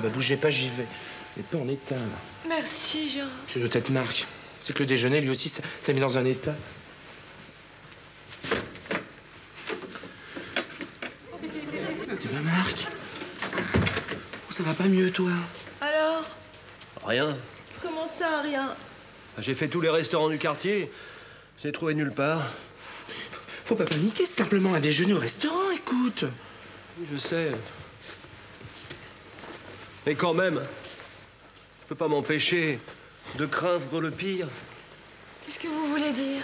Speaker 1: Bah, bougez pas, j'y vais. Mais pas en état, là.
Speaker 10: Merci, Gérard.
Speaker 1: C'est de tête Marc. C'est que le déjeuner, lui aussi, ça, ça mis dans un état. T'es pas Marc Ça va pas mieux, toi
Speaker 10: Alors
Speaker 5: Rien.
Speaker 10: Comment ça, rien
Speaker 5: J'ai fait tous les restaurants du quartier. J'ai trouvé nulle part.
Speaker 1: Faut pas paniquer, c'est simplement un déjeuner au restaurant, écoute.
Speaker 5: Je sais. Mais quand même, je peux pas m'empêcher de craindre le pire.
Speaker 10: Qu'est-ce que vous voulez dire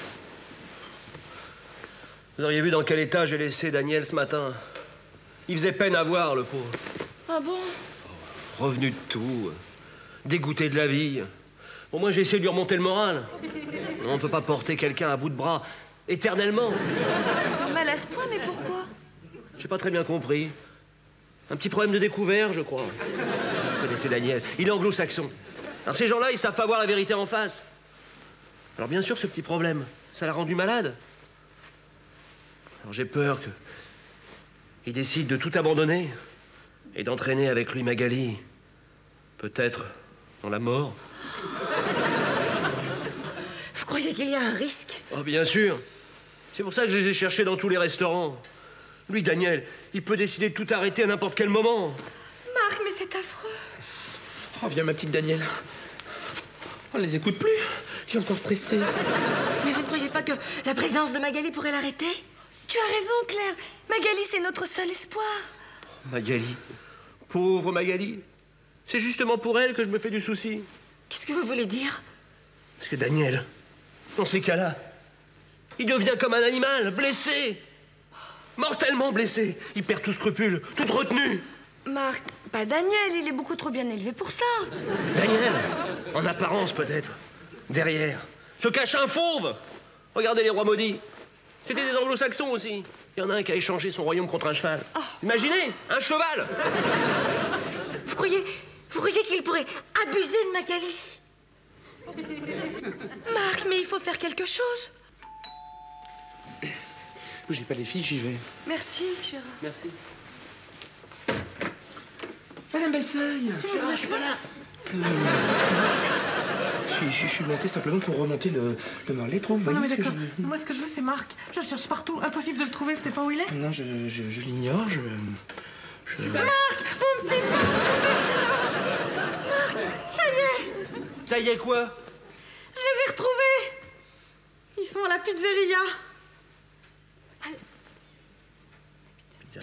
Speaker 5: Vous auriez vu dans quel état j'ai laissé Daniel ce matin. Il faisait peine à voir, le pauvre.
Speaker 10: Ah bon?
Speaker 5: Revenu de tout, dégoûté de la vie. Bon, moi, j'ai essayé de lui remonter le moral. On ne peut pas porter quelqu'un à bout de bras éternellement.
Speaker 10: Mal à ce point, mais pourquoi?
Speaker 5: J'ai pas très bien compris. Un petit problème de découvert, je crois. Vous connaissez Daniel, il est anglo-saxon. Alors ces gens-là, ils savent pas voir la vérité en face. Alors bien sûr, ce petit problème, ça l'a rendu malade. Alors j'ai peur que. Il décide de tout abandonner et d'entraîner avec lui Magali. Peut-être dans la mort.
Speaker 6: Vous croyez qu'il y a un risque?
Speaker 5: Oh, bien sûr. C'est pour ça que je les ai cherchés dans tous les restaurants. Lui, Daniel, il peut décider de tout arrêter à n'importe quel moment.
Speaker 10: Marc, mais c'est affreux.
Speaker 1: Oh, viens, ma petite Danielle. On les écoute plus. Je suis encore stressé.
Speaker 6: Mais vous ne croyez pas que la présence de Magali pourrait l'arrêter?
Speaker 10: Tu as raison, Claire. Magali, c'est notre seul espoir.
Speaker 5: Magali. Pauvre Magali. C'est justement pour elle que je me fais du souci.
Speaker 6: Qu'est-ce que vous voulez dire?
Speaker 5: Parce que Daniel, dans ces cas-là, il devient comme un animal, blessé. Mortellement blessé. Il perd tout scrupule, toute retenue.
Speaker 10: Marc, pas Daniel, il est beaucoup trop bien élevé pour ça.
Speaker 5: Daniel, en apparence peut-être. Derrière, se cache un fauve. Regardez les rois maudits. C'était des anglo-saxons aussi. Il y en a un qui a échangé son royaume contre un cheval. Imaginez, un cheval.
Speaker 6: Vous croyez, vous croyez qu'il pourrait abuser de Magali
Speaker 10: Marc, mais il faut faire quelque chose.
Speaker 1: Bougez pas les filles, j'y vais.
Speaker 10: Merci, Gérard.
Speaker 5: Merci.
Speaker 1: Madame Bellefeuille
Speaker 6: Je suis pas là?
Speaker 1: Suis, je suis monté simplement pour remonter le, le Marley
Speaker 4: Non, mais
Speaker 1: je
Speaker 4: d'accord. Moi, ce que je veux, c'est Marc. Je le cherche partout. Impossible de le trouver. Je sais pas où il est.
Speaker 1: Non, je, je, je l'ignore. Je, je...
Speaker 4: Marc Mon petit Marc Marc Ça y est
Speaker 5: Ça y est, quoi?
Speaker 4: Je les ai retrouvés Ils sont à la pizzeria.
Speaker 3: Non,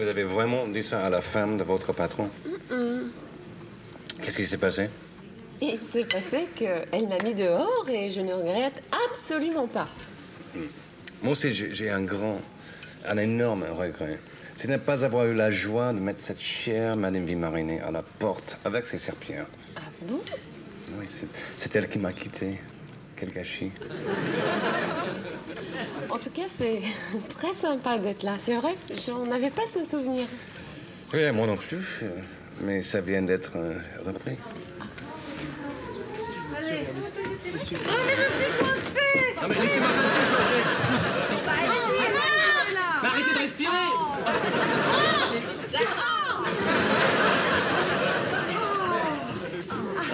Speaker 3: Vous avez vraiment dit ça à la femme de votre patron? Qu'est-ce qui s'est passé?
Speaker 2: Il s'est passé qu'elle m'a mis dehors et je ne regrette absolument pas.
Speaker 3: Moi aussi, j'ai un grand, un énorme regret. C'est de ne pas avoir eu la joie de mettre cette chère Madame Vimarinée à la porte avec ses serpillères.
Speaker 2: Ah bon?
Speaker 3: Oui, c'est- c'est elle qui m'a quitté. Quel gâchis.
Speaker 2: En tout cas, c'est très sympa d'être là. C'est vrai, j'en avais pas ce souvenir.
Speaker 3: Oui, moi non plus. euh, Mais ça vient d'être euh, repris.
Speaker 4: Allez
Speaker 1: C'est sûr.
Speaker 4: Oh, mais je suis coincée
Speaker 5: Non, mais laissez-moi comme ça, Georgette. Mais arrêtez de respirer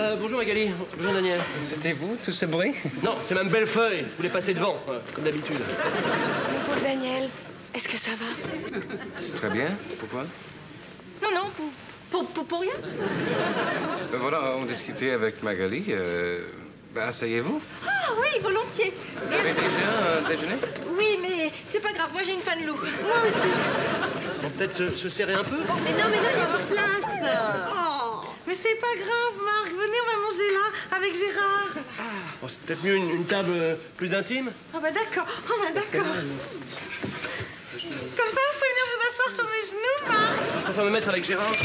Speaker 5: Euh, bonjour Magali, bonjour Daniel.
Speaker 3: C'était vous, tout ce bruit?
Speaker 5: Non, c'est Mme Bellefeuille. Vous voulez passer devant, euh, comme d'habitude.
Speaker 16: Mon pauvre Daniel, est-ce que ça va?
Speaker 3: Très bien. Pourquoi?
Speaker 6: Non, non, pour, pour, pour, pour rien.
Speaker 3: Ben voilà, on discutait avec Magali. Euh, ben, asseyez-vous.
Speaker 6: Ah oui, volontiers.
Speaker 3: Vous avez déjà euh, déjeuné?
Speaker 6: Oui, mais c'est pas grave, moi j'ai une fan loup. Moi aussi.
Speaker 5: Bon, peut-être se, se serrer un peu?
Speaker 6: Mais non, mais non, il y a avoir place.
Speaker 4: Oh. Mais c'est pas grave, Marc. Venez, on va manger là, avec Gérard.
Speaker 5: Bon, c'est peut-être mieux une, une table euh, plus intime?
Speaker 4: Ah bah d'accord, ah bah d'accord. Comme ça, vous pouvez venir vous asseoir sur mes genoux, Marc.
Speaker 5: Je préfère me mettre avec Gérard.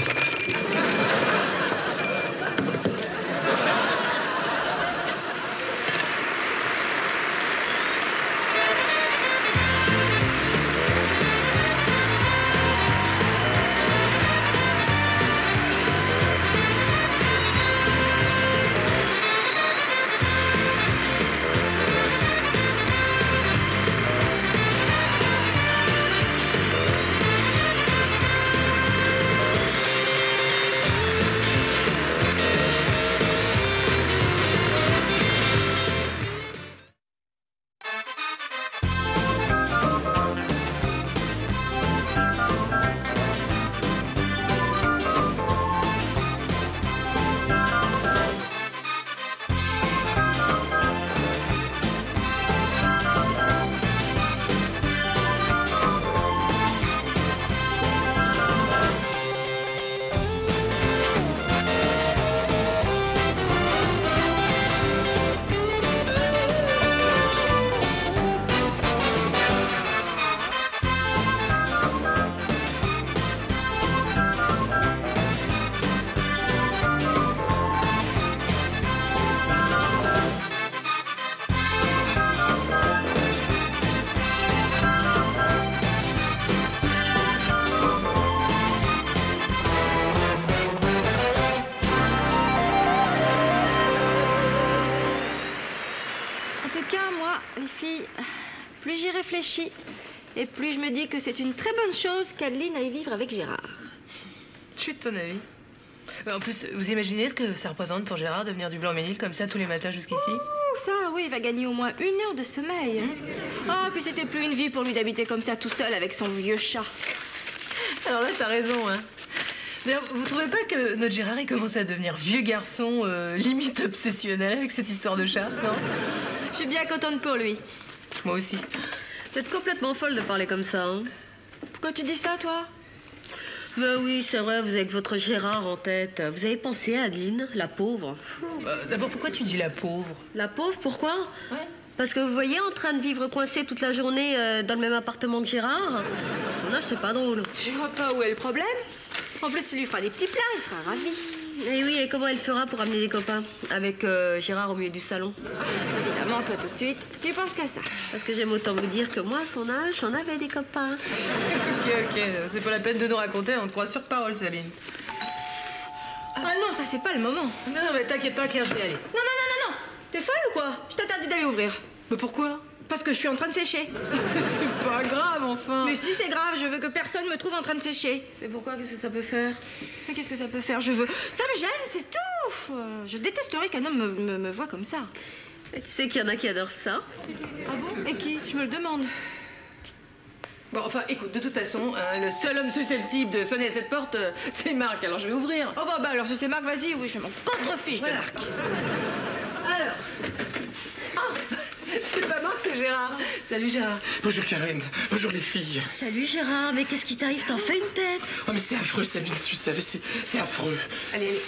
Speaker 6: Me dis que c'est une très bonne chose qu'Adeline aille vivre avec Gérard.
Speaker 17: Je suis de ton avis. Mais En plus, vous imaginez ce que ça représente pour Gérard de venir du Blanc-Ménil comme ça tous les matins jusqu'ici
Speaker 6: ça, oui, il va gagner au moins une heure de sommeil. Ah, puis c'était plus une vie pour lui d'habiter comme ça tout seul avec son vieux chat.
Speaker 17: Alors là, t'as raison, hein. D'ailleurs, vous trouvez pas que notre Gérard est commencé à devenir vieux garçon, euh, limite obsessionnel avec cette histoire de chat, non?
Speaker 6: Je suis bien contente pour lui.
Speaker 17: Moi aussi.
Speaker 8: Vous êtes complètement folle de parler comme ça, hein
Speaker 6: Pourquoi tu dis ça, toi?
Speaker 8: Ben oui, c'est vrai, vous avez que votre Gérard en tête. Vous avez pensé à Adeline, la pauvre
Speaker 17: Bah, D'abord, pourquoi tu dis la pauvre?
Speaker 8: La pauvre, pourquoi? Parce que vous voyez, en train de vivre coincée toute la journée euh, dans le même appartement que Gérard, à son âge, c'est pas drôle.
Speaker 6: Je vois pas où est le problème. En plus, il lui fera des petits plats, il sera ravi.
Speaker 8: Et oui, et comment elle fera pour amener des copains Avec euh, Gérard au milieu du salon
Speaker 6: Évidemment, toi tout de suite, tu penses qu'à ça.
Speaker 8: Parce que j'aime autant vous dire que moi, à son âge, j'en avais des copains.
Speaker 17: Ok, ok, c'est pas la peine de nous raconter, on te croit sur parole, Sabine.
Speaker 6: Ah non, ça c'est pas le moment. Non,
Speaker 17: Non, non, mais t'inquiète pas, Claire, je vais y aller.
Speaker 6: non, non, non, non T'es folle ou quoi? Je t'interdis d'aller ouvrir.
Speaker 17: Mais pourquoi?
Speaker 10: Parce que je suis en train de sécher.
Speaker 17: C'est pas grave, enfin.
Speaker 10: Mais si, c'est grave, je veux que personne me trouve en train de sécher.
Speaker 6: Mais pourquoi? Qu'est-ce que ça peut faire?
Speaker 10: Mais qu'est-ce que ça peut faire? Je veux. Ça me gêne, c'est tout Je détesterais qu'un homme me, me, me voie comme ça.
Speaker 6: Et tu sais qu'il y en a qui adorent ça
Speaker 10: Ah bon? Et qui? Je me le demande.
Speaker 17: Bon, enfin, écoute, de toute façon, hein, le seul homme susceptible de sonner à cette porte, euh, c'est Marc, alors je vais ouvrir.
Speaker 10: Oh bah, bah alors si c'est Marc, vas-y, oui, je m'en contrefiche
Speaker 17: Voilà.
Speaker 10: de Marc.
Speaker 17: Alors. C'est pas Marc, c'est Gérard. Salut Gérard.
Speaker 1: Bonjour Karen, bonjour les filles.
Speaker 6: Salut Gérard, mais qu'est-ce qui t'arrive? T'en fais une tête?
Speaker 1: Oh mais c'est affreux Sabine, tu savais, c'est c'est affreux.
Speaker 17: Allez, allez.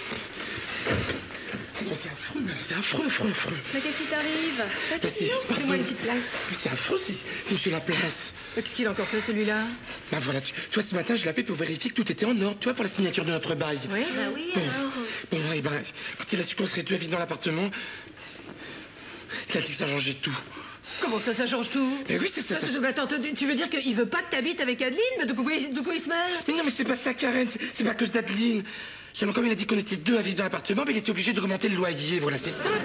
Speaker 1: Mais c'est affreux, mais c'est affreux, affreux, affreux.
Speaker 10: Mais qu'est-ce qui t'arrive?
Speaker 1: Bah,
Speaker 10: fais-moi une petite place.
Speaker 1: Mais c'est affreux, c'est c'est monsieur Laplace.
Speaker 17: Mais Qu'est-ce qu'il a encore fait celui-là?
Speaker 1: Ben voilà, tu, tu vois, ce matin, je l'appelais pour vérifier que tout était en ordre, tu vois, pour la signature de notre bail.
Speaker 17: Oui
Speaker 6: Bah oui,
Speaker 1: Bon,
Speaker 6: alors?
Speaker 1: Bon, et ben, quand il a su qu'on serait deux à vivre dans l'appartement, il a dit que ça changeait tout.
Speaker 17: Comment ça, ça change tout?
Speaker 1: Mais oui, c'est ça, ça-
Speaker 17: Euh, mais Attends, tu- tu veux dire qu'il veut pas que t'habites avec Adeline? Mais de quoi, il- de quoi il se mêle?
Speaker 1: Mais non, mais c'est pas ça, Karen, c'est pas à cause d'Adeline. Seulement, comme il a dit qu'on était deux à vivre dans l'appartement, mais il était obligé d'augmenter le loyer, voilà, c'est simple.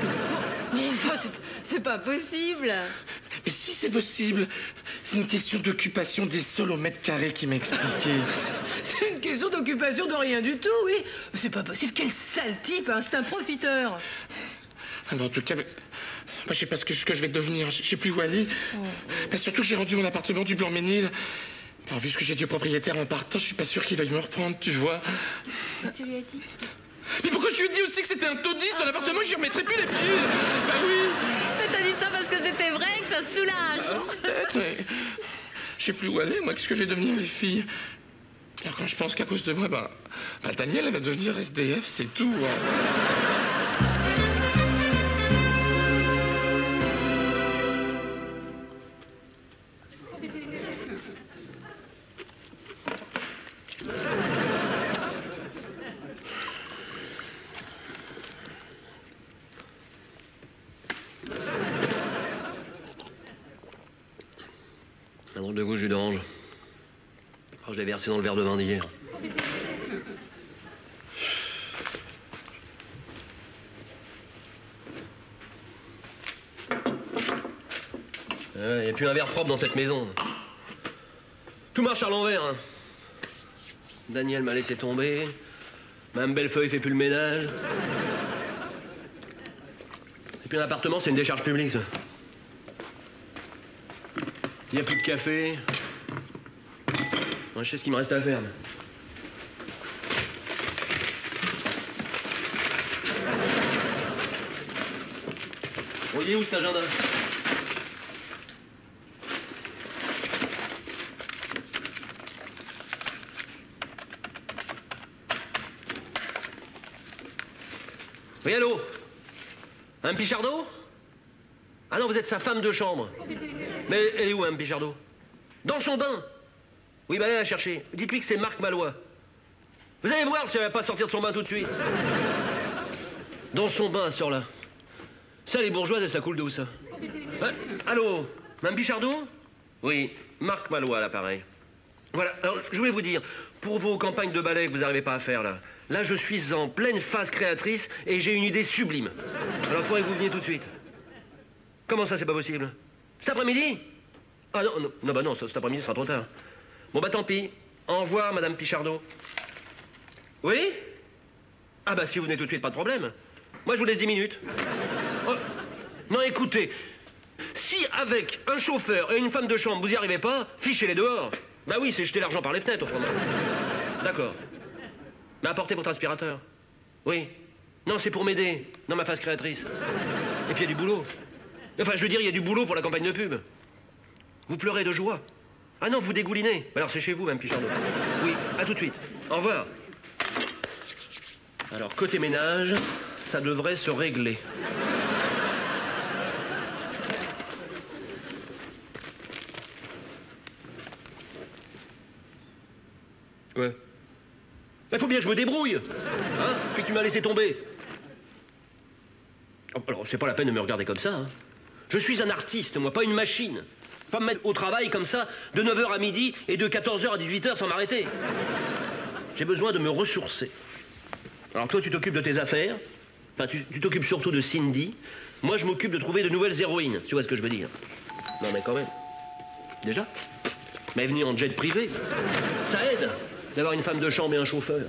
Speaker 10: Mais enfin, c'est- pas possible.
Speaker 1: Mais si c'est possible, c'est une question d'occupation des sols au mètre carré qui m'a expliqué.
Speaker 17: C'est une question d'occupation de rien du tout, oui. Mais C'est pas possible, quel sale type, hein, c'est un profiteur.
Speaker 1: Alors, en tout cas, moi, je sais pas ce que, ce que je vais devenir, je sais plus où aller. Mais surtout, j'ai rendu mon appartement du Blanc-Ménil. Alors, vu ce que j'ai dit au propriétaire en partant, je suis pas sûr qu'il veuille me reprendre, tu vois.
Speaker 10: Tu lui as dit
Speaker 1: Mais pourquoi je lui ai dit aussi que c'était un taudis son appartement et que j'y remettrai plus les pieds? Bah oui
Speaker 6: Mais t'as dit ça parce que c'était vrai, que ça soulage
Speaker 1: Peut-être, mais je sais plus où aller, moi, qu'est-ce que je vais devenir, les filles? Alors quand je pense qu'à cause de moi, bah, bah Daniel, elle va devenir SDF, c'est tout. hein.
Speaker 5: De goût jus d'orange. Oh, je l'ai versé dans le verre de vin d'hier. Il n'y a plus un verre propre dans cette maison. Tout marche à l'envers. hein. Daniel m'a laissé tomber. Mme Bellefeuille fait plus le ménage. Et puis un appartement, c'est une décharge publique, ça. Il n'y a plus de café. Moi, je sais ce qu'il me reste à faire. il est où cet agenda? Oui, allô? Un Pichardo Ah non, vous êtes sa femme de chambre. Mais elle est où, Mme Pichardo Dans son bain Oui, bah allez la chercher. Dites-lui que c'est Marc Malois. Vous allez voir si elle va pas sortir de son bain tout de suite. Dans son bain, sur là. Ça, les bourgeoises, et ça coule d'où, ça? Euh, Allô? Mme Pichardot Oui, Marc Malois, l'appareil. Voilà, alors je voulais vous dire, pour vos campagnes de ballet que vous n'arrivez pas à faire, là, là, je suis en pleine phase créatrice et j'ai une idée sublime. Alors, il faudrait que vous veniez tout de suite. Comment ça, c'est pas possible Cet après-midi Ah non, non, non, bah non, cet après-midi, sera trop tard. Bon, bah tant pis. Au revoir, Madame Pichardot. Oui Ah bah si vous venez tout de suite, pas de problème. Moi, je vous laisse 10 minutes. Oh, Non, écoutez, si avec un chauffeur et une femme de chambre, vous y arrivez pas, fichez-les dehors. Bah oui, c'est jeter l'argent par les fenêtres, autrement. D'accord. Mais apportez votre aspirateur. Oui. Non, c'est pour m'aider dans ma phase créatrice. Et puis il y a du boulot. Enfin, je veux dire, il y a du boulot pour la campagne de pub. Vous pleurez de joie. Ah non, vous dégoulinez. Alors c'est chez vous, même Pichardot. Oui, à tout de suite. Au revoir. Alors, côté ménage, ça devrait se régler. Quoi Il faut bien que je me débrouille Hein Puis tu m'as laissé tomber. Oh, Alors, c'est pas la peine de me regarder comme ça. hein. Je suis un artiste, moi, pas une machine. Pas me mettre au travail comme ça, de 9h à midi et de 14h à 18h sans m'arrêter. J'ai besoin de me ressourcer. Alors toi, tu t'occupes de tes affaires. Enfin, tu t'occupes surtout de Cindy. Moi, je m'occupe de trouver de nouvelles héroïnes. Tu vois ce que je veux dire? Non, mais quand même. Déjà? Mais venir en jet privé, ça aide d'avoir une femme de chambre et un chauffeur.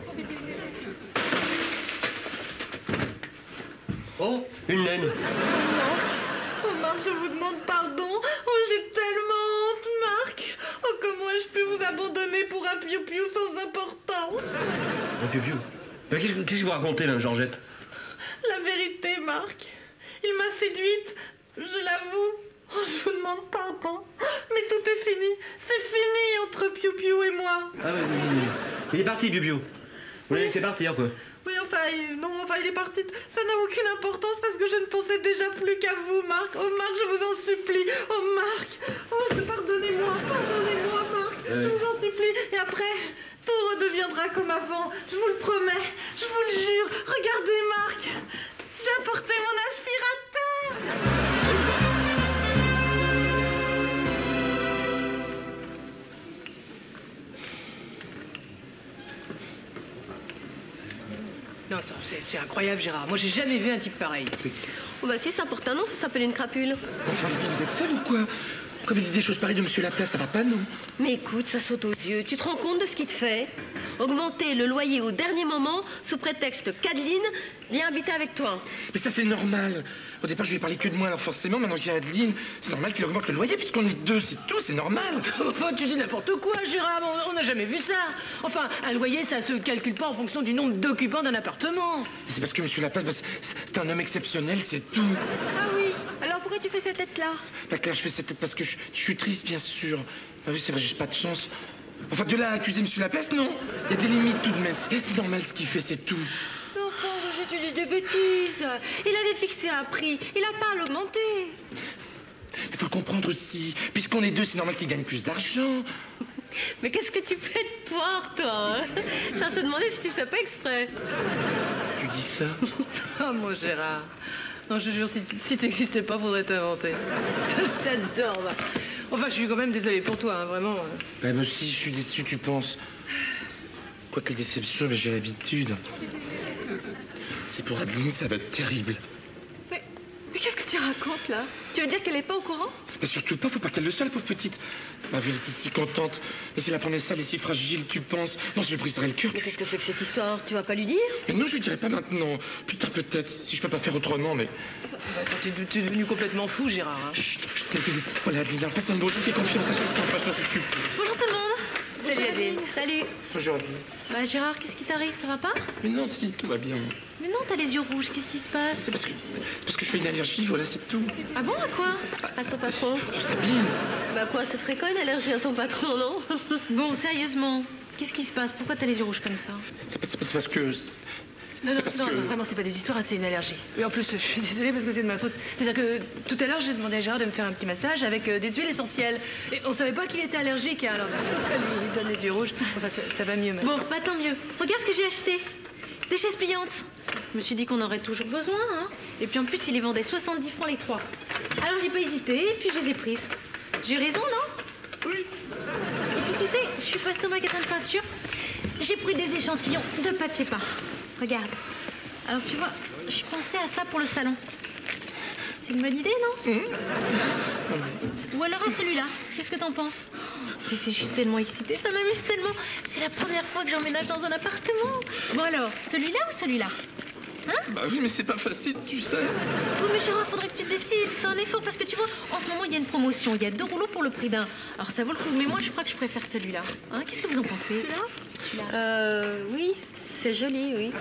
Speaker 5: Oh, une naine.
Speaker 4: Je vous demande pardon. Oh, j'ai tellement honte, Marc. Oh, comment ai-je pu vous abandonner pour un piou-piou sans importance?
Speaker 5: Un piou-piou. Mais Qu'est-ce que vous racontez, là, Georgette?
Speaker 4: La vérité, Marc. Il m'a séduite, je l'avoue. Oh, je vous demande pardon. Mais tout est fini. C'est fini entre Piou-Piou et moi.
Speaker 5: Ah, mais il est parti, Piou-piou. Vous l'avez laissé partir, quoi.
Speaker 4: Oui, enfin, il- non, enfin, il est parti. Ça n'a aucune importance parce que je ne pensais déjà plus qu'à vous, Marc. Oh, Marc, je vous en supplie. Oh, Marc. Oh, pardonnez-moi, pardonnez-moi, Marc. Je vous en supplie. Et après, tout redeviendra comme avant. Je vous le promets. Je vous le jure. Regardez, Marc. J'ai apporté mon aspirateur.
Speaker 17: Non, ça, c'est incroyable, Gérard. Moi, j'ai jamais vu un type pareil.
Speaker 8: Oh, bah si, ça porte un nom, ça s'appelle une crapule.
Speaker 1: Enfin, Lydie, vous êtes folle ou quoi? Quand vous dites des choses pareilles de Monsieur Laplace, ça va pas, non?
Speaker 8: Mais écoute, ça saute aux yeux. Tu te rends compte de ce qu'il te fait? Augmenter le loyer au dernier moment, sous prétexte qu'Adeline vient habiter avec toi.
Speaker 1: Mais ça, c'est normal. Au départ, je lui ai parlé que de moi, alors forcément, maintenant qu'il y a Adeline, c'est normal qu'il augmente le loyer, puisqu'on est deux, c'est tout, c'est normal.
Speaker 17: Enfin, tu dis n'importe quoi, Gérard. On- n'a jamais vu ça. Enfin, un loyer, ça se calcule pas en fonction du nombre d'occupants d'un appartement.
Speaker 1: Mais C'est parce que Monsieur Laplace, bah, c'est- un homme exceptionnel, c'est tout.
Speaker 8: Ah oui Alors pourquoi tu fais cette tête-là?
Speaker 1: Bah, Claire, je fais cette tête parce que je, je suis triste, bien sûr. Bah oui, c'est vrai, j'ai pas de chance. Enfin, de là à accuser Monsieur Laplace, non. Il y a des limites tout de même. C'est normal ce qu'il fait, c'est tout.
Speaker 8: Tu dis des bêtises. Il avait fixé un prix. Il n'a pas à l'augmenter.
Speaker 1: Il faut le comprendre aussi. Puisqu'on est deux, c'est normal qu'il gagne plus d'argent.
Speaker 8: Mais qu'est-ce que tu fais de poire, toi? Hein Ça se demander si tu fais pas exprès.
Speaker 1: Tu dis ça?
Speaker 17: Oh, mon Gérard. Non, je jure, si, si t'existais pas, faudrait t'inventer. je t'adore. va. Enfin, je suis quand même désolée pour toi, hein, vraiment.
Speaker 1: Bah, moi aussi, je suis déçu, tu penses. Quoique les déceptions, mais j'ai l'habitude. C'est pour Adeline, ça va être terrible.
Speaker 8: Mais, mais qu'est-ce que tu racontes, là? Tu veux dire qu'elle est pas au courant?
Speaker 1: Mais surtout pas, faut pas qu'elle le soit, la pauvre petite. Ma vie, elle était si contente. Et si elle apprenait ça, elle est si fragile, tu penses? Non, je lui briserais le cœur.
Speaker 8: Mais
Speaker 1: Tu...
Speaker 8: qu'est-ce que c'est que cette histoire? Tu vas pas lui dire?
Speaker 1: Mais non, je lui dirai pas maintenant. Plus tard, peut-être, si je peux pas faire autrement, mais.
Speaker 17: Bah, attends, t'es, devenu complètement fou, Gérard. hein.
Speaker 1: Chut, chut, calmez-vous. Voilà, Adeline, alors, passe un bon, je vous fais confiance, ça soit sympa, je suis.
Speaker 8: Bonjour tout le monde
Speaker 17: Salut, Adeline.
Speaker 8: Salut.
Speaker 1: Bonjour, Adeline.
Speaker 10: Bah Gérard, qu'est-ce qui t'arrive? Ça va pas?
Speaker 1: Mais non, si, tout va bien.
Speaker 10: Mais non, t'as les yeux rouges, qu'est-ce qui se passe?
Speaker 1: C'est parce que, parce que je fais une allergie, voilà, c'est tout.
Speaker 10: Ah bon, à quoi?
Speaker 8: À son patron.
Speaker 1: Sabine
Speaker 8: Bah quoi, c'est fréquent une allergie à son patron, non?
Speaker 10: Bon, sérieusement, qu'est-ce qui se passe? Pourquoi t'as les yeux rouges comme ça?
Speaker 1: C'est parce que.
Speaker 17: Non, non, non,
Speaker 1: que-
Speaker 17: non, vraiment, c'est pas des histoires, c'est une allergie. Et en plus, je suis désolée parce que c'est de ma faute. C'est-à-dire que tout à l'heure, j'ai demandé à Gérard de me faire un petit massage avec euh, des huiles essentielles. Et on savait pas qu'il était allergique, hein, alors bien sûr, ça lui donne les yeux rouges. Enfin, ça, ça va mieux maintenant.
Speaker 10: Bon, bah tant mieux. Regarde ce que j'ai acheté. Des chaises pliantes. Je me suis dit qu'on aurait toujours besoin, hein. Et puis en plus, il les vendait 70 francs les trois. Alors j'ai pas hésité, et puis je les ai prises. J'ai eu raison, non?
Speaker 1: Oui.
Speaker 10: Et puis tu sais, je suis passée au magasin de peinture. J'ai pris des échantillons de papier peint. Regarde. Alors tu vois, je pensais à ça pour le salon. C'est une bonne idée, non Ou alors à celui-là. Qu'est-ce que t'en penses je suis tellement excitée, ça m'amuse tellement. C'est la première fois que j'emménage dans un appartement. Bon alors, celui-là ou celui-là?
Speaker 1: Bah oui, mais c'est pas facile, tu sais.
Speaker 10: Oui, mais Gérard, faudrait que tu te décides. Fais un effort parce que tu vois, en ce moment, il y a une promotion. Il y a deux rouleaux pour le prix d'un. Alors ça vaut le coup. Mais moi, je crois que je préfère celui-là. Hein Qu'est-ce que vous en pensez?
Speaker 8: Euh, oui, c'est joli, oui.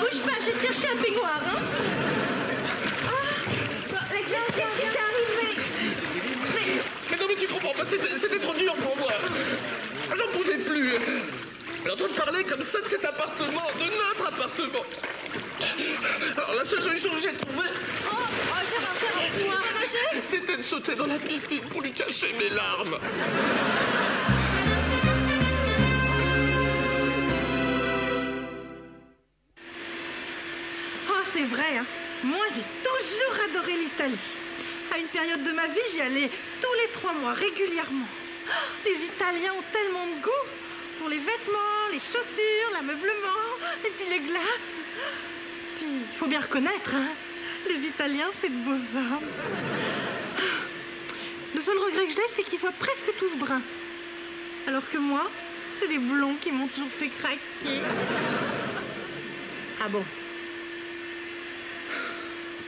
Speaker 10: Bouge pas, je vais te chercher un peignoir, hein
Speaker 1: Mais non, mais tu comprends pas, c'était trop dur pour moi. J'en pouvais plus. Et en train de parler comme ça de cet appartement, de notre appartement. Alors la seule solution que j'ai trouvée, c'était de sauter dans la piscine pour lui cacher mes larmes.
Speaker 4: Oh, c'est vrai, hein. Moi, j'ai toujours adoré l'Italie. À une période de ma vie, j'y allais tous les trois mois, régulièrement. Les Italiens ont tellement de goût. pour les vêtements, les chaussures, l'ameublement, et puis les glaces. Puis, il faut bien reconnaître, hein, les Italiens, c'est de beaux hommes. Le seul regret que j'ai, c'est qu'ils soient presque tous bruns. Alors que moi, c'est les blonds qui m'ont toujours fait craquer. Ah bon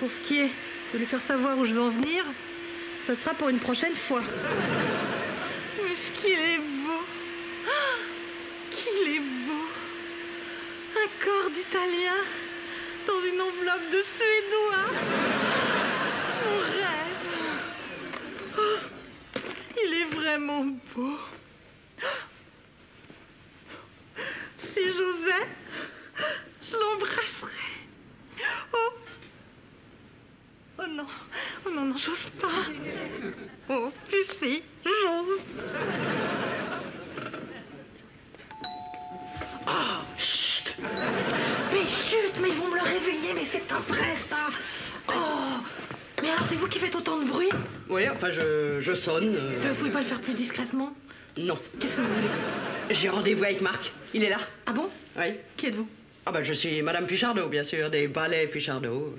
Speaker 4: Pour ce qui est de lui faire savoir où je veux en venir, ça sera pour une prochaine fois. Mais qu'il est beau. Qu'il est beau. Un corps d'Italien dans une enveloppe de Suédois. Mon rêve. Oh, Il est vraiment beau. Si j'osais, je l'embrasserais. Oh Oh non, oh non, non, j'ose pas. Oh, si, j'ose. Oh, chut Mais chut, mais ils vont me le réveiller, mais c'est pas vrai ça Oh Mais alors c'est vous qui faites autant de bruit?
Speaker 18: Oui, enfin, je, je sonne. euh,
Speaker 4: Vous pouvez pas le faire plus discrètement?
Speaker 18: Non.
Speaker 4: Qu'est-ce que vous voulez?
Speaker 18: J'ai rendez-vous avec Marc. Il est là.
Speaker 4: Ah bon?
Speaker 18: Oui.
Speaker 4: Qui êtes-vous?
Speaker 18: Ah ben, je suis Madame Pichardot, bien sûr, des balais Pichardot.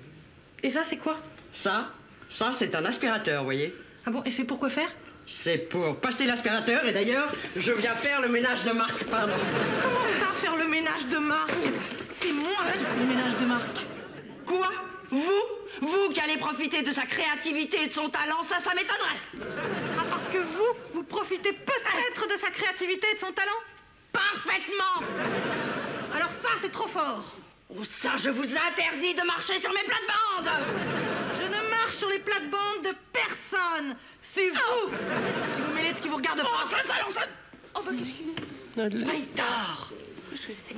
Speaker 4: Et ça, c'est quoi?
Speaker 18: Ça, ça, c'est un aspirateur, vous voyez.
Speaker 4: Ah bon, et c'est pour quoi faire?
Speaker 18: C'est pour passer l'aspirateur, et d'ailleurs, je viens faire le ménage de Marc, pardon.
Speaker 4: Comment ça, faire le ménage de Marc C'est moi qui fais le ménage de Marc.
Speaker 18: Quoi? Vous? Vous qui allez profiter de sa créativité et de son talent, ça, ça m'étonnerait.
Speaker 4: Ah, parce que vous, vous profitez peut-être de sa créativité et de son talent.
Speaker 18: Parfaitement.
Speaker 4: Alors ça, c'est trop fort.
Speaker 18: Oh, ça, je vous interdis de marcher sur mes plates-bandes.
Speaker 4: Je marche sur les plates-bandes de personne. C'est vous qui vous mêlez de ce qui vous regarde pas.
Speaker 18: Oh, ça, ça,
Speaker 4: Oh, bah qu'est-ce qu'il est Bah, il dort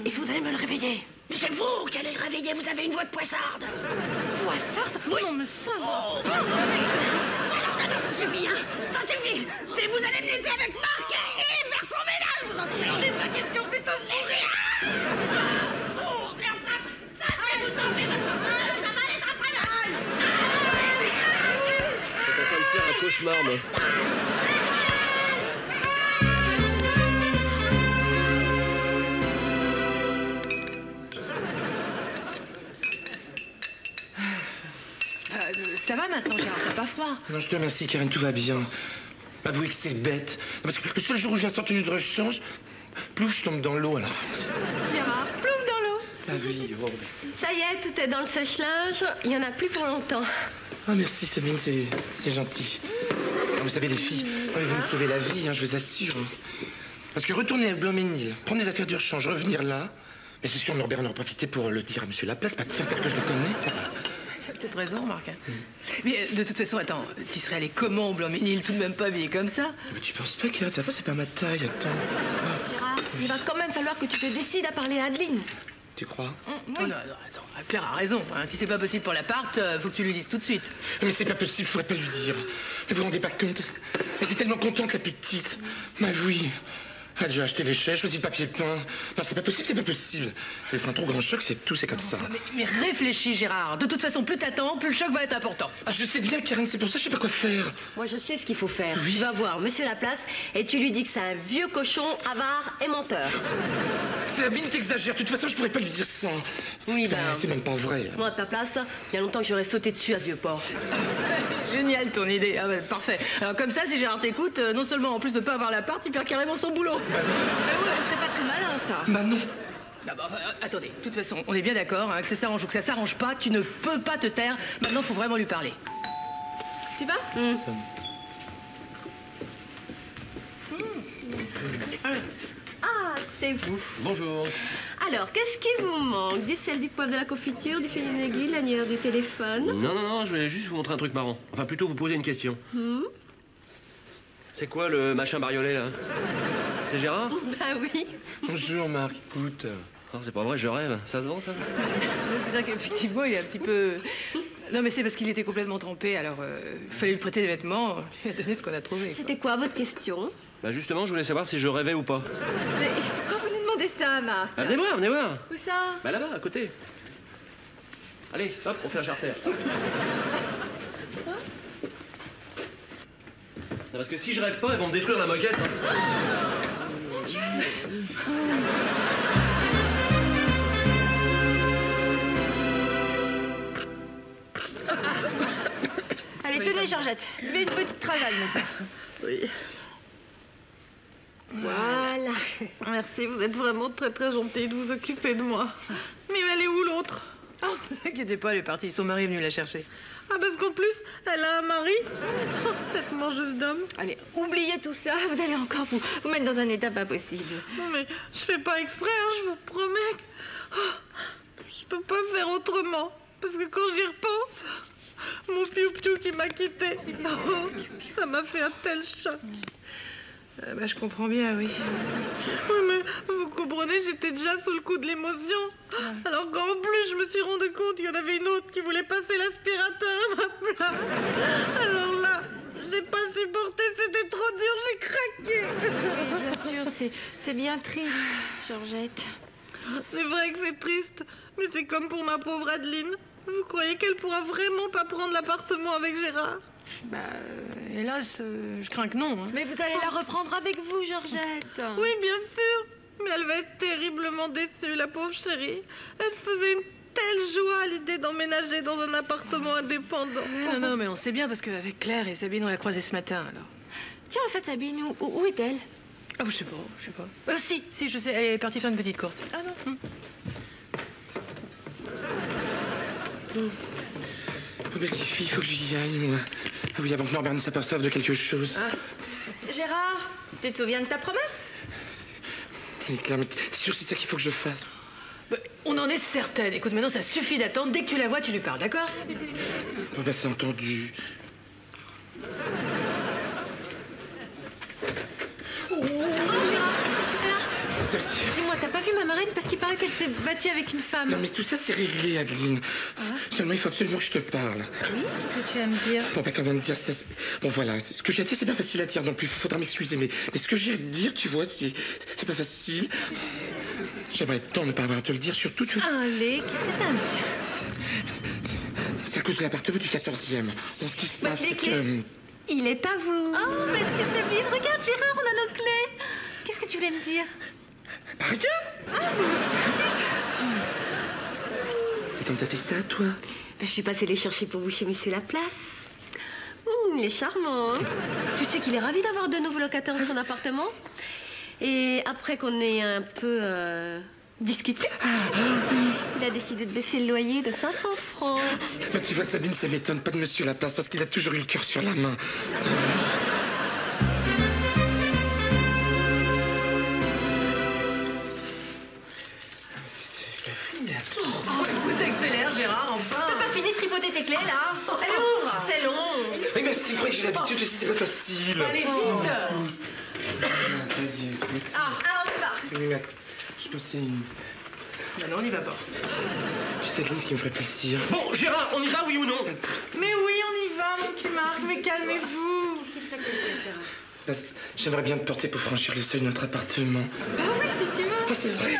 Speaker 4: Et vous allez me le réveiller.
Speaker 18: Mais c'est vous qui allez le réveiller, vous avez une voix de poissarde.
Speaker 4: Poissarde
Speaker 18: Oui.
Speaker 4: Non, mais ça.
Speaker 18: Oh, Alors, alors, ça suffit, hein. Ça suffit. C'est vous allez me laisser avec Marc et faire son ménage, vous entendez? On est pas question plutôt de Oh, regarde ça Ça, je vais vous enlever votre Ça va aller très très bien
Speaker 5: T'es en train de faire un cauchemar, moi.
Speaker 17: Euh, ça va maintenant, Gérard, t'as pas froid?
Speaker 1: Non, je te remercie, Karen, tout va bien. Avouez que c'est bête. Parce que le seul jour où je viens sans tenue de rechange, plouf, je tombe dans l'eau alors.
Speaker 8: Gérard.
Speaker 1: Ah oui, oh,
Speaker 8: Ça y est, tout est dans le sèche-linge. Il y en a plus pour longtemps.
Speaker 1: Ah, merci, Sabine, c'est, c'est gentil. Vous savez, les filles, mais vous me sauvez la vie, hein, je vous assure. hein. Parce que retourner à Blanc-Ménil, prendre des affaires d'urgence, revenir là. Mais c'est sûr, Norbert en aura profité pour le dire à Monsieur Laplace, pas tiens, tel que je le connais.
Speaker 17: T'as peut-être raison, Marc. hein. Mais euh, de toute façon, attends, t'y serais allé comment au Blanc-Ménil, tout de même pas habillé comme ça
Speaker 1: Mais tu penses pas, Karen, ça va pas, c'est pas ma taille, attends.
Speaker 8: Gérard, il va quand même falloir que tu te décides à parler à Adeline.
Speaker 1: Tu crois?
Speaker 17: Oh non, non, attends, Claire a raison. hein. Si c'est pas possible pour l'appart, euh, faut que tu lui dises tout de suite.
Speaker 1: Mais c'est pas possible, je pourrais pas lui dire. Mais vous vous rendez pas compte? Elle était tellement contente, la petite. Bah oui. Elle a déjà acheté les chaises, choisi le papier peint. Non, c'est pas possible, c'est pas possible. Elle fait un trop grand choc, c'est tout, c'est comme ça.
Speaker 17: Mais, mais réfléchis, Gérard. De toute façon, plus t'attends, plus le choc va être important.
Speaker 1: Ah, je sais bien, Karen, c'est pour ça que je sais pas quoi faire.
Speaker 8: Moi, je sais ce qu'il faut faire. Tu vas voir Monsieur Laplace et tu lui dis que c'est un vieux cochon, avare et menteur.
Speaker 1: Sabine, t'exagères. De toute façon, je pourrais pas lui dire ça.
Speaker 8: Oui, ben.
Speaker 1: C'est même pas vrai.
Speaker 8: Moi, à ta place, il y a longtemps que j'aurais sauté dessus à ce vieux porc.
Speaker 17: Génial ton idée. Ah ouais, parfait. Alors comme ça, si Gérard t'écoute, euh, non seulement en plus de pas avoir l'appart, il perd carrément son boulot.
Speaker 8: Mais oui, ce serait pas très malin, ça.
Speaker 1: Bah non.
Speaker 17: Ah bah, euh, attendez, de toute façon, on est bien d'accord, hein, que ça s'arrange ou que ça s'arrange pas, tu ne peux pas te taire. Maintenant, faut vraiment lui parler.
Speaker 8: Tu vas? Ah, c'est vous.
Speaker 5: Bonjour.
Speaker 8: Alors, qu'est-ce qui vous manque? Du sel, du poivre, de la confiture, du fil d'aiguille, l'annuaire du téléphone?
Speaker 5: Non, non, non, je voulais juste vous montrer un truc marrant. Enfin, plutôt vous poser une question.
Speaker 8: Hmm
Speaker 5: C'est quoi le machin bariolé, là C'est Gérard
Speaker 8: Bah oui.
Speaker 1: Bonjour, Marc, écoute.
Speaker 5: Non, c'est pas vrai, je rêve. Ça se vend, ça
Speaker 17: C'est-à-dire qu'effectivement, il est un petit peu. Non, mais c'est parce qu'il était complètement trempé, alors euh, il fallait lui prêter des vêtements, il a donné ce qu'on a trouvé.
Speaker 8: C'était quoi votre question
Speaker 5: Bah, justement, je voulais savoir si je rêvais ou pas.
Speaker 8: Mais pourquoi vous nous demandez ça, Marc
Speaker 5: Ah, venez voir, venez voir.
Speaker 8: Où ça
Speaker 5: Bah, là-bas, à côté. Allez, hop, on fait un charter. Parce que si je rêve pas, ils vont me détruire la moquette. hein.
Speaker 10: Allez, tenez, Georgette. Fais une petite maintenant.
Speaker 4: Oui.
Speaker 10: Voilà.
Speaker 4: Merci, vous êtes vraiment très très gentille de vous occuper de moi. Mais elle est où l'autre?
Speaker 17: Oh, ne vous inquiétez pas, elle est partie. Son mari est venu la chercher.
Speaker 4: Ah, parce qu'en plus, elle a un mari Oh, Cette mangeuse d'hommes
Speaker 10: Allez, oubliez tout ça. Vous allez encore vous, vous mettre dans un état pas possible.
Speaker 4: Non mais je fais pas exprès, hein, je vous promets. que- Oh, je peux pas faire autrement. Parce que quand j'y repense, mon piou-piou qui m'a quitté, oh, ça m'a fait un tel choc.
Speaker 17: Euh, bah, je comprends bien, oui.
Speaker 4: Oui, mais vous comprenez, j'étais déjà sous le coup de l'émotion. Alors qu'en plus, je me suis rendu compte qu'il y en avait une autre qui voulait passer l'aspirateur à ma place. Alors là, j'ai pas supporté, c'était trop dur, j'ai craqué.
Speaker 10: Oui, bien sûr, c'est c'est bien triste, Georgette.
Speaker 4: C'est vrai que c'est triste, mais c'est comme pour ma pauvre Adeline. Vous croyez qu'elle pourra vraiment pas prendre l'appartement avec Gérard?
Speaker 17: Bah, euh, hélas, euh, je crains que non. hein.
Speaker 10: Mais vous allez la reprendre avec vous, Georgette.
Speaker 4: Oui, bien sûr. Mais elle va être terriblement déçue, la pauvre chérie. Elle se faisait une telle joie à l'idée d'emménager dans un appartement indépendant.
Speaker 17: Non, non, mais on sait bien parce qu'avec Claire et Sabine, on l'a croisée ce matin, alors.
Speaker 10: Tiens, en fait, Sabine, où, où- où est-elle?
Speaker 17: Ah, je sais pas, je sais pas. Euh, si, si, je sais, elle est partie faire une petite course.
Speaker 10: Ah non.
Speaker 1: Oh, mais les filles, il faut que j'y aille, moi. Ah oui, avant que Norbert ne s'aperçoive de quelque chose.
Speaker 10: Gérard, tu te souviens de ta promesse?
Speaker 1: Mais Claire, mais t'es sûr que c'est ça qu'il faut que je fasse?
Speaker 17: Bah, on en est certaine. Écoute, maintenant, ça suffit d'attendre. Dès que tu la vois, tu lui parles, d'accord?
Speaker 1: Bon, bah, c'est entendu.
Speaker 10: Oh, Gérard, qu'est-ce que tu fais
Speaker 1: Merci.
Speaker 10: Dis-moi, t'as pas vu ma marraine Parce qu'il paraît qu'elle s'est battue avec une femme.
Speaker 1: Non, mais tout ça, c'est réglé, Adeline. Seulement, il faut absolument que je te parle.
Speaker 10: Oui, qu'est-ce que tu vas me dire
Speaker 1: On va quand même dire ça. Bon, voilà. Ce que j'ai à dire, c'est pas facile à dire non plus. Faudra m'excuser. Mais, mais ce que j'ai à te dire, tu vois, c'est c'est pas facile. J'aimerais tant ne pas avoir à te le dire. Surtout, tu
Speaker 10: Allez, qu'est-ce que t'as à me dire
Speaker 1: c'est à cause de l'appartement du 14e. Bon, ce qui se passe,
Speaker 10: Voici les
Speaker 1: c'est que. euh,
Speaker 10: Il est à vous. Oh, merci Sabine. Regarde, Gérard, on a nos clés. Qu'est-ce que tu voulais me dire
Speaker 1: Rien Et comment t'as fait ça, toi
Speaker 8: Ben, je suis passée les chercher pour vous chez Monsieur Laplace. Hum, il est charmant. hein. tu sais qu'il est ravi d'avoir de nouveaux locataires dans son appartement. Et après qu'on ait un peu euh, discuté, il a décidé de baisser le loyer de 500 francs.
Speaker 1: Tu vois, Sabine, ça m'étonne pas de Monsieur Laplace parce qu'il a toujours eu le cœur sur la main.
Speaker 10: Tes clés, là Allez, ouvre
Speaker 8: C'est long.
Speaker 1: Mais c'est vrai que j'ai l'habitude aussi, c'est pas facile.
Speaker 17: Allez, vite
Speaker 1: Ah, ça y est, c'est
Speaker 10: Ah, ah, on y va
Speaker 1: je pensais une...
Speaker 17: Bah non, on n'y va pas.
Speaker 1: Tu sais, Adeline, ce qui me ferait plaisir.
Speaker 5: Bon, Gérard, on y va, oui ou non?
Speaker 4: Mais oui, on y va, mon petit Marc, mais calmez-vous.
Speaker 1: Bah, c'est- J'aimerais bien te porter pour franchir le seuil de notre appartement.
Speaker 10: Bah oui, si tu veux.
Speaker 1: Ah, c'est vrai.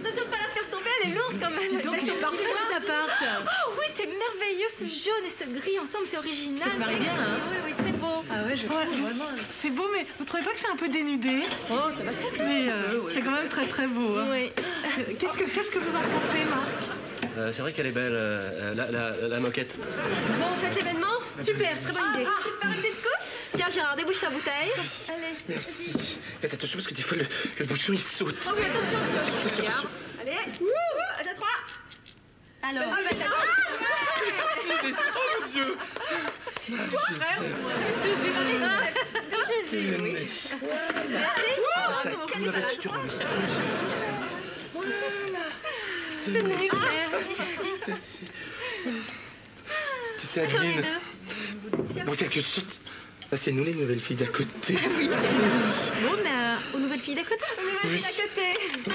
Speaker 10: Attention de pas la faire tomber, elle est lourde quand même.
Speaker 17: Dis donc, il est parfait, cet appart.
Speaker 10: Oh oui, c'est merveilleux, ce jaune et ce gris ensemble, c'est original.
Speaker 17: Ça se marie
Speaker 10: c'est
Speaker 17: bien, hein.
Speaker 10: Oui, oui, très beau.
Speaker 17: Ah ouais, je trouve vraiment...
Speaker 4: C'est beau, mais vous trouvez pas que c'est un peu dénudé?
Speaker 10: Oh, ça va se faire.
Speaker 4: Mais euh, c'est quand même très très beau. hein.
Speaker 10: Oui.
Speaker 4: Euh, Qu'est-ce que, qu'est-ce que vous en pensez, Marc?
Speaker 5: Euh, C'est vrai qu'elle est belle, euh, la, la- la moquette.
Speaker 8: Bon, on fait l'événement? Super, très bonne idée.
Speaker 10: Ah, petite coupe
Speaker 8: Tiens, Gérard, débouche ta bouteille.
Speaker 10: Allez.
Speaker 1: Merci. Faites attention parce que des fois, le, le bouchon, il saute.
Speaker 10: Oh oui, attention, attention.
Speaker 1: Attention, attention.
Speaker 10: Allez. Ouh, un, deux, trois.
Speaker 8: Alors.
Speaker 10: Ah, bah, t'as-
Speaker 1: Oh mon Dieu
Speaker 10: Dans Jésus, oui.
Speaker 1: nez.
Speaker 10: Merci.
Speaker 1: Ça coule avec tu rends. C'est fou, c'est fou, ça.
Speaker 10: Tenez, Claire.
Speaker 1: Tu sais,
Speaker 10: Encore les
Speaker 1: Adeline,
Speaker 10: deux.
Speaker 1: en quelque c'est nous les nouvelles filles d'à côté.
Speaker 8: Bon, mais euh, aux nouvelles filles d'à côté.
Speaker 10: Aux nouvelles filles d'à côté.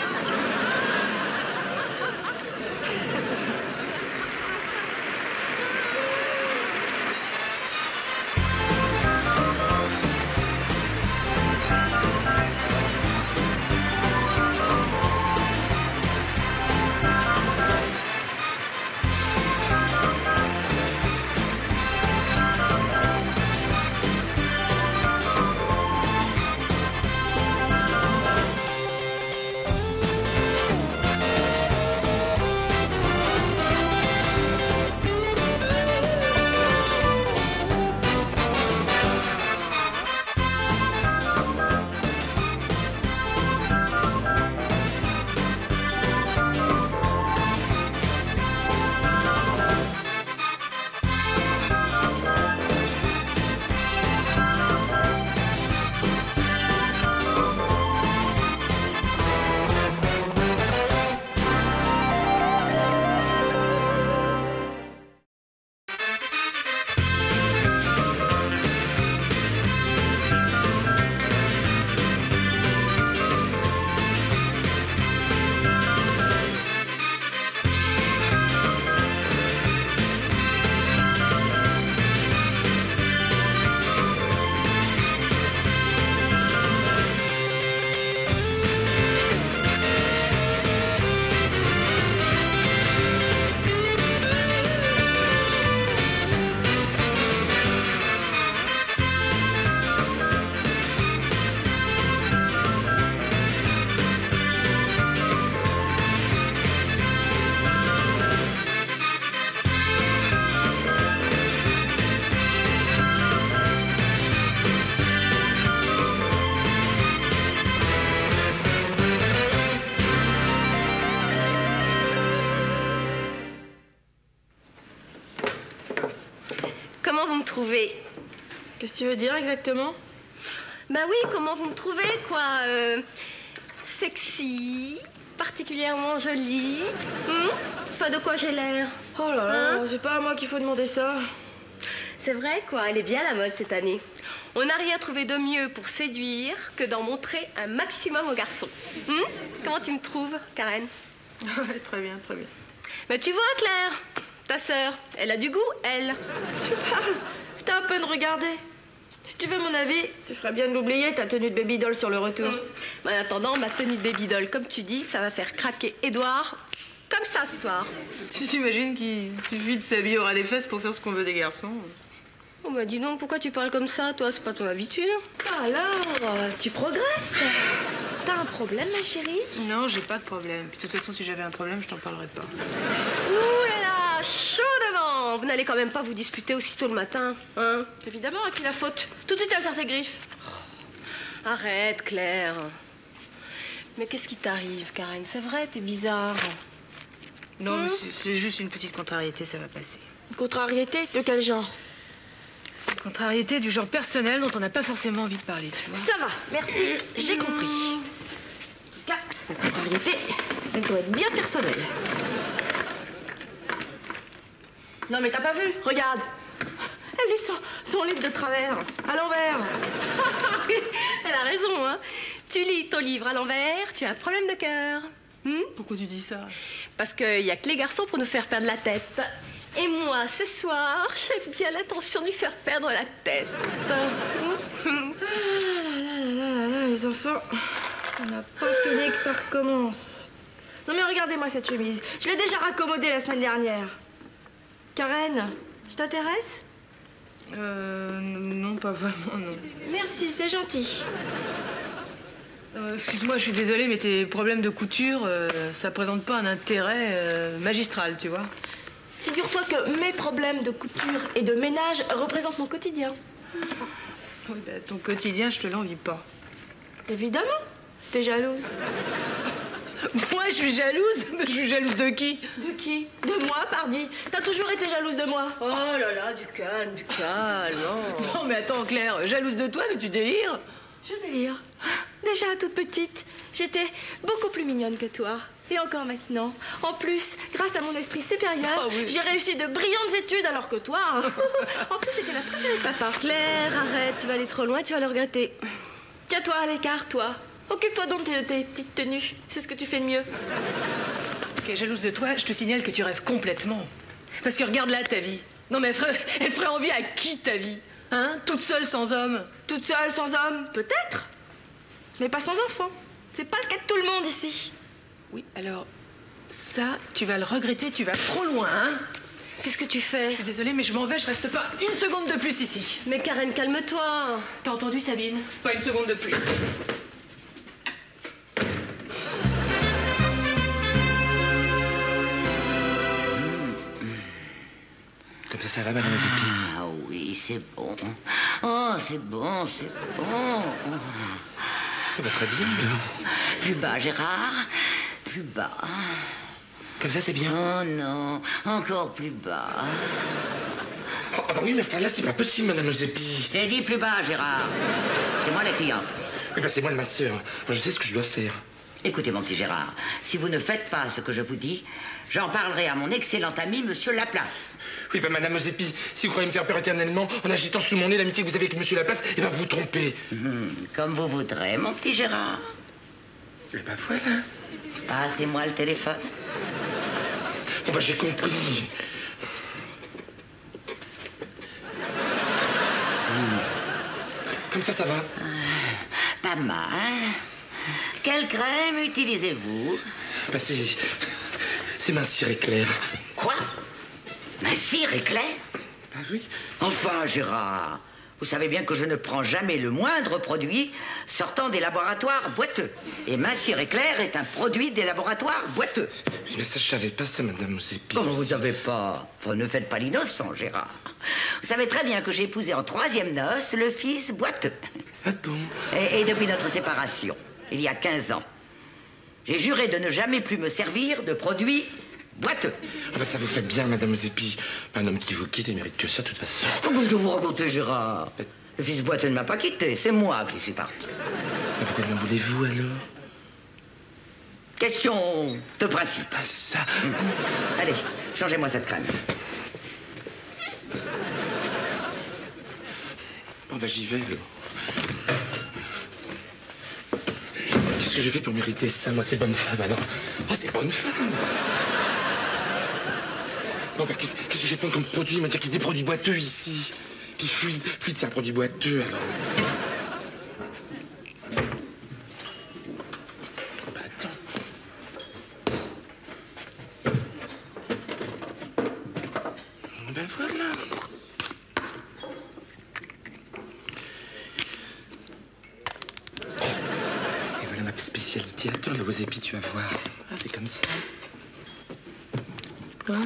Speaker 6: Tu veux dire exactement?
Speaker 8: Bah oui, comment vous me trouvez, quoi euh, Sexy, particulièrement jolie. Hmm? Enfin, de quoi j'ai l'air
Speaker 6: Oh là là,
Speaker 8: Hein?
Speaker 6: c'est pas à moi qu'il faut demander ça.
Speaker 8: C'est vrai, quoi, elle est bien la mode cette année. On n'a rien trouvé de mieux pour séduire que d'en montrer un maximum aux garçons. Hmm? Comment tu me trouves, Karen?
Speaker 6: Très bien, très bien.
Speaker 8: Mais tu vois, Claire, ta sœur, elle a du goût, elle.
Speaker 6: Tu parles? T'as à peine regardé. Si tu veux mon avis, tu ferais bien de l'oublier, ta tenue de baby doll sur le retour.
Speaker 8: Mais en attendant, ma tenue de baby doll, comme tu dis, ça va faire craquer Edouard comme ça ce soir.
Speaker 17: Tu t'imagines qu'il suffit de s'habiller au ras des fesses pour faire ce qu'on veut des garçons
Speaker 8: Oh bah dis donc, pourquoi tu parles comme ça, toi? C'est pas ton habitude.
Speaker 6: Ça alors, euh, tu progresses? T'as un problème, ma chérie?
Speaker 17: Non, j'ai pas de problème. Puis de toute façon, si j'avais un problème, je t'en parlerais pas.
Speaker 8: Ouh là là, chaud devant Vous n'allez quand même pas vous disputer aussitôt le matin, hein?
Speaker 6: Évidemment, à qui la faute? Tout de suite, elle sort ses griffes.
Speaker 8: Arrête, Claire. Mais qu'est-ce qui t'arrive, Karen? C'est vrai, t'es bizarre.
Speaker 17: Non, mais c'est- juste une petite contrariété, ça va passer.
Speaker 6: Une contrariété? De quel genre?
Speaker 17: Contrariété du genre personnel dont on n'a pas forcément envie de parler, tu vois.
Speaker 6: Ça va, merci, j'ai compris. En tout cas, cette contrariété, elle doit être bien personnelle. Non mais t'as pas vu? Regarde Elle lit son, son livre de travers, à l'envers.
Speaker 8: Elle a raison, hein Tu lis ton livre à l'envers, tu as un problème de cœur. Hmm?
Speaker 17: Pourquoi tu dis ça?
Speaker 8: Parce qu'il y a que les garçons pour nous faire perdre la tête. Et moi, ce soir, j'ai bien l'intention de lui faire perdre la tête.
Speaker 6: Ah là là là là là, les enfants, on n'a pas fini que ça recommence. Non mais regardez-moi cette chemise, je l'ai déjà raccommodée la semaine dernière. Karen, je t'intéresse?
Speaker 17: Euh. Non, pas vraiment, non.
Speaker 6: Merci, c'est gentil.
Speaker 17: Euh, Excuse-moi, je suis désolée, mais tes problèmes de couture, euh, ça présente pas un intérêt euh, magistral, tu vois.
Speaker 6: Figure-toi que mes problèmes de couture et de ménage représentent mon quotidien.
Speaker 17: Oui, bah, ton quotidien, je te l'envie pas.
Speaker 6: Évidemment, t'es jalouse.
Speaker 17: Moi, je suis jalouse Mais je suis jalouse de qui?
Speaker 6: De qui? De moi, pardi. T'as toujours été jalouse de moi.
Speaker 8: Oh là là, du calme, du calme. oh.
Speaker 17: Non, mais attends, Claire, jalouse de toi, mais tu délires
Speaker 6: Je délire. Déjà toute petite, j'étais beaucoup plus mignonne que toi. Et encore maintenant. En plus, grâce à mon esprit supérieur,
Speaker 17: Oh oui.
Speaker 6: j'ai réussi de brillantes études alors que toi. en plus, j'étais la préférée de papa.
Speaker 8: Claire, arrête, tu vas aller trop loin, tu vas le regretter.
Speaker 6: Tiens-toi à l'écart, toi. Occupe-toi donc de tes petites tenues. C'est ce que tu fais de mieux.
Speaker 17: Ok, jalouse de toi, je te signale que tu rêves complètement. Parce que regarde là ta vie. Non, mais elle ferait, elle ferait envie à qui ta vie? Hein? Toute seule sans homme?
Speaker 6: Toute seule, sans homme, peut-être. Mais pas sans enfant. C'est pas le cas de tout le monde ici.
Speaker 17: Oui, alors, ça, tu vas le regretter, tu vas trop loin, hein
Speaker 8: Qu'est-ce que tu fais?
Speaker 17: Je suis désolée, mais je m'en vais, je reste pas une seconde de plus ici.
Speaker 8: Mais Karen, calme-toi.
Speaker 17: T'as entendu, Sabine? Pas une seconde de plus.
Speaker 1: Comme ça, ça va, madame Zépi
Speaker 19: Ah oui, c'est bon. Oh, c'est bon, c'est bon.
Speaker 1: Ça va très bien, là.
Speaker 19: Plus bas, Gérard. Plus bas.
Speaker 1: Comme ça, c'est bien.
Speaker 19: Oh non, encore plus bas.
Speaker 1: Oh, ah bah oui, mais enfin, là, c'est pas possible, madame Zépi.
Speaker 19: J'ai dit plus bas, Gérard. C'est moi la cliente.
Speaker 1: Oui, bah, c'est moi de ma sœur. Je sais ce que je dois faire.
Speaker 19: Écoutez, mon petit Gérard, si vous ne faites pas ce que je vous dis, j'en parlerai à mon excellent ami, Monsieur Laplace.
Speaker 1: Oui, bah, madame Zépi, si vous croyez me faire peur éternellement en agitant sous mon nez l'amitié que vous avez avec monsieur Laplace, eh ben, vous vous trompez.
Speaker 19: Mhm, Comme vous voudrez, mon petit Gérard.
Speaker 1: Eh ben, voilà.
Speaker 19: Passez-moi le téléphone.
Speaker 1: Bon, bah, j'ai compris. Comme ça, ça va.
Speaker 19: Pas mal. Quelle crème utilisez-vous?
Speaker 1: Bah, c'est. C'est mincir éclair.
Speaker 19: Quoi? Mincir éclair?
Speaker 1: Ah oui
Speaker 19: Enfin, Gérard, vous savez bien que je ne prends jamais le moindre produit sortant des laboratoires boiteux. Et Mincir éclair est un produit des laboratoires boiteux.
Speaker 1: Mais ça, je savais pas ça, madame Zépi.
Speaker 19: Comment vous savez pas Vous ne faites pas l'innocent, Gérard. Vous savez très bien que j'ai épousé en troisième noce le fils boiteux.
Speaker 1: Ah bon?
Speaker 19: Et, et depuis notre séparation, il y a 15 ans, j'ai juré de ne jamais plus me servir de produits boiteux.
Speaker 1: Ah bah ça vous fait bien, Madame Zépi. Un homme qui vous quitte, il mérite que ça, de toute façon.
Speaker 19: Qu'est-ce que vous racontez, Gérard? Le fils boiteux ne m'a pas quitté, c'est moi qui suis parti.
Speaker 1: Mais pourquoi bien voulez-vous, alors?
Speaker 19: Question de principe.
Speaker 1: Ah, c'est ça.
Speaker 19: Allez, changez-moi cette crème.
Speaker 1: Bon, bah j'y vais, alors. Qu'est-ce que j'ai fait pour mériter ça, moi, ces bonnes femmes, alors Oh, ces bonnes femmes Bah, qu'est-ce que prendre comme produit? Il m'a dit qu'il y a des produits boiteux ici. Puis fluide, fluide, c'est un produit boiteux, alors. Oh, bah, attends. Oh, Ben voilà. Et voilà ma spécialité. Attends, là, aux épis, tu vas voir. Ah, c'est comme ça. Voilà.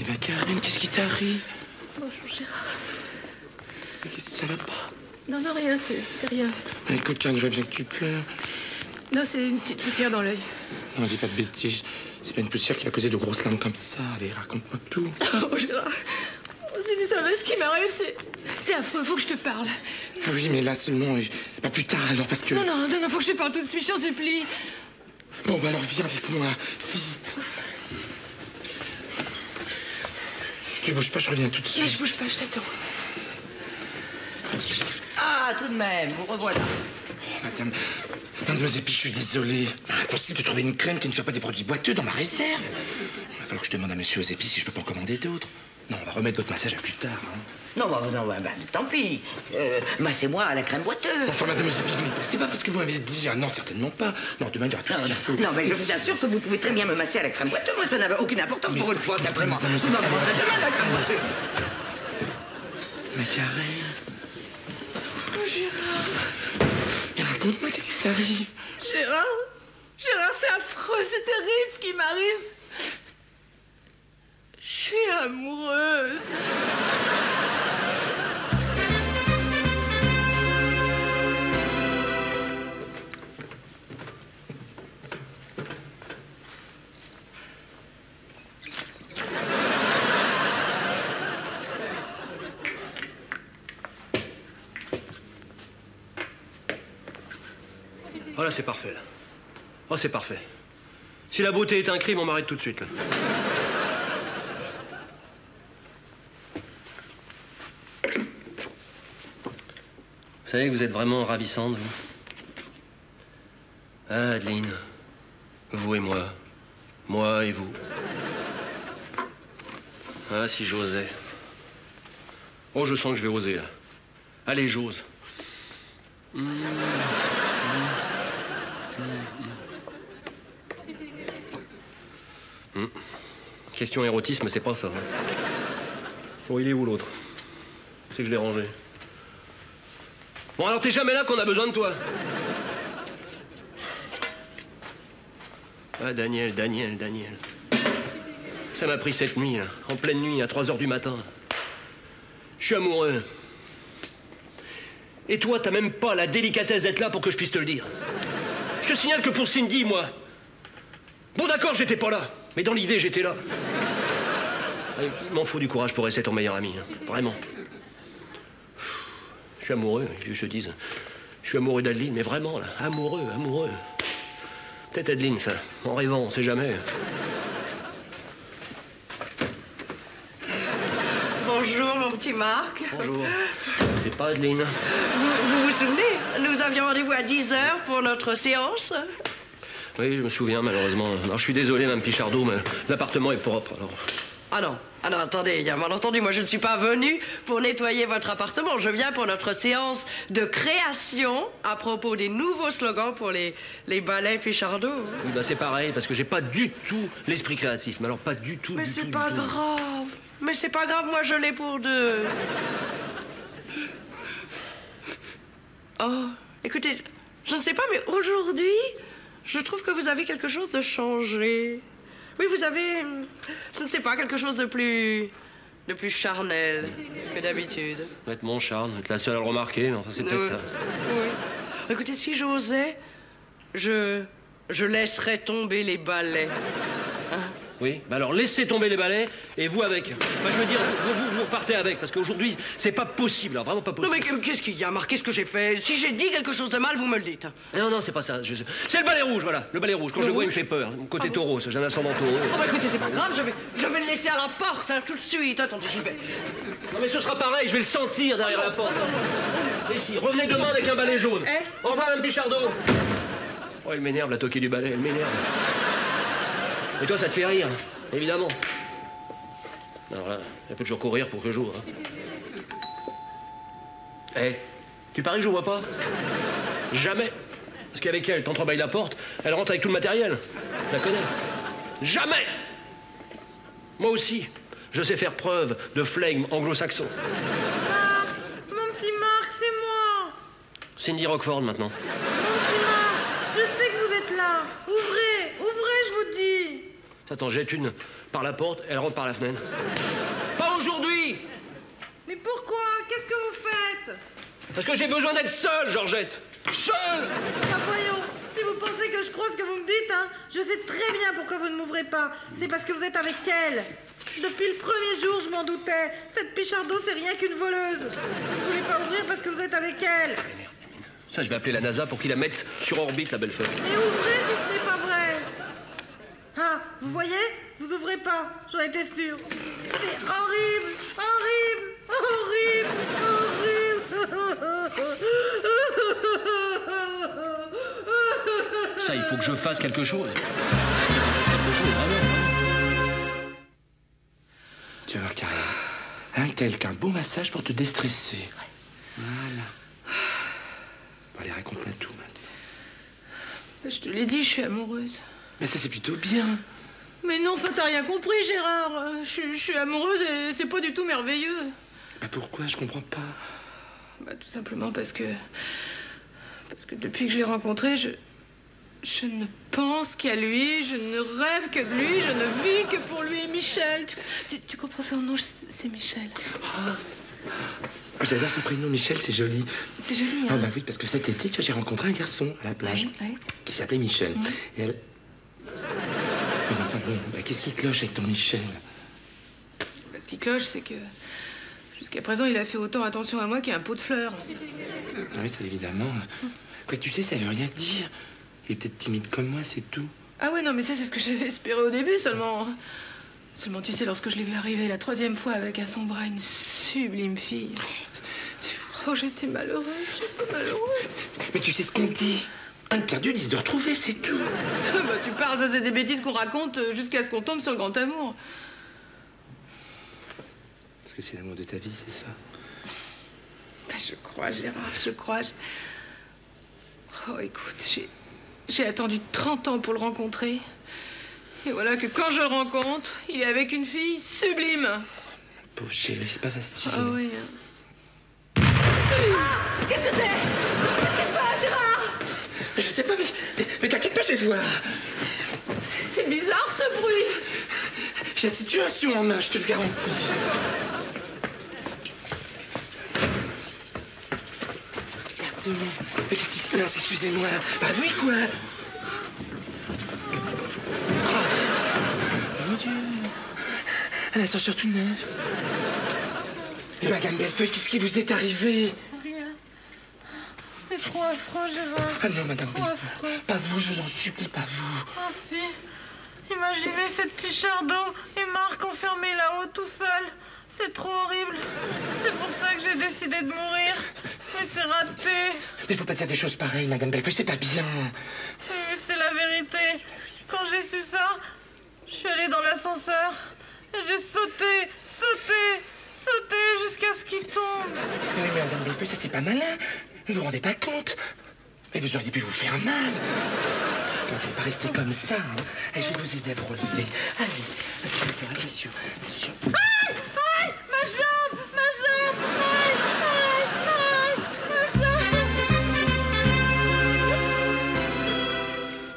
Speaker 1: Eh ben, Karen, qu'est-ce qui t'arrive
Speaker 10: Bonjour Gérard.
Speaker 1: Mais qu'est-ce que ça va pas
Speaker 10: Non, non, rien, c'est rien.
Speaker 1: Écoute, Karen, je vois bien que tu pleures.
Speaker 10: Non, c'est une petite poussière dans l'œil.
Speaker 1: Non, dis pas de bêtises. C'est pas une poussière qui va causer de grosses larmes comme ça. Allez, raconte-moi tout.
Speaker 10: Oh Gérard, si tu savais ce qui m'arrive, c'est... C'est affreux, faut que je te parle.
Speaker 1: Ah oui, mais là seulement. euh, Pas plus tard, alors, parce que.
Speaker 10: Non, non, non, non, faut que je te parle tout de suite, je t'en supplie.
Speaker 1: Bon, bah alors, viens avec moi. Vite. Tu bouges pas, je reviens tout de
Speaker 10: Non,
Speaker 1: suite.
Speaker 10: je bouge pas, je t'attends.
Speaker 19: Ah, tout de même, vous revoilà.
Speaker 1: Madame. Madame je suis désolé. Impossible de trouver une crème qui ne soit pas des produits boiteux dans ma réserve. Il va falloir que je demande à monsieur Zépi si je peux pas en commander d'autres. Non, on va remettre votre massage à plus tard. hein.
Speaker 19: Non, bah, non, bah, bah, tant pis. Euh, massez-moi à la crème boiteuse.
Speaker 1: Enfin, madame Zépi, vous ne pensez pas parce que vous m'avez dit. Ah non, certainement pas. Non, demain, il y aura tout ce qu'il faut.
Speaker 19: Non, mais je vous assure que vous pouvez très bien me masser à la crème boiteuse. Moi, ça n'avait aucune importance pour une fois, simplement.
Speaker 1: madame,
Speaker 19: Non, non, demain, la crème boiteuse.
Speaker 1: Mais Karen.
Speaker 10: Oh Gérard,
Speaker 1: raconte-moi, qu'est-ce qui t'arrive
Speaker 10: Gérard, Gérard, c'est affreux, c'est terrible ce qui m'arrive. Je suis amoureuse.
Speaker 5: C'est parfait, là. Oh, c'est parfait. Si la beauté est un crime, on m'arrête tout de suite, là. Vous savez que vous êtes vraiment ravissante, vous. Ah, Adeline. Vous et moi. Moi et vous. Ah, si j'osais. Oh, je sens que je vais oser, là. Allez, j'ose. Hmm. Érotisme, c'est pas ça. hein. Oh, il est où l'autre? C'est que je l'ai rangé. Bon, alors t'es jamais là qu'on a besoin de toi. Ah, Daniel, Daniel, Daniel. Ça m'a pris cette nuit, là, en pleine nuit, à 3 heures du matin. Je suis amoureux. Et toi, t'as même pas la délicatesse d'être là pour que je puisse te le dire. Je te signale que pour Cindy, moi. Bon, d'accord, j'étais pas là. Mais dans l'idée, j'étais là. Il m'en faut du courage pour rester ton meilleur ami. hein. Vraiment. Je suis amoureux, que je te dise. Je suis amoureux d'Adeline, mais vraiment, là. Amoureux, amoureux. Peut-être Adeline, ça. En rêvant, on sait jamais.
Speaker 18: Bonjour, mon petit Marc.
Speaker 5: Bonjour. C'est pas Adeline.
Speaker 18: Vous, vous vous souvenez Nous avions rendez-vous à 10 heures pour notre séance.
Speaker 5: Oui, je me souviens, malheureusement. Alors, je suis désolé, Mme Pichardot, mais l'appartement est propre, alors.
Speaker 18: Ah non, ah non, attendez, il y a un malentendu. Moi, je ne suis pas venue pour nettoyer votre appartement. Je viens pour notre séance de création à propos des nouveaux slogans pour les, les ballets Pichardot.
Speaker 5: Oui, bah, c'est pareil, parce que j'ai pas du tout l'esprit créatif. Mais alors, pas du tout,
Speaker 18: Mais c'est pas grave. Mais c'est pas grave, moi, je l'ai pour deux. Oh, écoutez, je ne sais pas, mais aujourd'hui, je trouve que vous avez quelque chose de changé. Oui, vous avez, hum, je ne sais pas, quelque chose de plus, de plus charnel que d'habitude.
Speaker 5: Ça doit être mon charme, être la seule à le remarquer, mais enfin, c'est peut-être
Speaker 18: Oui.
Speaker 5: ça.
Speaker 18: Oui. Écoutez, si j'osais, je. je laisserai tomber les balais.
Speaker 5: Oui, bah alors laissez tomber les balais et vous avec. Enfin, je veux dire, vous, vous, vous repartez avec, parce qu'aujourd'hui, c'est pas possible, alors, vraiment pas
Speaker 18: Non
Speaker 5: possible.
Speaker 18: mais qu'est-ce qu'il y a, Marc? Qu'est-ce que j'ai fait? Si j'ai dit quelque chose de mal, vous me le dites.
Speaker 5: Non, non, c'est pas ça. je- C'est le balai rouge, voilà. Le balai rouge. Quand je le vois, il me fait peur. Mon côté taureau, ça, j'ai un ascendant taureau.
Speaker 18: Oh bah écoutez, c'est pas grave, je vais, je vais le laisser à la porte, hein, tout de suite. Attendez, j'y vais.
Speaker 5: Non, mais ce sera pareil, je vais le sentir derrière la porte. Et si, revenez demain avec un balai jaune. Au revoir, Mme Pichardot. Oh, elle m'énerve, la toquée du balai, elle m'énerve. Et toi, ça te fait rire, évidemment. Alors là, elle peut toujours courir pour que je joue. Eh, tu paries que je vois pas Jamais. Parce qu'avec elle, t'entrebâilles la porte, elle rentre avec tout le matériel. Je la connais. Jamais Moi aussi, je sais faire preuve de flegme anglo-saxon.
Speaker 4: Mon petit Marc, c'est moi
Speaker 5: Cindy Rockford maintenant.
Speaker 4: Je sais que vous êtes là Ouvrez Ouvrez, je vous dis
Speaker 5: Ça t'en jette une par la porte, elle rentre par la fenêtre. Pas aujourd'hui
Speaker 4: Mais pourquoi? Qu'est-ce que vous faites?
Speaker 5: Parce que j'ai besoin d'être seul, Georgette Seul
Speaker 4: Ah, voyons, si vous pensez que je crois ce que vous me dites, hein, je sais très bien pourquoi vous ne m'ouvrez pas. C'est parce que vous êtes avec elle. Depuis le premier jour, je m'en doutais. Cette Pichardot, c'est rien qu'une voleuse. Vous voulez pas ouvrir parce que vous êtes avec elle.
Speaker 5: Ça, je vais appeler la NASA pour qu'ils la mettent sur orbite, la belle feuille.
Speaker 4: Mais ouvrez si ce n'est pas vrai. Ah, vous voyez Vous ouvrez pas, j'en étais sûre. C'est horrible, horrible, horrible,
Speaker 5: Ça, il faut que je fasse quelque chose. Quelque chose, vraiment.
Speaker 1: Tu vas voir, Karine. Un tel qu'un beau massage pour te déstresser. Voilà. Bon, allez, raconte-moi tout. maintenant.
Speaker 17: Je te l'ai dit, je suis amoureuse.
Speaker 1: Mais ça, c'est plutôt bien.
Speaker 17: Mais non, enfin, t'as rien compris, Gérard. Euh, Je, suis- je suis amoureuse et c'est pas du tout merveilleux.
Speaker 1: Bah, pourquoi? Je comprends pas.
Speaker 17: Bah, tout simplement parce que. Parce que depuis que je l'ai rencontré, je. Je ne pense qu'à lui, je ne rêve que de lui, je ne vis que pour lui et Michel. Tu, tu- tu comprends son nom, c'est Michel.
Speaker 1: J'adore ce prénom, Michel, c'est joli.
Speaker 17: C'est joli,
Speaker 1: Ah
Speaker 17: hein
Speaker 1: bah oui, parce que cet été, tu vois, j'ai rencontré un garçon à la plage qui s'appelait Michel. Et elle... Mais enfin bon, bah, qu'est-ce qui cloche avec ton Michel?
Speaker 17: Bah, Ce qui cloche, c'est que. Jusqu'à présent, il a fait autant attention à moi qu'à un pot de fleurs.
Speaker 1: Ah Oui, ça évidemment. Quoi, tu sais, ça veut rien dire. Il est peut-être timide comme moi, c'est tout.
Speaker 17: Ah ouais, non, mais ça, c'est ce que j'avais espéré au début seulement. Seulement, tu sais, lorsque je l'ai vu arriver la troisième fois avec à son bras une sublime fille.
Speaker 1: C'est fou,
Speaker 17: ça. Oh, j'étais malheureuse, j'étais malheureuse.
Speaker 1: Mais tu sais ce qu'on dit? Un perdu, dix de retrouvé, c'est tout.
Speaker 17: bah, tu parles, ça, c'est des bêtises qu'on raconte euh, jusqu'à ce qu'on tombe sur le grand amour.
Speaker 1: Parce que c'est l'amour de ta vie, c'est ça
Speaker 17: Bah, je crois, Gérard, je crois. je- Oh, écoute, j'ai. Attendu 30 ans pour le rencontrer. Et voilà que quand je le rencontre, il est avec une fille sublime.
Speaker 1: Pauvre chérie, c'est pas facile.
Speaker 17: Ah oui.
Speaker 1: Je sais pas, mais, mais, mais t'inquiète pas, je vais voir.
Speaker 17: C'est bizarre ce bruit.
Speaker 1: J'ai la situation en main, je te le garantis. Pardon. Mais qu'est-ce qui se passe Excusez-moi. Bah oui, quoi Oh Mon Dieu Un ascenseur tout neuf. Madame Bellefeuille, qu'est-ce qui vous est arrivé?
Speaker 4: Gérard.
Speaker 1: Ah non, Madame. Pas vous, je vous en supplie, pas vous.
Speaker 4: Ah si. Imaginez cette Pichardot et Marc enfermés là-haut tout seul. C'est trop horrible. C'est pour ça que j'ai décidé de mourir. Mais c'est raté.
Speaker 1: Mais faut pas dire des choses pareilles, Madame Bellefeuille, c'est pas bien.
Speaker 4: Mais c'est la vérité. Quand j'ai su ça, je suis allée dans l'ascenseur et j'ai sauté, sauté, sauté jusqu'à ce qu'il tombe.
Speaker 1: Mais oui, mais Madame Bellefeuille, ça c'est pas malin. Vous vous rendez pas compte? Mais vous auriez pu vous faire mal. Bon, je vais pas rester comme ça. hein. Allez, je vais vous aider à vous relever. Allez, attention, attention, attention.
Speaker 4: Aïe Aïe Ma jambe Ma jambe Aïe Aïe Aïe Ma jambe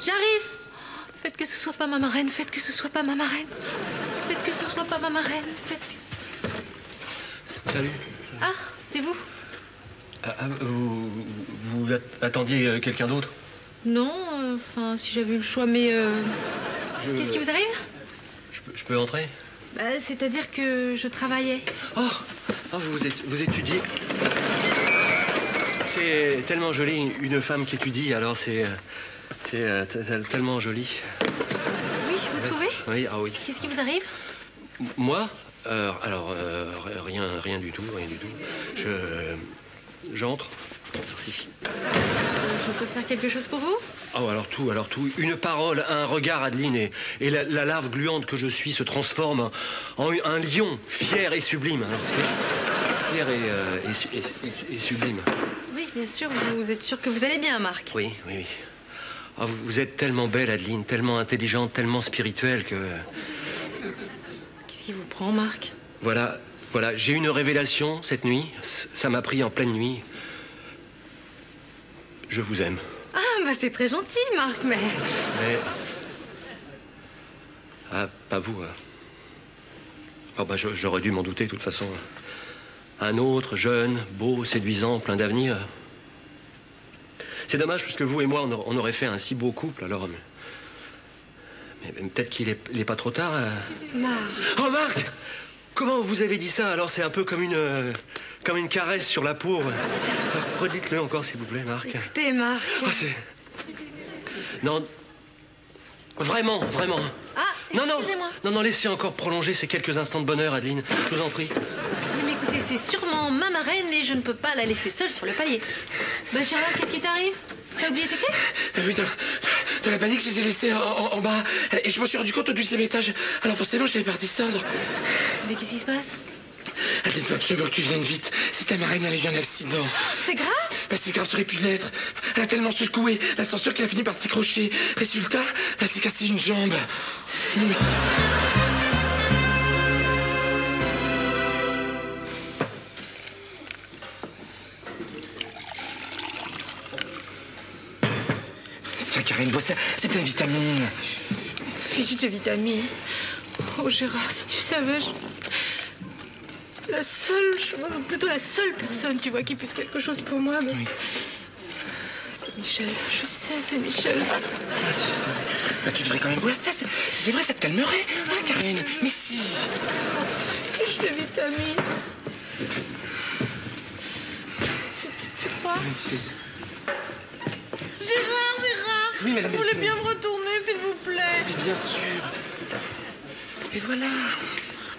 Speaker 10: J'arrive. Faites que ce soit pas ma marraine, faites que ce soit pas ma marraine. Faites que ce soit pas ma marraine, faites que...
Speaker 5: Salut.
Speaker 10: Ah, c'est vous
Speaker 5: Ah, ah, vous, vous at- attendiez euh, quelqu'un d'autre?
Speaker 10: Non, euh, enfin, si j'avais eu le choix, mais... euh,
Speaker 5: Je-
Speaker 10: Qu'est-ce qui vous arrive?
Speaker 5: Je peux, je peux entrer?
Speaker 10: Bah, C'est-à-dire que je travaillais.
Speaker 5: Oh, oh, vous, êtes- vous étudiez C'est tellement joli, une- femme qui étudie, alors c'est... C'est tellement joli.
Speaker 10: Oui, vous trouvez?
Speaker 5: Oui, ah oui.
Speaker 10: Qu'est-ce qui vous arrive?
Speaker 5: Moi? Euh, Alors, euh, rien, rien du tout, rien du tout. Je... J'entre. Merci.
Speaker 10: Je peux faire quelque chose pour vous?
Speaker 5: Oh, alors tout, alors tout. Une parole, un regard, Adeline, et, et la, la larve gluante que je suis se transforme en un lion fier et sublime. Alors, fier, fier et, euh, et su- et- et- et sublime.
Speaker 10: Oui, bien sûr. Vous êtes sûr que vous allez bien, Marc?
Speaker 5: Oui, oui, oui. Ah, vous, vous êtes tellement belle, Adeline, tellement intelligente, tellement spirituelle que...
Speaker 10: Qu'est-ce qui vous prend, Marc?
Speaker 5: Voilà, voilà, j'ai eu une révélation cette nuit. Ça m'a pris en pleine nuit. Je vous aime.
Speaker 10: Ah, bah c'est très gentil, Marc, mais...
Speaker 5: Mais. Ah, pas vous. hein. Oh, bah, j'aurais dû m'en douter, de toute façon. Un autre, jeune, beau, séduisant, plein d'avenir. C'est dommage, parce que vous et moi, on, aurait fait un si beau couple, alors. Mais, peut-être qu'il est, il est pas trop tard. euh.
Speaker 10: Marc
Speaker 5: Oh, Marc Comment vous avez dit ça Alors, c'est un peu comme une. euh, comme une caresse sur la peau. Redites-le encore, s'il vous plaît, Marc.
Speaker 10: Écoutez, Marc...
Speaker 5: Oh, c'est. Non. Vraiment, vraiment.
Speaker 10: Ah,
Speaker 5: Non, non.
Speaker 10: excusez-moi.
Speaker 5: Non, non, laissez encore prolonger ces quelques instants de bonheur, Adeline. Je vous en prie.
Speaker 10: Oui, mais écoutez, c'est sûrement ma marraine et je ne peux pas la laisser seule sur le palier. Bah, Gérard, qu'est-ce qui t'arrive? T'as oublié tes clés?
Speaker 1: Euh, Oui, dans, dans la panique, je les ai laissés en, en- en bas. Et je me suis rendu compte au deuxième étage. Alors forcément, je n'avais pas redescendre.
Speaker 10: Mais qu'est-ce qui se passe?
Speaker 1: Adeline, faut absolument que tu viennes vite. C'est ta marraine, elle a eu un accident.
Speaker 10: C'est grave?
Speaker 1: Bah, c'est grave, ça aurait pu l'être. Elle a tellement secoué l'ascenseur qu'elle a fini par s'écrocher. Résultat, elle s'est cassé une jambe. Oui. Tiens, Karen, bois ça. C'est plein de vitamines.
Speaker 4: Fiche de vitamines. Oh Gérard, si tu savais, je- la seule chose, ou plutôt la seule personne, tu vois, qui puisse quelque chose pour moi, mais c'est Michel. Je sais, c'est Michel.
Speaker 1: Bah, tu devrais quand même boire ça. C'est vrai, ça te calmerait. Hein, Karen Mais si.
Speaker 4: Fiche de vitamines. Tu, tu- tu crois?
Speaker 1: C'est ça.
Speaker 4: Gérard, Gérard
Speaker 1: Oui, madame
Speaker 4: Vous voulez bien me retourner, s'il vous plaît
Speaker 1: Mais bien sûr. Et voilà.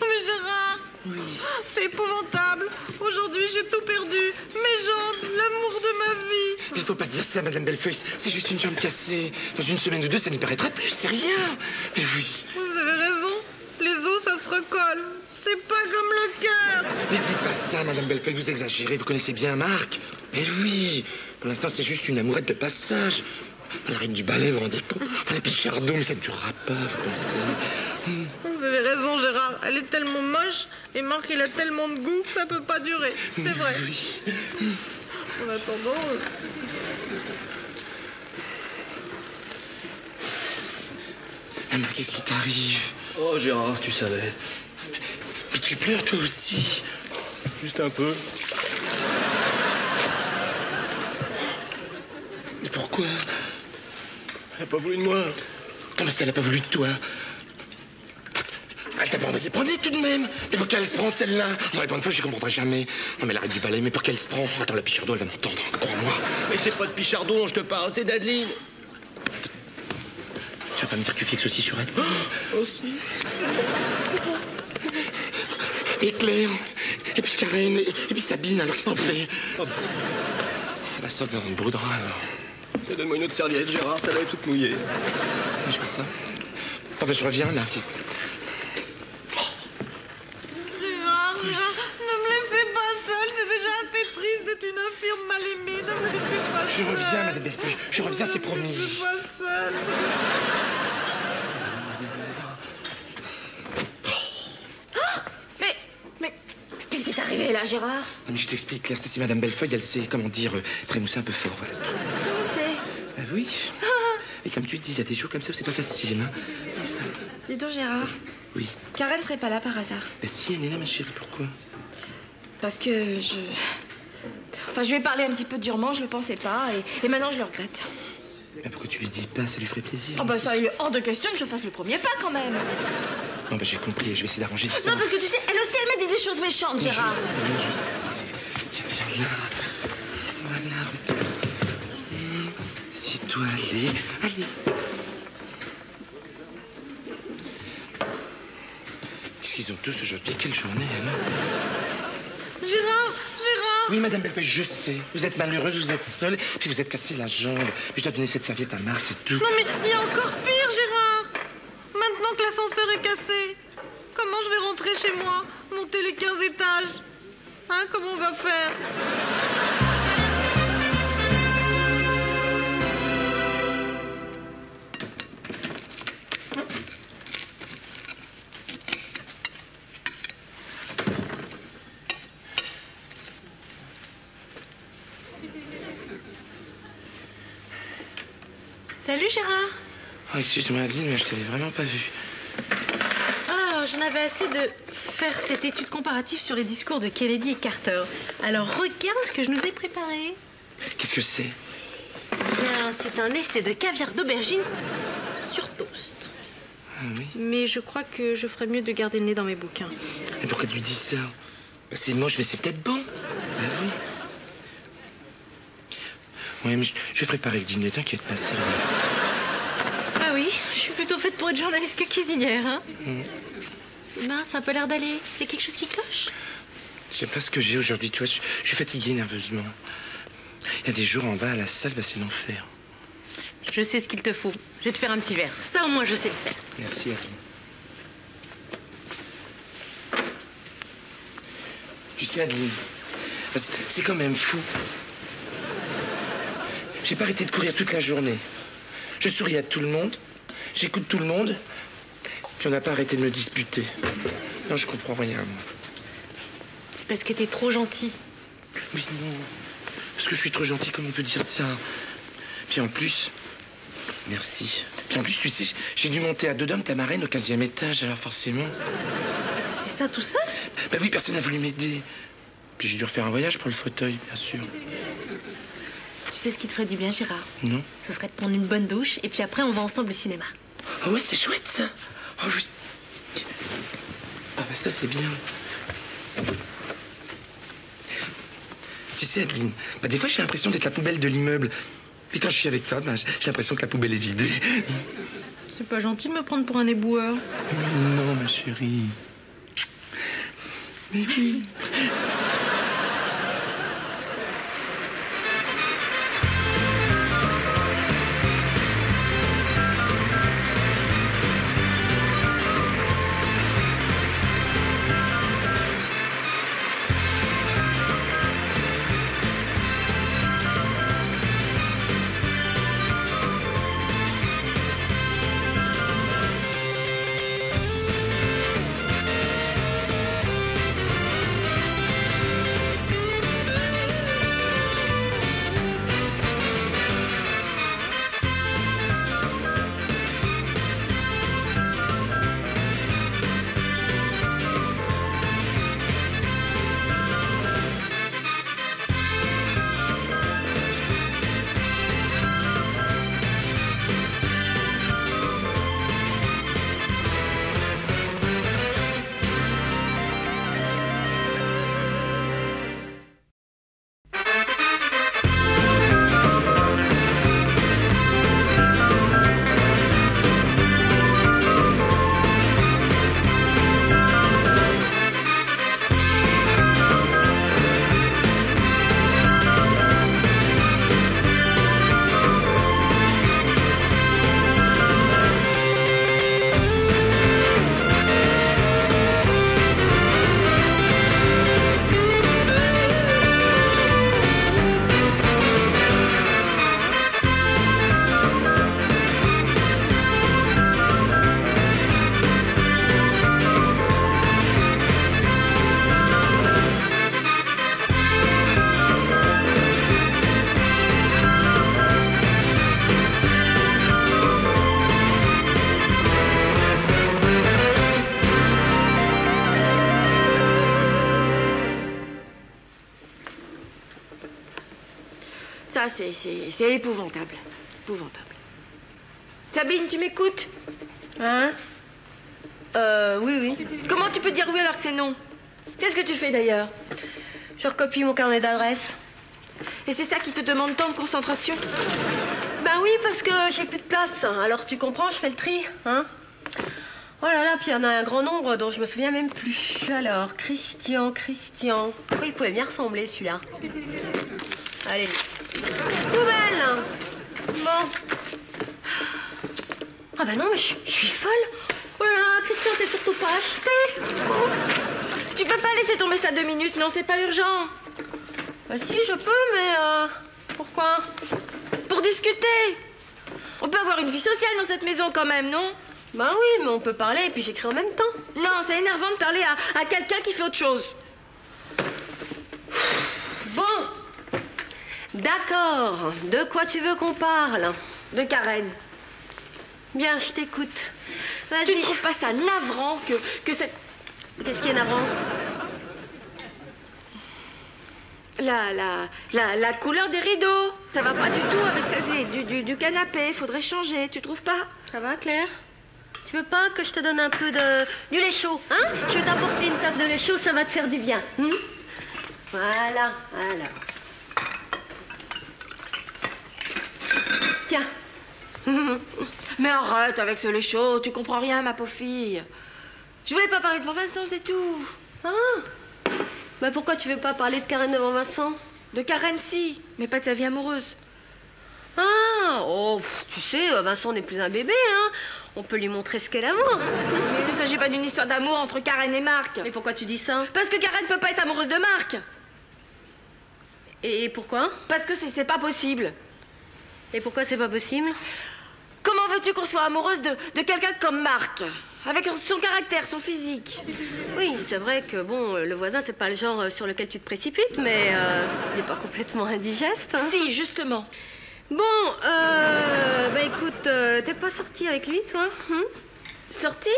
Speaker 4: Oh, mais Gérard
Speaker 1: Oui.
Speaker 4: C'est épouvantable Aujourd'hui, j'ai tout perdu. Mes jambes, l'amour de ma vie.
Speaker 1: Il faut pas dire ça, Madame Bellefeuille. C'est juste une jambe cassée. Dans une semaine ou deux, ça n'y paraîtra plus. C'est rien. Mais oui.
Speaker 4: Vous avez raison. Les os, ça se recolle. C'est pas comme le cœur.
Speaker 1: Mais dites pas ça, Madame Bellefeuille. Vous exagérez. Vous connaissez bien Marc. Mais oui. Pour l'instant, c'est juste une amourette de passage. La reine du ballet, vous rendez compte Enfin, La Pichardot, mais ça ne durera pas, vous pensez
Speaker 4: Vous avez raison, Gérard. Elle est tellement moche et Marc, il a tellement de goût que ça peut pas durer. C'est vrai. En attendant. euh,
Speaker 1: Ah, Marc, qu'est-ce qui t'arrive?
Speaker 5: Oh, Gérard, si tu savais.
Speaker 1: Mais tu pleures, toi aussi.
Speaker 5: Juste un peu.
Speaker 1: Mais pourquoi?
Speaker 5: Elle n'a pas voulu de moi.
Speaker 1: Comment ça, elle n'a pas voulu de toi Elle t'a pas envoyé prendre tout de même Mais pour qu'elle se prend, celle-là Non, mais bonne fois, je comprendrai jamais. Non, mais l'arrête du balai, mais pour qu'elle se prend Attends, la Pichardot, elle va m'entendre, crois-moi.
Speaker 5: Mais c'est pas de Pichardot dont je te parle, c'est d'Adeline.
Speaker 1: Tu vas pas me dire que tu fixes aussi sur elle?
Speaker 5: Aussi.
Speaker 1: Et Claire Et puis Karen Et, et puis Sabine, alors qu'est-ce que t'en fais? Bah, ça, dans le beau drap, alors.
Speaker 5: Donne-moi une autre serviette, Gérard, ça va être toute mouillée.
Speaker 1: Mais je fais ça. Ah, bah, je reviens, là.
Speaker 4: Gérard, Gérard, ne me laissez pas seule. C'est déjà assez triste d'être une infirme mal aimée. Ne me laissez pas
Speaker 1: Je
Speaker 4: seule.
Speaker 1: reviens, Madame Bellefeuille. Je reviens, c'est
Speaker 4: Ne me
Speaker 1: promis.
Speaker 4: laissez pas seule.
Speaker 10: Mais, mais, qu'est-ce qui est arrivé là, Gérard?
Speaker 1: Non, mais je t'explique, Claire. C'est si Madame Bellefeuille, elle sait, comment dire, euh, trémousser un peu fort, voilà. Oui Et comme tu dis, il y a des jours comme ça où c'est pas facile, hein.
Speaker 6: Dis donc, Gérard,
Speaker 1: Oui.
Speaker 6: Karen serait pas là par hasard.
Speaker 1: Bah si, elle est là, ma chérie, pourquoi?
Speaker 6: Parce que je. Enfin, je lui ai parlé un petit peu durement, je le pensais pas, et, et maintenant je le regrette.
Speaker 1: Mais pourquoi tu lui dis pas? Ça lui ferait plaisir.
Speaker 6: Oh bah ça, il est hors de question que je fasse le premier pas quand même.
Speaker 1: Non, bah j'ai compris, je vais essayer d'arranger ça.
Speaker 6: Non, parce que tu sais, elle aussi, elle m'a dit des choses méchantes,
Speaker 1: Je
Speaker 6: Gérard.
Speaker 1: sais, je sais. Tiens, viens là. Allez. Qu'est-ce qu'ils ont tous aujourd'hui? Quelle journée, hein
Speaker 4: Gérard, Gérard
Speaker 1: Oui, Madame Belpech, je sais. Vous êtes malheureuse, vous êtes seule, puis vous êtes cassé la jambe. Puis je dois donner cette serviette à Mars, c'est tout.
Speaker 4: Non mais il y a encore pire, Gérard Maintenant que l'ascenseur est cassé, comment je vais rentrer chez moi? Monter les 15 étages? Hein, comment on va faire?
Speaker 1: Oh, excuse-moi, Adeline, mais je t'avais vraiment pas vu.
Speaker 10: Ah, j'en avais assez de faire cette étude comparative sur les discours de Kennedy et Carter. Alors regarde ce que je nous ai préparé.
Speaker 1: Qu'est-ce que c'est?
Speaker 10: Bien, c'est un essai de caviar d'aubergine sur toast.
Speaker 1: Ah oui
Speaker 10: Mais je crois que je ferais mieux de garder le nez dans mes bouquins.
Speaker 1: Mais pourquoi tu lui dis ça? Bah, C'est moche, mais c'est peut-être bon. Bah oui. Ouais, mais je, vais préparer le dîner, t'inquiète pas, c'est
Speaker 10: oui, je suis plutôt faite pour être journaliste que cuisinière, hein
Speaker 1: Mm.
Speaker 10: Ben, ça a pas l'air d'aller. Il y a quelque chose qui cloche?
Speaker 1: Je sais pas ce que j'ai aujourd'hui, tu vois, je, suis fatigué nerveusement. Il y a des jours en bas à la salle, bah, c'est l'enfer.
Speaker 10: Je sais ce qu'il te faut. Je vais te faire un petit verre. Ça, au moins, je sais le faire.
Speaker 1: Merci, Adeline. Tu sais, Adeline, bah, c'est quand même fou. J'ai pas arrêté de courir toute la journée. Je souris à tout le monde, j'écoute tout le monde, puis on n'a pas arrêté de me disputer. Non, je comprends rien, moi.
Speaker 10: C'est parce que t'es trop gentil.
Speaker 1: Oui, non. Parce que je suis trop gentil, comme on peut dire ça? Puis en plus, merci. Puis en plus, tu sais, j'ai dû monter à deux dames ta marraine au 15e étage, alors forcément.
Speaker 10: T'as fait ça tout seul?
Speaker 1: Bah oui, personne n'a voulu m'aider. Puis j'ai dû refaire un voyage pour le fauteuil, bien sûr.
Speaker 10: Tu sais ce qui te ferait du bien, Gérard
Speaker 1: Non
Speaker 10: Ce serait de prendre une bonne douche et puis après, on va ensemble au cinéma.
Speaker 1: Ah ouais, c'est chouette ça. Oh oui. Ah bah ça c'est bien. Tu sais, Adeline, bah des fois j'ai l'impression d'être la poubelle de l'immeuble. Puis quand je suis avec toi, bah, j'ai l'impression que la poubelle est vidée.
Speaker 10: C'est pas gentil de me prendre pour un éboueur.
Speaker 1: Mais non, ma chérie. Mais oui.
Speaker 6: C'est épouvantable. épouvantable. Sabine, tu m'écoutes?
Speaker 8: Hein? Euh, oui, oui.
Speaker 6: Comment tu peux dire oui alors que c'est non? Qu'est-ce que tu fais d'ailleurs?
Speaker 8: Je recopie mon carnet d'adresse.
Speaker 6: Et c'est ça qui te demande tant de concentration?
Speaker 8: Ben oui, parce que j'ai plus de place. Alors tu comprends, je fais le tri, hein? Oh là là, puis il y en a un grand nombre dont je me souviens même plus. Alors, Christian, Christian. Oui, il pouvait bien ressembler celui-là. Allez. Poubelle Bon. Ah bah non, mais je suis folle. Oh là là, Christian, t'es surtout pas acheté.
Speaker 6: Tu peux pas laisser tomber ça deux minutes, non, c'est pas urgent.
Speaker 8: Bah si, je peux, mais euh, pourquoi?
Speaker 6: Pour discuter. On peut avoir une vie sociale dans cette maison quand même, non?
Speaker 8: Bah oui, mais on peut parler et puis j'écris en même temps.
Speaker 6: Non, c'est énervant de parler à, à quelqu'un qui fait autre chose.
Speaker 8: Bon. D'accord. De quoi tu veux qu'on parle
Speaker 6: De Karen.
Speaker 8: Bien, je t'écoute. Vas-y.
Speaker 6: Tu ne trouves pas ça navrant que, que cette...
Speaker 8: Qu'est-ce qui est navrant
Speaker 6: La, la, la, la couleur des rideaux, ça va pas du tout avec celle du, du, du canapé. Faudrait changer, tu trouves pas
Speaker 8: Ça va, Claire Tu veux pas que je te donne un peu de... du lait chaud, hein Je vais t'apporter une tasse de lait chaud, ça va te faire du bien. hein voilà, voilà. Tiens.
Speaker 6: Mais arrête avec ce lait chaud, tu comprends rien, ma pauvre fille. Je voulais pas parler de mon Vincent, c'est tout.
Speaker 8: Ah Bah pourquoi tu veux pas parler de Karen devant Vincent
Speaker 6: De Karen, si, mais pas de sa vie amoureuse.
Speaker 8: Ah Oh, pff, tu sais, Vincent n'est plus un bébé, hein On peut lui montrer ce qu'est l'amour.
Speaker 6: Mais il ne s'agit pas d'une histoire d'amour entre Karen et Marc.
Speaker 8: Mais pourquoi tu dis ça
Speaker 6: Parce que Karen peut pas être amoureuse de Marc.
Speaker 8: Et pourquoi
Speaker 6: Parce que c'est pas possible.
Speaker 8: Et pourquoi c'est pas possible?
Speaker 6: Comment veux-tu qu'on soit amoureuse de, de quelqu'un comme Marc? Avec son caractère, son physique?
Speaker 8: Oui, c'est vrai que bon, le voisin, c'est pas le genre euh, sur lequel tu te précipites, mais euh, il n'est pas complètement indigeste. hein.
Speaker 6: Si, justement.
Speaker 8: Bon, euh, bah écoute, euh, t'es pas sorti avec lui, toi hein?
Speaker 6: Sorti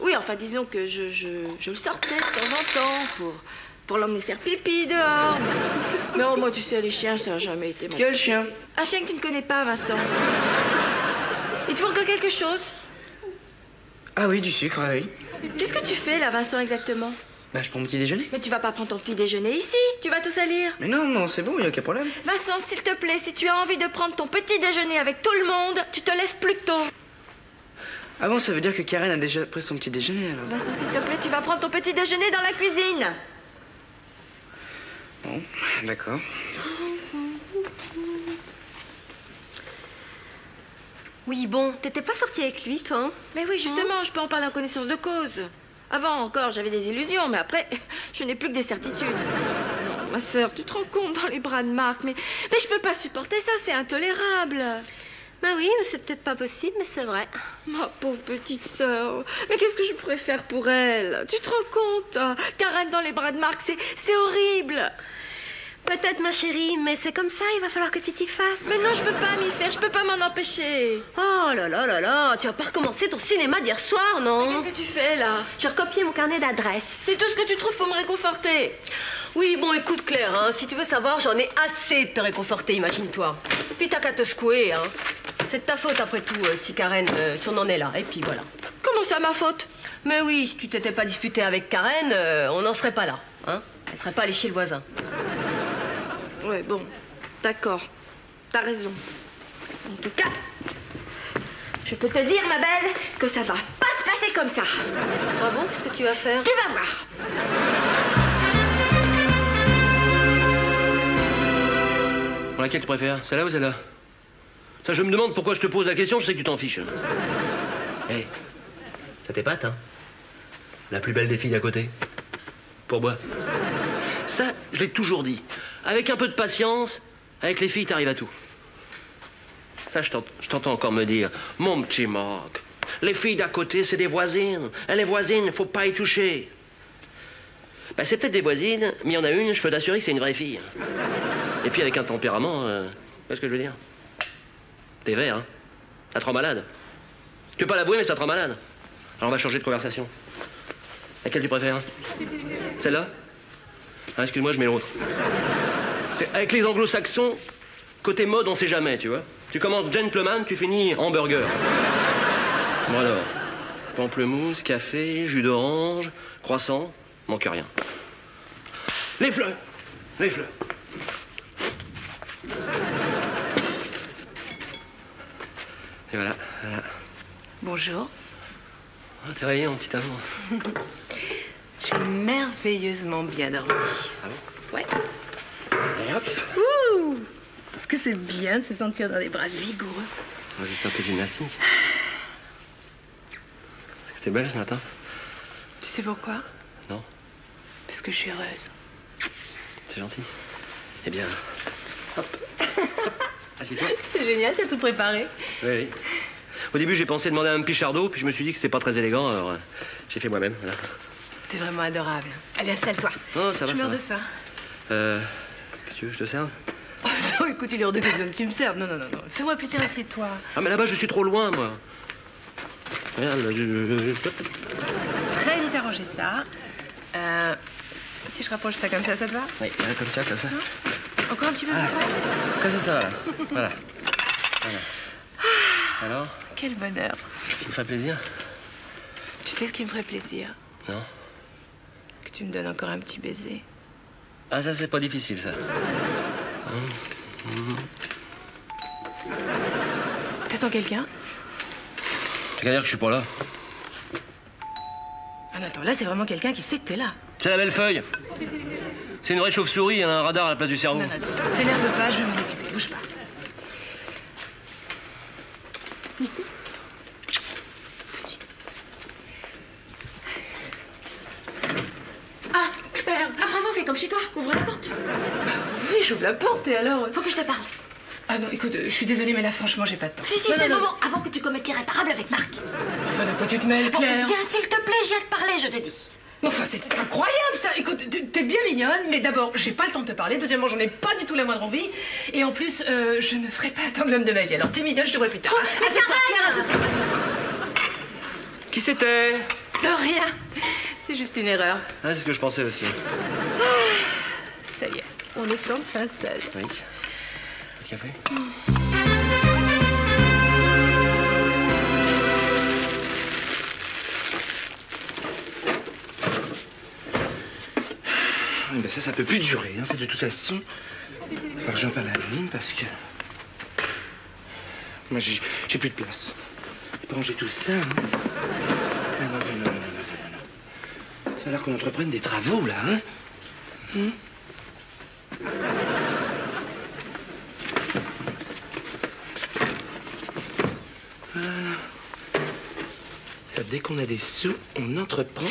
Speaker 6: Oui, enfin, disons que je, je, je le sortais de temps en temps pour, pour l'emmener faire pipi dehors. Mais oh, moi, tu sais, les chiens, ça n'a jamais été mon...
Speaker 18: Quel chien
Speaker 6: Un chien que tu ne connais pas, Vincent. Il te faut encore quelque chose
Speaker 18: Ah oui, du sucre, ah oui.
Speaker 6: Qu'est-ce que tu fais, là, Vincent, exactement
Speaker 18: Bah, je prends mon petit déjeuner.
Speaker 6: Mais tu vas pas prendre ton petit déjeuner ici, tu vas tout salir.
Speaker 18: Mais non, non, c'est bon, il a aucun problème.
Speaker 6: Vincent, s'il te plaît, si tu as envie de prendre ton petit déjeuner avec tout le monde, tu te lèves plus tôt.
Speaker 18: Ah bon, ça veut dire que Karen a déjà pris son petit déjeuner alors
Speaker 6: Vincent, s'il te plaît, tu vas prendre ton petit déjeuner dans la cuisine.
Speaker 18: Bon, d'accord.
Speaker 8: Oui, bon, t'étais pas sorti avec lui, toi hein
Speaker 6: Mais oui, justement, je peux en parler en connaissance de cause. Avant encore, j'avais des illusions, mais après, je n'ai plus que des certitudes. Non, ma sœur, tu te rends compte dans les bras de Marc, mais, mais je peux pas supporter ça, c'est intolérable.
Speaker 8: Bah oui, mais c'est peut-être pas possible, mais c'est vrai.
Speaker 6: Ma pauvre petite sœur, mais qu'est-ce que je pourrais faire pour elle? Tu te rends compte hein? Karen dans les bras de Marc, c'est horrible.
Speaker 8: Peut-être, ma chérie, mais c'est comme ça, il va falloir que tu t'y fasses.
Speaker 6: Mais non, je peux pas m'y faire, je peux pas m'en empêcher.
Speaker 8: Oh là là là là, tu vas pas recommencer ton cinéma d'hier soir, non?
Speaker 6: Qu'est-ce que tu fais là?
Speaker 8: J'ai recopié mon carnet d'adresses.
Speaker 6: C'est tout ce que tu trouves pour me réconforter.
Speaker 8: Oui, bon, écoute, Claire, hein, si tu veux savoir, j'en ai assez de te réconforter, imagine-toi. Puis t'as qu'à te secouer, hein. C'est de ta faute, après tout, euh, si Karen, euh, si on en est là. Et puis voilà.
Speaker 6: Comment ça, ma faute?
Speaker 8: Mais oui, si tu t'étais pas disputé avec Karen, euh, on n'en serait pas là, hein. Elle serait pas allée chez le voisin.
Speaker 6: Ouais, bon, d'accord. T'as raison. En tout cas, je peux te dire, ma belle, que ça va pas se passer comme ça.
Speaker 8: Ah bon, qu'est-ce que tu vas faire?
Speaker 6: Tu vas voir.
Speaker 5: Bon, laquelle tu préfères? Celle-là ou celle-là? Ça, je me demande pourquoi je te pose la question, je sais que tu t'en fiches. Hé, ça t'épate, hein? La plus belle des filles à côté? Pourbois Ça, je l'ai toujours dit. Avec un peu de patience, avec les filles, t'arrives à tout. Ça, je t'ent- je t'entends encore me dire, mon petit Marc, les filles d'à côté, c'est des voisines. Et les voisines, faut pas y toucher. Ben, c'est peut-être des voisines, mais il y en a une, je peux t'assurer que c'est une vraie fille. Et puis avec un tempérament, euh, tu ce que je veux dire? T'es vert, hein Ça te rend malade. Tu peux pas l'avouer, mais ça te rend malade. Alors on va changer de conversation. Laquelle tu préfères? Celle-là? Ah, Excuse-moi, je mets l'autre. Avec les anglo-saxons, Côté mode, on sait jamais, tu vois. Tu commences gentleman, tu finis hamburger. Bon alors, pamplemousse, café, jus d'orange, croissant, manque rien. Les fleurs Les fleurs Et voilà, voilà.
Speaker 17: Bonjour.
Speaker 5: Oh, T'es réveillé, mon petit amour.
Speaker 17: J'ai merveilleusement bien dormi.
Speaker 5: Ah bon?
Speaker 17: Ouais.
Speaker 5: Et hop
Speaker 17: Ouh Est-ce que c'est bien de se sentir dans des bras vigoureux
Speaker 5: On va juste un peu de gymnastique. Est-ce que t'es belle ce matin
Speaker 17: Tu sais pourquoi
Speaker 5: Non
Speaker 17: Parce que je suis heureuse.
Speaker 5: C'est gentil. Eh bien, hop. Assieds-toi.
Speaker 17: C'est génial, t'as tout préparé.
Speaker 5: Oui, oui. Au début, j'ai pensé demander à un pichardeau, puis je me suis dit que c'était pas très élégant, alors euh, j'ai fait moi-même. Voilà.
Speaker 17: T'es vraiment adorable. Allez, installe-toi.
Speaker 5: Non, ça va,
Speaker 17: Je meurs de faim.
Speaker 5: Euh, Qu'est-ce que tu veux, je te sers
Speaker 17: non, écoute, il est hors de question que tu me serves. Non, non, non, non. Fais-moi plaisir, assieds-toi.
Speaker 5: Ah, mais là-bas, je suis trop loin, moi. Regarde, là, je...
Speaker 17: Très vite arranger ça. Euh, si je rapproche ça comme ça, ça te va?
Speaker 5: Oui, comme ça, comme ça.
Speaker 17: Encore un petit peu
Speaker 5: Ah. Comme ça, ça va, là. Voilà. Voilà. Alors,
Speaker 17: Quel bonheur.
Speaker 5: ça te ferait plaisir?
Speaker 17: Tu sais ce qui me ferait plaisir?
Speaker 5: Non
Speaker 17: Que tu me donnes encore un petit baiser.
Speaker 5: Ah, ça, c'est pas difficile, ça.
Speaker 17: T'attends quelqu'un?
Speaker 5: Vas dire que je suis pas là.
Speaker 17: Ah non, attends, là, c'est vraiment quelqu'un qui sait que t'es là.
Speaker 5: C'est la belle feuille. C'est une vraie chauve-souris, elle a un radar à la place du cerveau.
Speaker 17: Non, non, attends. T'énerve pas, je vais m'en occuper. Bouge pas. Tout de suite.
Speaker 8: Ah, Claire Ah, bravo, fais comme chez toi. Ouvre la porte.
Speaker 17: La porte et alors
Speaker 8: Faut que je te parle.
Speaker 17: Ah non, écoute, je suis désolée, mais là, franchement, j'ai pas de temps.
Speaker 8: Si, si, c'est le moment. Avant que tu commettes l'irréparable avec Marc.
Speaker 17: Enfin, de quoi tu te mêles,
Speaker 8: Bon,
Speaker 17: Claire
Speaker 8: viens, s'il te plaît, j'ai à te parler, je te dis.
Speaker 17: Enfin, c'est incroyable ça! Écoute, tu- t'es bien mignonne, mais d'abord, j'ai pas le temps de te parler. Deuxièmement, j'en ai pas du tout la moindre envie. Et en plus, euh, je ne ferai pas attendre l'homme de ma vie. Alors, t'es mignonne, je te vois plus tard.
Speaker 8: Oh, mais
Speaker 17: À ce soir,
Speaker 8: t'arrêtes
Speaker 17: Claire, à ce soir, à ce soir.
Speaker 5: Qui c'était?
Speaker 17: Non, rien. C'est juste une erreur.
Speaker 5: Ah, c'est ce que je pensais aussi.
Speaker 17: Ça y est, on est enfin seul.
Speaker 5: Oui. Le café
Speaker 1: mmh. Ben ça, ça peut plus durer. Hein, c'est de toute façon. Faut que j'en parle à la ligne parce que. Moi, j'ai plus de place. Ranger tout ça. Hein. Ah, non, non, non, non, non, non, non, non. Ça a l'air qu'on entreprenne des travaux, là. Hein. Hein voilà. Ça, dès qu'on a des sous, on entreprend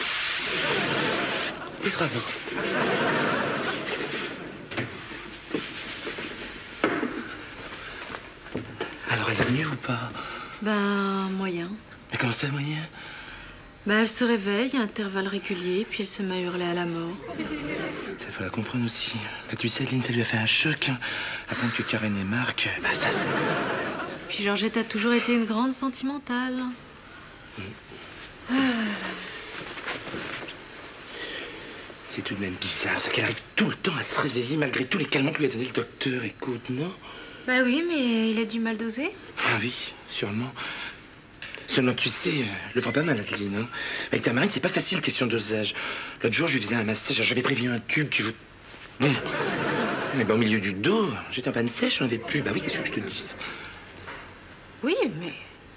Speaker 1: des travaux. Alors, elle va mieux ou pas?
Speaker 10: Ben, moyen.
Speaker 1: Mais comment ça, moyen?
Speaker 10: Ben, elle se réveille à intervalles réguliers, puis elle se met à hurler à la mort.
Speaker 1: Ça, faut la comprendre aussi. Bah, tu sais, Adeline, ça lui a fait un choc. Hein. Apprendre que Karen et Marc, bah, ça, c'est...
Speaker 10: Puis Georgette a toujours été une grande sentimentale. Ah là là.
Speaker 1: C'est tout de même bizarre, ça qu'elle arrive tout le temps à se réveiller malgré tous les calmants que lui a donné le docteur. Écoute, non?
Speaker 10: Bah oui, mais il a du mal doser.
Speaker 1: Ah oui, sûrement. Seulement, tu sais, euh, le prends pas mal, Adeline. Hein. Avec ta marine, c'est pas facile, question dosage. L'autre jour, je lui faisais un massage. J'avais prévu un tube, tu veux. Bon. Mais ben, au milieu du dos, j'étais en panne sèche, j'en avais plus. Bah oui, qu'est-ce que je te dis
Speaker 10: Oui, mais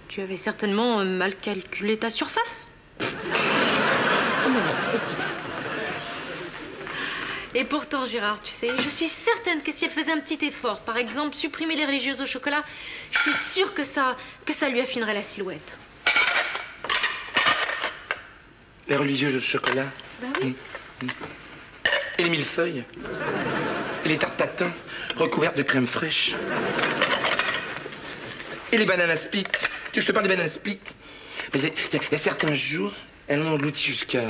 Speaker 10: tu avais certainement euh, mal calculé ta surface.
Speaker 1: Oh mon Dieu.
Speaker 10: Et pourtant, Gérard, tu sais, je suis certaine que si elle faisait un petit effort, par exemple supprimer les religieuses au chocolat, je suis sûre que ça, que ça lui affinerait la silhouette.
Speaker 1: Les religieuses au chocolat.
Speaker 10: Bah oui.
Speaker 1: Et les millefeuilles. Et les tartes tatin recouvertes de crème fraîche. Et les bananes split. Je te parle des bananes split Mais il y, a- y y certains jours, elles en ont englouti jusqu'à.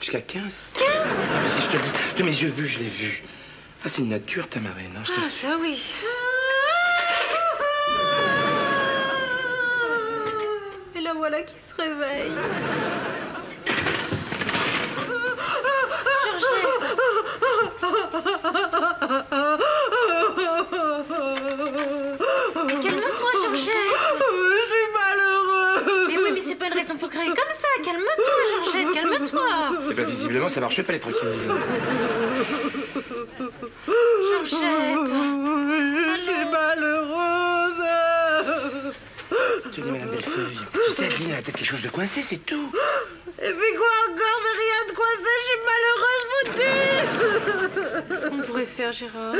Speaker 1: Jusqu'à 15. 15 Ah, mais si je te dis, de mes yeux vus, je l'ai vu. Ah, c'est une nature, ta marraine, hein, je
Speaker 10: Ah, ça oui. Et la voilà qui se réveille. pour comme ça Calme-toi, Georgette, calme-toi
Speaker 1: Eh ben, visiblement, ça marche pas, les tranquillisants.
Speaker 10: Georgette
Speaker 4: Je suis malheureuse.
Speaker 1: Tenez, Madame Bellefeuille. Tu sais, Adeline, elle a peut-être quelque chose de coincé, c'est tout.
Speaker 4: Et puis quoi encore Mais rien de coincé, je suis malheureuse, vous dis
Speaker 10: Qu'est-ce qu'on pourrait faire, Gérard?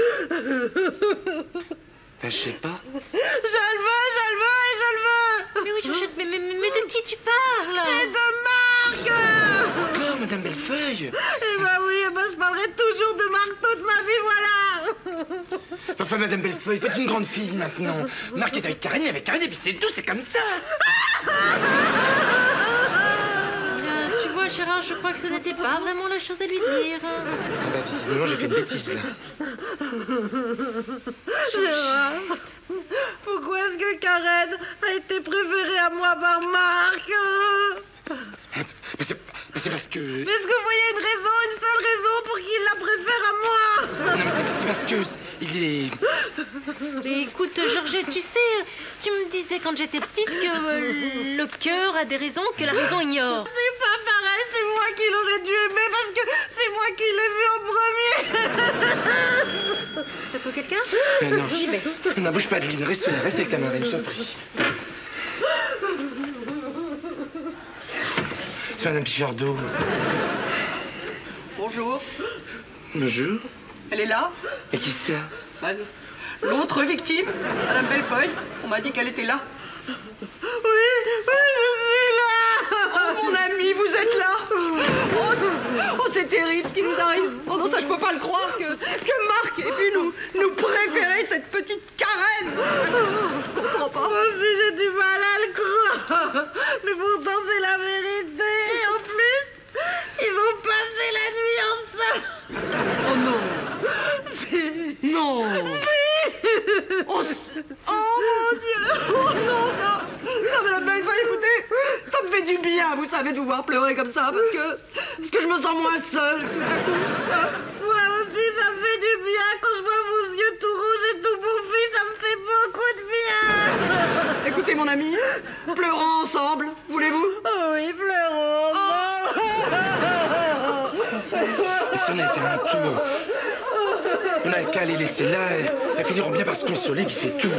Speaker 1: Ben, je sais pas.
Speaker 4: Je le veux, je le veux et je le veux
Speaker 10: Mais oui, Georgette, mais, mais, mais de qui tu parles?
Speaker 4: Et de Marc!
Speaker 1: Encore, Madame Bellefeuille?
Speaker 4: Eh ben oui, eh ben je parlerai toujours de Marc toute ma vie, voilà.
Speaker 1: Enfin, Madame Bellefeuille, faites une grande fille maintenant. Marc est avec Karine, il est avec Karine, et puis c'est tout, c'est comme ça.
Speaker 10: Gérard, je crois que ce n'était pas vraiment la chose à lui dire.
Speaker 1: Ah bah, visiblement, j'ai fait une bêtise, là.
Speaker 4: Gérard, pourquoi est-ce que Karen a été préférée à moi par Marc?
Speaker 1: Mais c'est mais c'est parce que...
Speaker 4: Est-ce que vous voyez une raison, une seule raison pour qu'il la préfère à moi
Speaker 1: Non, mais c'est- parce que... Il est...
Speaker 10: Mais écoute, Georgette, tu sais, tu me disais quand j'étais petite que euh, le cœur a des raisons que la raison ignore.
Speaker 4: C'est pas pareil, c'est moi qui l'aurais dû aimer parce que c'est moi qui l'ai vu en premier
Speaker 10: T'attends quelqu'un?
Speaker 1: Euh, non.
Speaker 10: J'y vais.
Speaker 1: Non, bouge pas, Adeline, reste là, reste avec ta marraine, je t'en prie. Petit verre d'eau.
Speaker 4: Bonjour,
Speaker 1: Bonjour.
Speaker 4: elle est là
Speaker 1: Et qui ça
Speaker 4: Bah, L'autre victime, Madame Bellefeuille, on m'a dit qu'elle était là. Oui, je mon ami, vous êtes là. Oh, oh, c'est terrible ce qui nous arrive. Oh non, ça je peux pas le croire que, que Marc ait pu nous, nous préférer cette petite Karen Je comprends pas. Moi aussi j'ai du mal à le croire. Mais pourtant c'est la vérité. En plus, ils ont passé la nuit ensemble. Oh non. Non Oh, oh mon Dieu. Oh non, ça Ça, Madame Bellefeuille, écoutez, ça me fait du bien, vous savez, de vous voir pleurer comme ça, parce que, parce que je me sens moins seule, tout à coup. Moi aussi, ça me fait du bien. Quand je vois vos yeux tout rouges et tout bouffis, ça me fait beaucoup de bien. Écoutez, mon ami, pleurons ensemble, voulez-vous? Oh oui, pleurons
Speaker 1: Et si on allait faire un tour On n'a qu'à les laisser là, elles finiront bien par se consoler, puis c'est tout.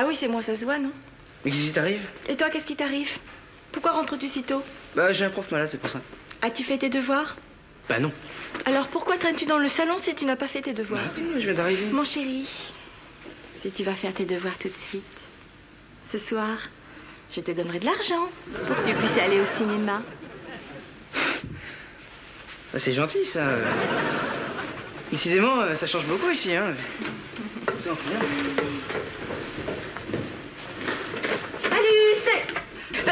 Speaker 6: Bah oui, c'est moi, ça se voit, non
Speaker 20: Mais qu'est-ce qui t'arrive
Speaker 6: Et toi, qu'est-ce qui t'arrive Pourquoi rentres-tu si tôt
Speaker 20: Bah, j'ai un prof malade, c'est pour ça.
Speaker 6: As-tu fait tes devoirs
Speaker 20: Bah non.
Speaker 6: Alors pourquoi traînes-tu dans le salon si tu n'as pas fait tes devoirs
Speaker 20: Bah, dis-moi, je viens d'arriver.
Speaker 6: Mon chéri, si tu vas faire tes devoirs tout de suite, ce soir, je te donnerai de l'argent pour que tu puisses aller au cinéma.
Speaker 20: Bah, c'est gentil, ça. Décidément, euh, ça change beaucoup ici, hein. Putain, viens.
Speaker 10: Salut,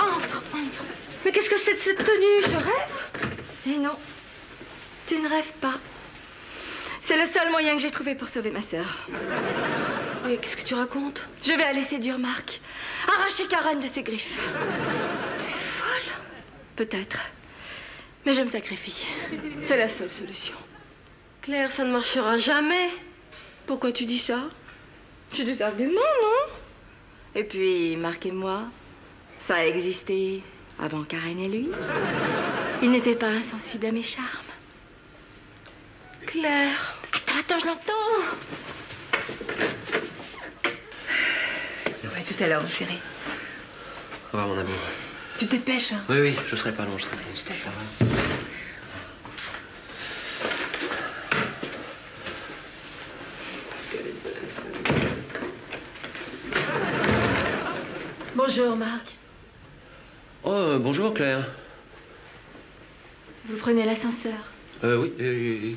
Speaker 10: entre, entre. Mais qu'est-ce que c'est de cette tenue? Je rêve?
Speaker 6: Eh non, tu ne rêves pas. C'est le seul moyen que j'ai trouvé pour sauver ma sœur.
Speaker 10: Mais qu'est-ce que tu racontes?
Speaker 6: Je vais aller séduire Marc. Arracher Karen de ses griffes.
Speaker 10: Tu es folle
Speaker 6: Peut-être. Mais je me sacrifie. C'est la seule solution.
Speaker 10: Claire, ça ne marchera jamais.
Speaker 6: Pourquoi tu dis ça? J'ai des arguments, non? Et puis, Marc et moi, ça a existé avant Karen et lui. Il n'était pas insensible à mes charmes.
Speaker 10: Claire.
Speaker 6: Attends, attends, je l'entends.
Speaker 20: Merci.
Speaker 6: Ouais, tout à l'heure, mon chéri.
Speaker 20: Au revoir, mon amour.
Speaker 6: Tu te dépêches, hein?
Speaker 20: Oui, oui, je serai pas long, je serai Je t'attends.
Speaker 6: Bonjour, Marc.
Speaker 20: Oh, euh, bonjour, Claire.
Speaker 6: Vous prenez l'ascenseur.
Speaker 20: Euh, oui, oui, oui.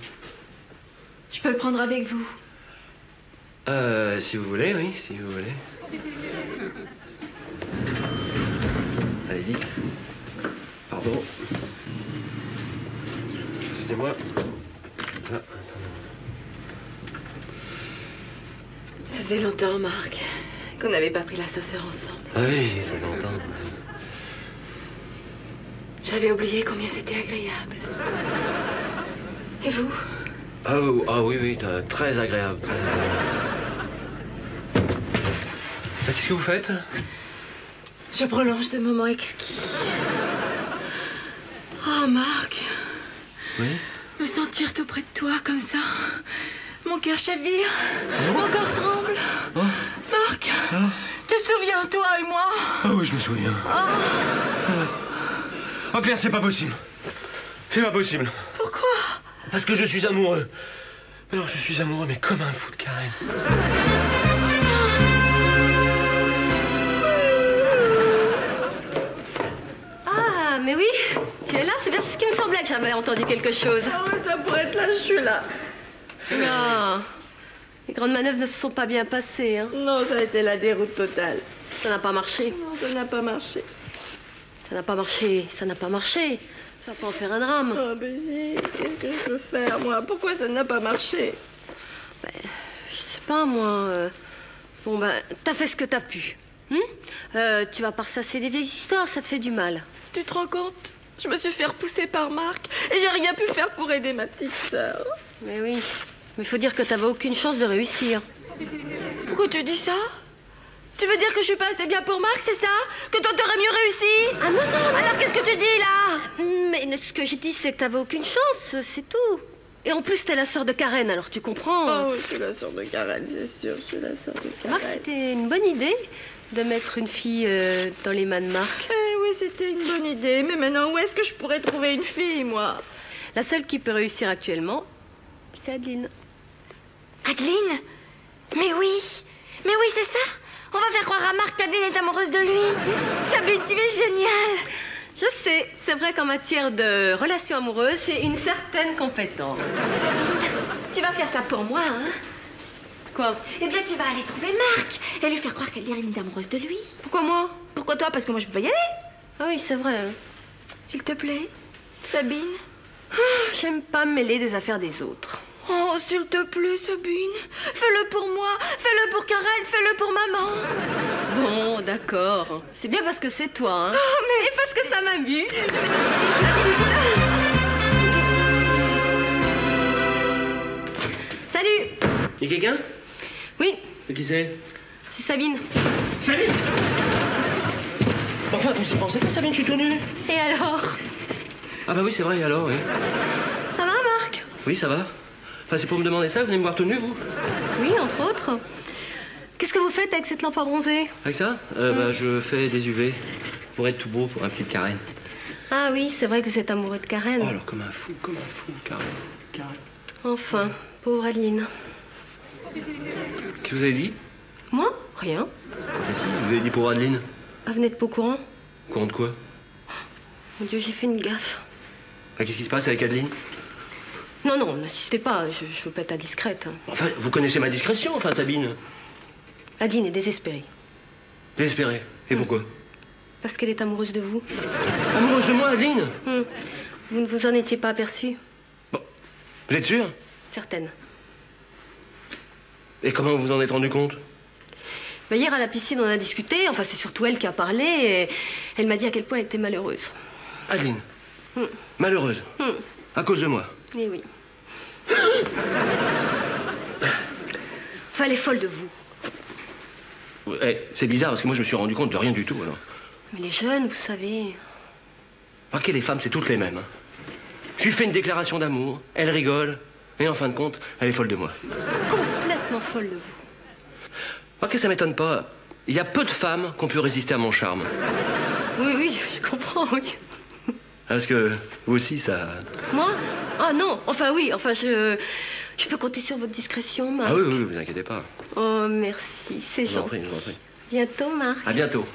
Speaker 6: Je peux le prendre avec vous.
Speaker 20: Euh, si vous voulez, oui, si vous voulez.
Speaker 5: Allez-y. Pardon. Excusez-moi.
Speaker 6: Ça faisait longtemps, Marc, qu'on n'avait pas pris l'ascenseur ensemble.
Speaker 5: Ah oui, ça fait longtemps.
Speaker 6: J'avais oublié combien c'était agréable. Et vous
Speaker 5: Ah, oui, ah oui, oui, très agréable. très agréable. Ah, Qu'est-ce que vous faites
Speaker 6: Je prolonge ce moment exquis. Oh, Marc,
Speaker 5: Oui
Speaker 6: me sentir tout près de toi comme ça. Mon cœur chavire, mon corps tremble. Marc, tu te souviens, toi et moi
Speaker 5: Ah oui, je me souviens. Oh Claire, c'est pas possible. C'est pas possible.
Speaker 6: Pourquoi?
Speaker 5: Parce que je suis amoureux. Alors je suis amoureux, mais comme un fou de Karen.
Speaker 8: Ah, mais oui, tu es là, c'est bien ce qui me semblait que j'avais entendu quelque chose.
Speaker 6: Ah ouais, ça pourrait être là, je suis là.
Speaker 8: Non, les grandes manœuvres ne se sont pas bien passées. Hein.
Speaker 6: Non, ça a été la déroute totale.
Speaker 8: Ça n'a pas marché.
Speaker 6: Non, ça n'a pas marché.
Speaker 8: Ça n'a pas marché, ça n'a pas marché. Tu vas pas en faire un drame.
Speaker 6: Oh, mais si, qu'est-ce que je peux faire, moi? Pourquoi ça n'a pas marché?
Speaker 8: Je sais pas, moi. euh, Bon, ben, t'as fait ce que t'as pu. Hum Euh, tu vas pas ressasser des vieilles histoires, ça te fait du mal.
Speaker 6: Tu te rends compte? Je me suis fait repousser par Marc et j'ai rien pu faire pour aider ma petite sœur.
Speaker 8: Mais oui, mais faut dire que t'avais aucune chance de réussir.
Speaker 6: Pourquoi tu dis ça? Tu veux dire que je suis pas assez bien pour Marc, c'est ça? Que toi t'aurais mieux réussi?
Speaker 8: Ah non, non,
Speaker 6: Alors qu'est-ce que tu dis là?
Speaker 8: Mais ce que j'ai dit, c'est que t'avais aucune chance, c'est tout. Et en plus, t'es la sœur de Karen, alors tu comprends.
Speaker 6: Oh, je suis la sœur de Karen, c'est sûr, je suis la sœur de Karen.
Speaker 8: Marc, c'était une bonne idée de mettre une fille euh, dans les mains de Marc.
Speaker 6: Eh oui, c'était une bonne idée, mais maintenant où est-ce que je pourrais trouver une fille, moi?
Speaker 8: La seule qui peut réussir actuellement, c'est Adeline.
Speaker 4: Adeline? Mais oui Mais oui, c'est ça? On va faire croire à Marc qu'Adeline est amoureuse de lui Sabine, tu es géniale
Speaker 8: Je sais, c'est vrai qu'en matière de relations amoureuses, j'ai une certaine compétence.
Speaker 4: Tu vas faire ça pour moi, hein?
Speaker 8: Quoi?
Speaker 4: Eh bien, tu vas aller trouver Marc et lui faire croire qu'Adeline est amoureuse de lui.
Speaker 8: Pourquoi moi?
Speaker 4: Pourquoi toi? Parce que moi, je peux pas y aller.
Speaker 8: Ah oui, c'est vrai.
Speaker 4: S'il te plaît, Sabine.
Speaker 8: J'aime pas me mêler des affaires des autres.
Speaker 6: Oh, s'il te plaît, Sabine. Fais-le pour moi, fais-le pour Karen, fais-le pour maman.
Speaker 8: Bon, d'accord. C'est bien parce que c'est toi, hein.
Speaker 6: Oh, mais...
Speaker 8: Et parce que ça m'amuse. Salut
Speaker 5: Y'a quelqu'un?
Speaker 8: Oui,
Speaker 5: Qui c'est?
Speaker 8: C'est Sabine.
Speaker 5: Sabine Enfin, vous y pensez pas, Sabine, je suis tout nu
Speaker 8: Et alors?
Speaker 5: Ah bah oui, c'est vrai, alors, oui.
Speaker 8: Ça va, Marc?
Speaker 5: Oui, ça va. Enfin, c'est pour me demander ça, vous venez me voir tout nu, vous
Speaker 8: Oui, entre autres. Qu'est-ce que vous faites avec cette lampe à bronzer
Speaker 5: Avec ça euh, Bah, je fais des UV. Pour être tout beau, pour un petit Karen.
Speaker 8: Ah oui, c'est vrai que vous êtes amoureux de Karen.
Speaker 5: Oh, alors, comme un fou, comme un fou, Karen. Karen.
Speaker 8: Enfin, pauvre Adeline.
Speaker 5: Qu'est-ce que vous avez dit
Speaker 8: Moi Rien.
Speaker 5: Enfin, si, vous avez dit pour Adeline.
Speaker 8: Ah, vous n'êtes pas au courant
Speaker 5: Courant de quoi
Speaker 8: Mon Dieu, j'ai fait une gaffe.
Speaker 5: Ah, Qu'est-ce qui se passe avec Adeline
Speaker 8: Non, non, n'insistez pas, je, je veux pas être indiscrète.
Speaker 5: Enfin, vous connaissez ma discrétion, enfin, Sabine.
Speaker 8: Adeline est désespérée.
Speaker 5: Désespérée. Et pourquoi?
Speaker 8: Parce qu'elle est amoureuse de vous.
Speaker 5: Amoureuse de moi, Adeline?
Speaker 8: Hmm. Vous ne vous en étiez pas aperçu
Speaker 5: Vous êtes sûr
Speaker 8: Certaine.
Speaker 5: Et comment vous vous en êtes rendu compte?
Speaker 8: Bah, hier à la piscine, on a discuté. Enfin, c'est surtout elle qui a parlé. Et elle m'a dit à quel point elle était malheureuse.
Speaker 5: Adeline.
Speaker 8: Hmm.
Speaker 5: Malheureuse.
Speaker 8: Hmm.
Speaker 5: À cause de moi.
Speaker 8: Eh oui. Enfin, elle est folle de vous.
Speaker 5: Eh, c'est bizarre parce que moi je me suis rendu compte de rien du tout alors.
Speaker 8: Mais les jeunes, vous savez.
Speaker 5: Remarquez, les femmes, c'est toutes les mêmes. hein. Je lui fais une déclaration d'amour, elle rigole, et en fin de compte, elle est folle de moi.
Speaker 8: Complètement folle de vous.
Speaker 5: Remarquez, ça m'étonne pas. Il y a peu de femmes qui ont pu résister à mon charme.
Speaker 8: Oui, oui, je comprends, oui.
Speaker 5: Parce que vous aussi, ça.
Speaker 8: Moi Ah non, enfin oui, enfin je. Je peux compter sur votre discrétion, Marc.
Speaker 5: Ah oui, oui, vous inquiétez pas.
Speaker 8: Oh, merci, c'est
Speaker 5: Je vous en
Speaker 8: gentil.
Speaker 5: prie, je vous en prie.
Speaker 8: Bientôt, Marc.
Speaker 5: À bientôt.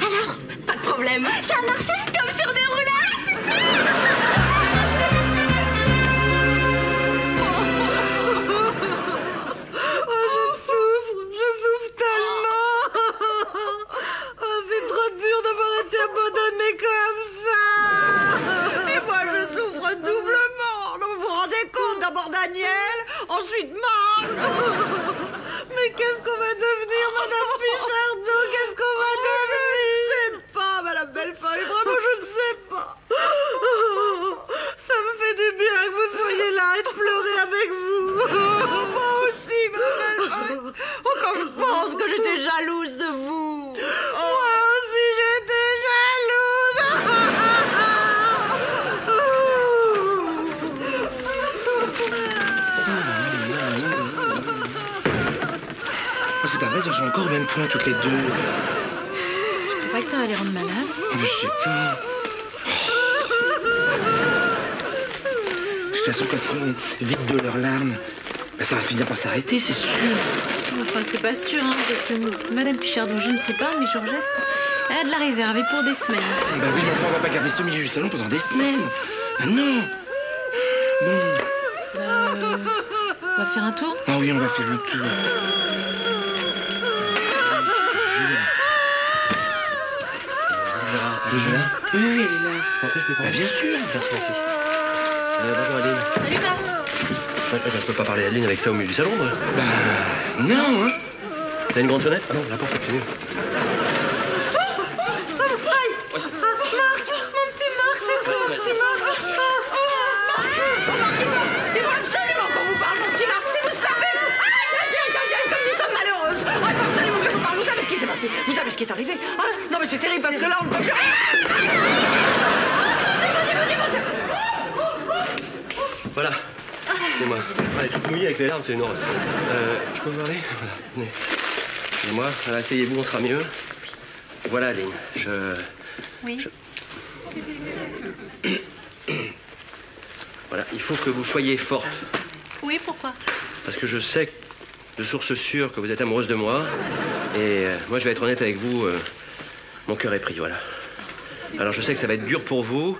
Speaker 8: Alors Pas de problème.
Speaker 4: Ça a marché Comme sur des roulades Super
Speaker 21: d'avoir été abandonnée comme ça. Et moi, je souffre doublement.
Speaker 18: Donc, vous vous rendez compte D'abord Daniel, ensuite Marc. Mais qu'est-ce qu'on va devenir, Madame Pichardot Qu'est-ce qu'on va oh, devenir Je ne sais pas, Madame Bellefeuille, vraiment, je ne sais pas. Ça me fait du bien que vous soyez là et de pleurer avec vous. Moi aussi, Madame Bellefeuille. Oh, quand je pense que j'étais jalouse de vous.
Speaker 1: Oh. Pas vrai, elles sont encore au même point toutes les deux.
Speaker 10: Je crois pas que ça va les rendre malades.
Speaker 1: Mais je sais pas. De toute façon, quand elles seront vides de leurs larmes, bah, ça va finir par s'arrêter, c'est sûr.
Speaker 10: Enfin, c'est pas sûr, hein, parce que Madame Pichardot, je ne sais pas, mais Georgette, elle a de la réserve et pour des semaines.
Speaker 1: Bah oui, mais enfin, on va pas garder au milieu du salon pendant des semaines. Ah non.
Speaker 10: Bah, euh, on va faire un tour?
Speaker 1: Ah oui, on va faire un tour.
Speaker 5: Elle est là
Speaker 1: Oui, oui, elle est là.
Speaker 5: Après, je peux pas.
Speaker 1: Bah bien sûr.
Speaker 5: Merci, merci. Euh, bonjour Adeline.
Speaker 10: Salut,
Speaker 5: ouais, je peux pas parler à Adeline avec ça au milieu du salon, moi.
Speaker 1: Bah, non, hein.
Speaker 5: T'as une grande fenêtre Ah non, la porte, c'est mieux.
Speaker 18: Aïe Marc, mon petit Marc, c'est vous, mon petit Marc Marc Il faut absolument qu'on vous parle, mon petit Marc, si vous savez Aïe, aïe, aïe, aïe, aïe, comme nous sommes malheureuses Il faut absolument que je vous parle, vous savez ce qui s'est passé Vous savez ce qui est arrivé Ah, mais c'est terrible, parce que là, on ne peut plus...
Speaker 5: Voilà. Elle est toute mouillée avec les larmes, c'est une horreur. Euh, je peux vous parler Voilà, venez. Excusez-moi, voilà, asseyez-vous, on sera mieux. Voilà, Adeline, je...
Speaker 10: Oui.
Speaker 5: Voilà, il faut que vous soyez forte.
Speaker 10: Oui, pourquoi?
Speaker 5: Parce que je sais de source sûre que vous êtes amoureuse de moi. Et euh, moi, je vais être honnête avec vous. euh, mon cœur est pris, voilà. Alors, je sais que ça va être dur pour vous,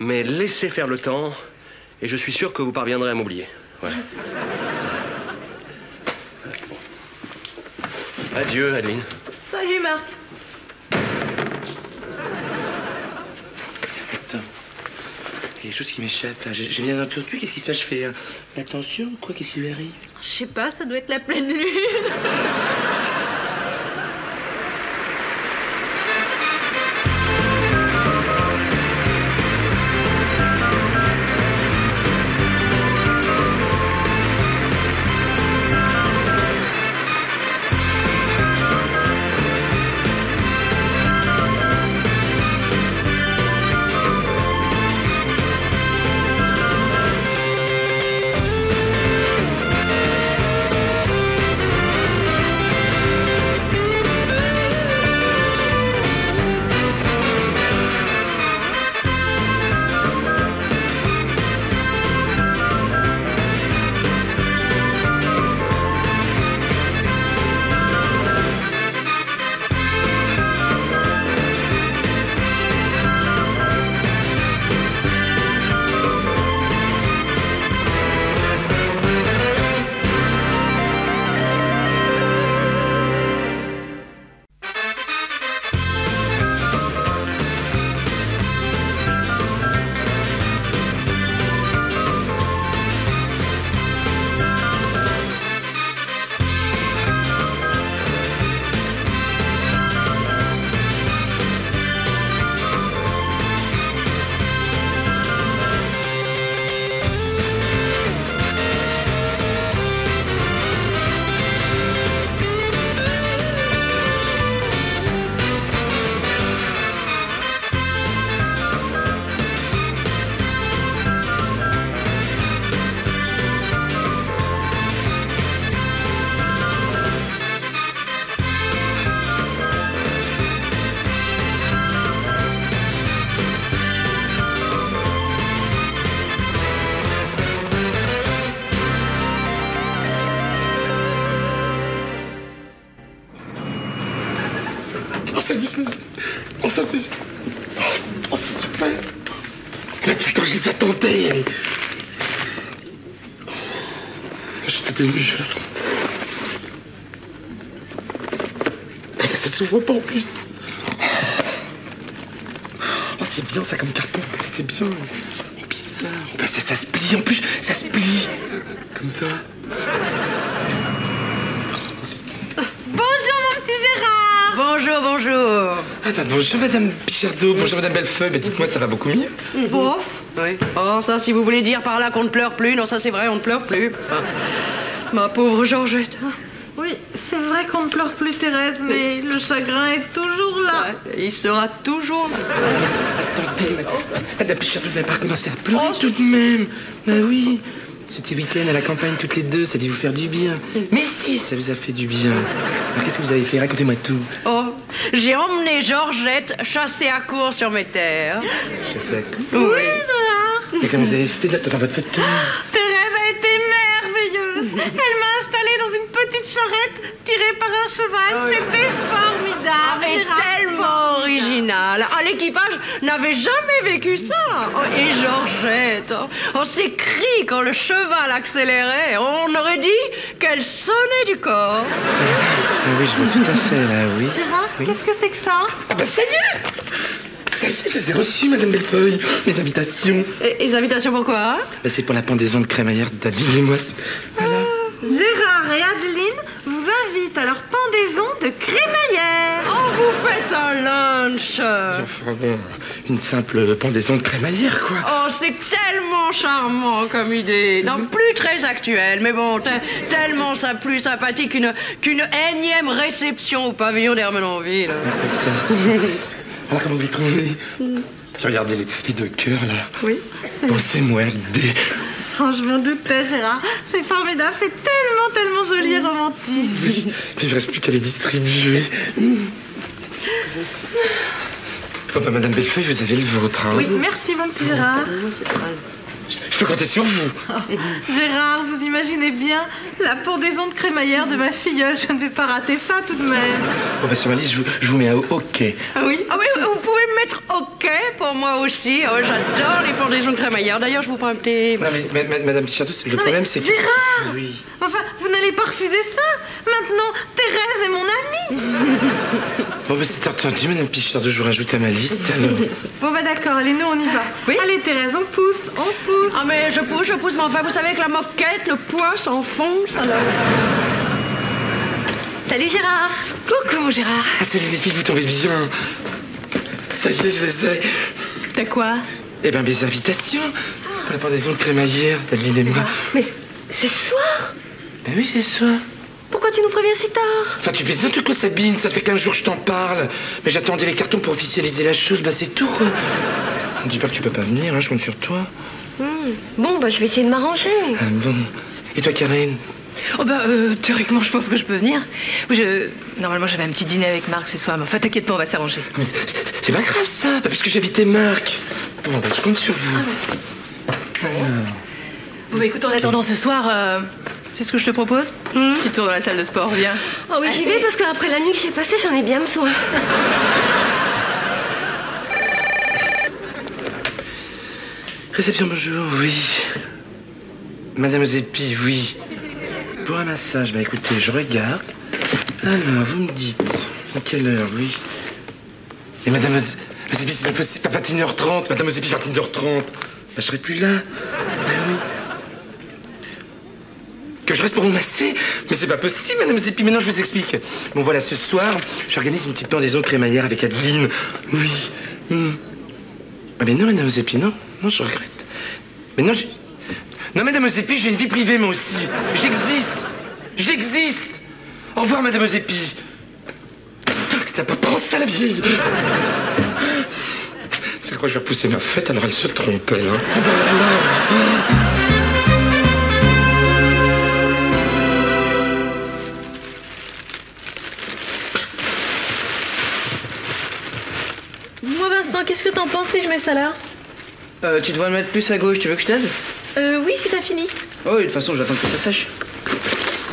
Speaker 5: mais laissez faire le temps. Et je suis sûr que vous parviendrez à m'oublier. Voilà. Adieu, Adeline.
Speaker 10: Salut, Marc.
Speaker 1: Attends. Il y a quelque chose qui m'échappe, là. J'ai bien entendu. Qu'est-ce qui se passe? Je fais euh, attention ou quoi? Qu'est-ce qui lui arrive?
Speaker 10: Je sais pas, ça doit être la pleine lune.
Speaker 1: J'étais ému, je la sens. Eh, mais ça s'ouvre pas en plus. Oh, c'est bien ça comme carton. Ça, c'est bien. Oh, bizarre. Bah, ça, ça se plie en plus, ça se plie. Comme ça.
Speaker 4: Bonjour, mon petit Gérard
Speaker 18: Bonjour, bonjour.
Speaker 1: Ah bah bonjour Madame Pichardot, bonjour Madame Bellefeuille. Bah, dites-moi, ça va beaucoup mieux
Speaker 18: Bof. Oui. Oh, ça, si vous voulez dire par là qu'on ne pleure plus, non, ça c'est vrai, on ne pleure plus. Ah. Ma pauvre Georgette. hein.
Speaker 4: Oui, c'est vrai qu'on ne pleure plus Thérèse, mais le chagrin est toujours là.
Speaker 18: Il sera toujours là.
Speaker 1: Madame Pichardot n'avait pas recommencé à pleurer tout de même. Bah oui. Ce petit week-end à la campagne toutes les deux, ça a dû vous faire du bien. Mais si, ça vous a fait du bien. Alors, Qu'est-ce que vous avez fait? Racontez-moi tout.
Speaker 18: Oh, j'ai emmené Georgette chasser à court sur mes terres.
Speaker 1: Chasser à coup
Speaker 18: Oui,
Speaker 1: Et comment vous avez fait dans votre photo
Speaker 4: Elle m'a installée dans une petite charrette tirée par un cheval. C'était formidable.
Speaker 18: Et
Speaker 4: Gérard.
Speaker 18: tellement original. Ah, l'équipage n'avait jamais vécu ça. Oh, et Georgette, oh, on s'est crié quand le cheval accélérait. On aurait dit qu'elle sonnait du corps.
Speaker 1: Ah oui, je vois tout à fait là, oui.
Speaker 4: Gérard,
Speaker 1: Oui.
Speaker 4: qu'est-ce que c'est que ça?
Speaker 1: Ah bah ça y est Ça y est, je les ai reçues, Madame Bellefeuille, mes invitations.
Speaker 18: Et les invitations pourquoi
Speaker 1: Bah, c'est pour la pendaison de crémaillère d'Adeline et moi
Speaker 4: et Adeline vous invitent à leur pendaison de crémaillère.
Speaker 18: Oh, vous faites un lunch.
Speaker 1: Enfin bon, une simple pendaison de crémaillère, quoi.
Speaker 18: Oh, c'est tellement charmant comme idée. Non, plus très actuel, mais bon, te- tellement ça plus sympathique qu'une qu'une énième réception au pavillon d'Hermenonville.
Speaker 1: C'est ça, c'est ça. Alors, comment vous les trouvez? Puis regardez les, les deux cœurs, là.
Speaker 4: Oui.
Speaker 1: Bon, c'est moi l'idée.
Speaker 4: Oh, je m'en doutais, Gérard. C'est formidable, c'est tellement, tellement joli et romantique.
Speaker 1: Oui, puis il ne reste plus qu'à les distribuer. Bon, bah, Madame Bellefeuille, vous avez le vôtre, hein.
Speaker 4: Oui, merci, mon petit Gérard.
Speaker 1: Je peux compter sur vous.
Speaker 4: Gérard, vous imaginez bien la pendaison de crémaillère de ma filleule. Je ne vais pas rater ça tout de même.
Speaker 1: Bah, sur ma liste, je vous, je vous mets au hockey.
Speaker 18: Ah oui? Ah oui, vous pouvez me mettre OK pour moi aussi. Oh, j'adore les pendaisons de crémaillère. D'ailleurs, je vous prends un petit...
Speaker 1: Non, mais ma- ma- Madame Pichardot, le
Speaker 4: Non,
Speaker 1: problème, c'est que...
Speaker 4: Gérard
Speaker 1: Oui.
Speaker 4: Enfin, vous n'allez pas refuser ça? Maintenant, Thérèse est mon amie
Speaker 1: Bon, bah, c'est entendu, Madame Pichardot, je vous rajoute à ma liste, alors.
Speaker 4: Bon, bah d'accord, allez, nous, on y va. Allez, Thérèse, on pousse, on pousse.
Speaker 18: Ah mais je pousse, je pousse, mais enfin, vous savez que la moquette, le poids s'enfonce, alors...
Speaker 8: Salut Gérard
Speaker 17: Coucou, mon Gérard.
Speaker 1: Ah, salut les filles, vous tombez bien. Ça y est, je les ai.
Speaker 17: T'as quoi?
Speaker 1: Eh ben, mes invitations. Pour la pendaison de crémaillère, Adeline et moi.
Speaker 8: Mais c'est- ce soir?
Speaker 1: Ben oui, c'est ça.
Speaker 8: Pourquoi tu nous préviens si tard?
Speaker 1: Enfin, tu plaisantes ou quoi, Sabine? Ça fait 15 jours que je t'en parle. Mais j'attendais les cartons pour officialiser la chose, bah c'est tout, quoi. Ne dis pas que tu peux pas venir, hein, je compte sur toi.
Speaker 8: Bon, bah je vais essayer de m'arranger.
Speaker 1: Ah, bon. Et toi, Karen
Speaker 17: Oh bah, euh, théoriquement, je pense que je peux venir. Oui, Je... Normalement, j'avais un petit dîner avec Marc ce soir, mais enfin, t'inquiète pas, on va s'arranger.
Speaker 1: C'est- pas grave, ça, bah, puisque j'ai invité Marc. Bon, bah, je compte sur vous. Alors.
Speaker 17: Bon, bah, écoute, en attendant ce soir, euh, c'est ce que je te propose Petit tour dans la salle de sport, viens.
Speaker 8: Oh oui, j'y vais parce qu'après la nuit que j'ai passée, j'en ai bien besoin.
Speaker 1: Réception, bonjour, oui. Madame Zépi, oui. Pour un massage, bah écoutez, je regarde. Alors, vous me dites, à quelle heure, oui. Et Madame Zépi, c'est pas possible, pas 21h30. Madame Zépi, 21h30. Bah, je serai plus là. Bah oui. Que je reste pour vous masser? Mais c'est pas possible, Madame Zépi. Maintenant, je vous explique. Bon, voilà, ce soir, j'organise une petite pendaison crémaillère avec Adeline. Oui. Hmm. Ah, mais non, Madame Zépi, non. Non, je regrette. Mais non, j'ai... Non, Madame Zépi, j'ai une vie privée, moi aussi. J'existe. J'existe. Au revoir, Madame Zépi. Putain, que t'as pas pensé à la vieille. C'est quoi, je vais pousser ma fête, alors elle se trompe, elle, hein.
Speaker 17: Qu'est-ce que t'en penses si je mets ça là?
Speaker 20: Euh, tu devrais le mettre plus à gauche, tu veux que je t'aide?
Speaker 8: Euh, oui, si t'as fini.
Speaker 20: Oh, oui, de toute façon, j'attends que ça sèche.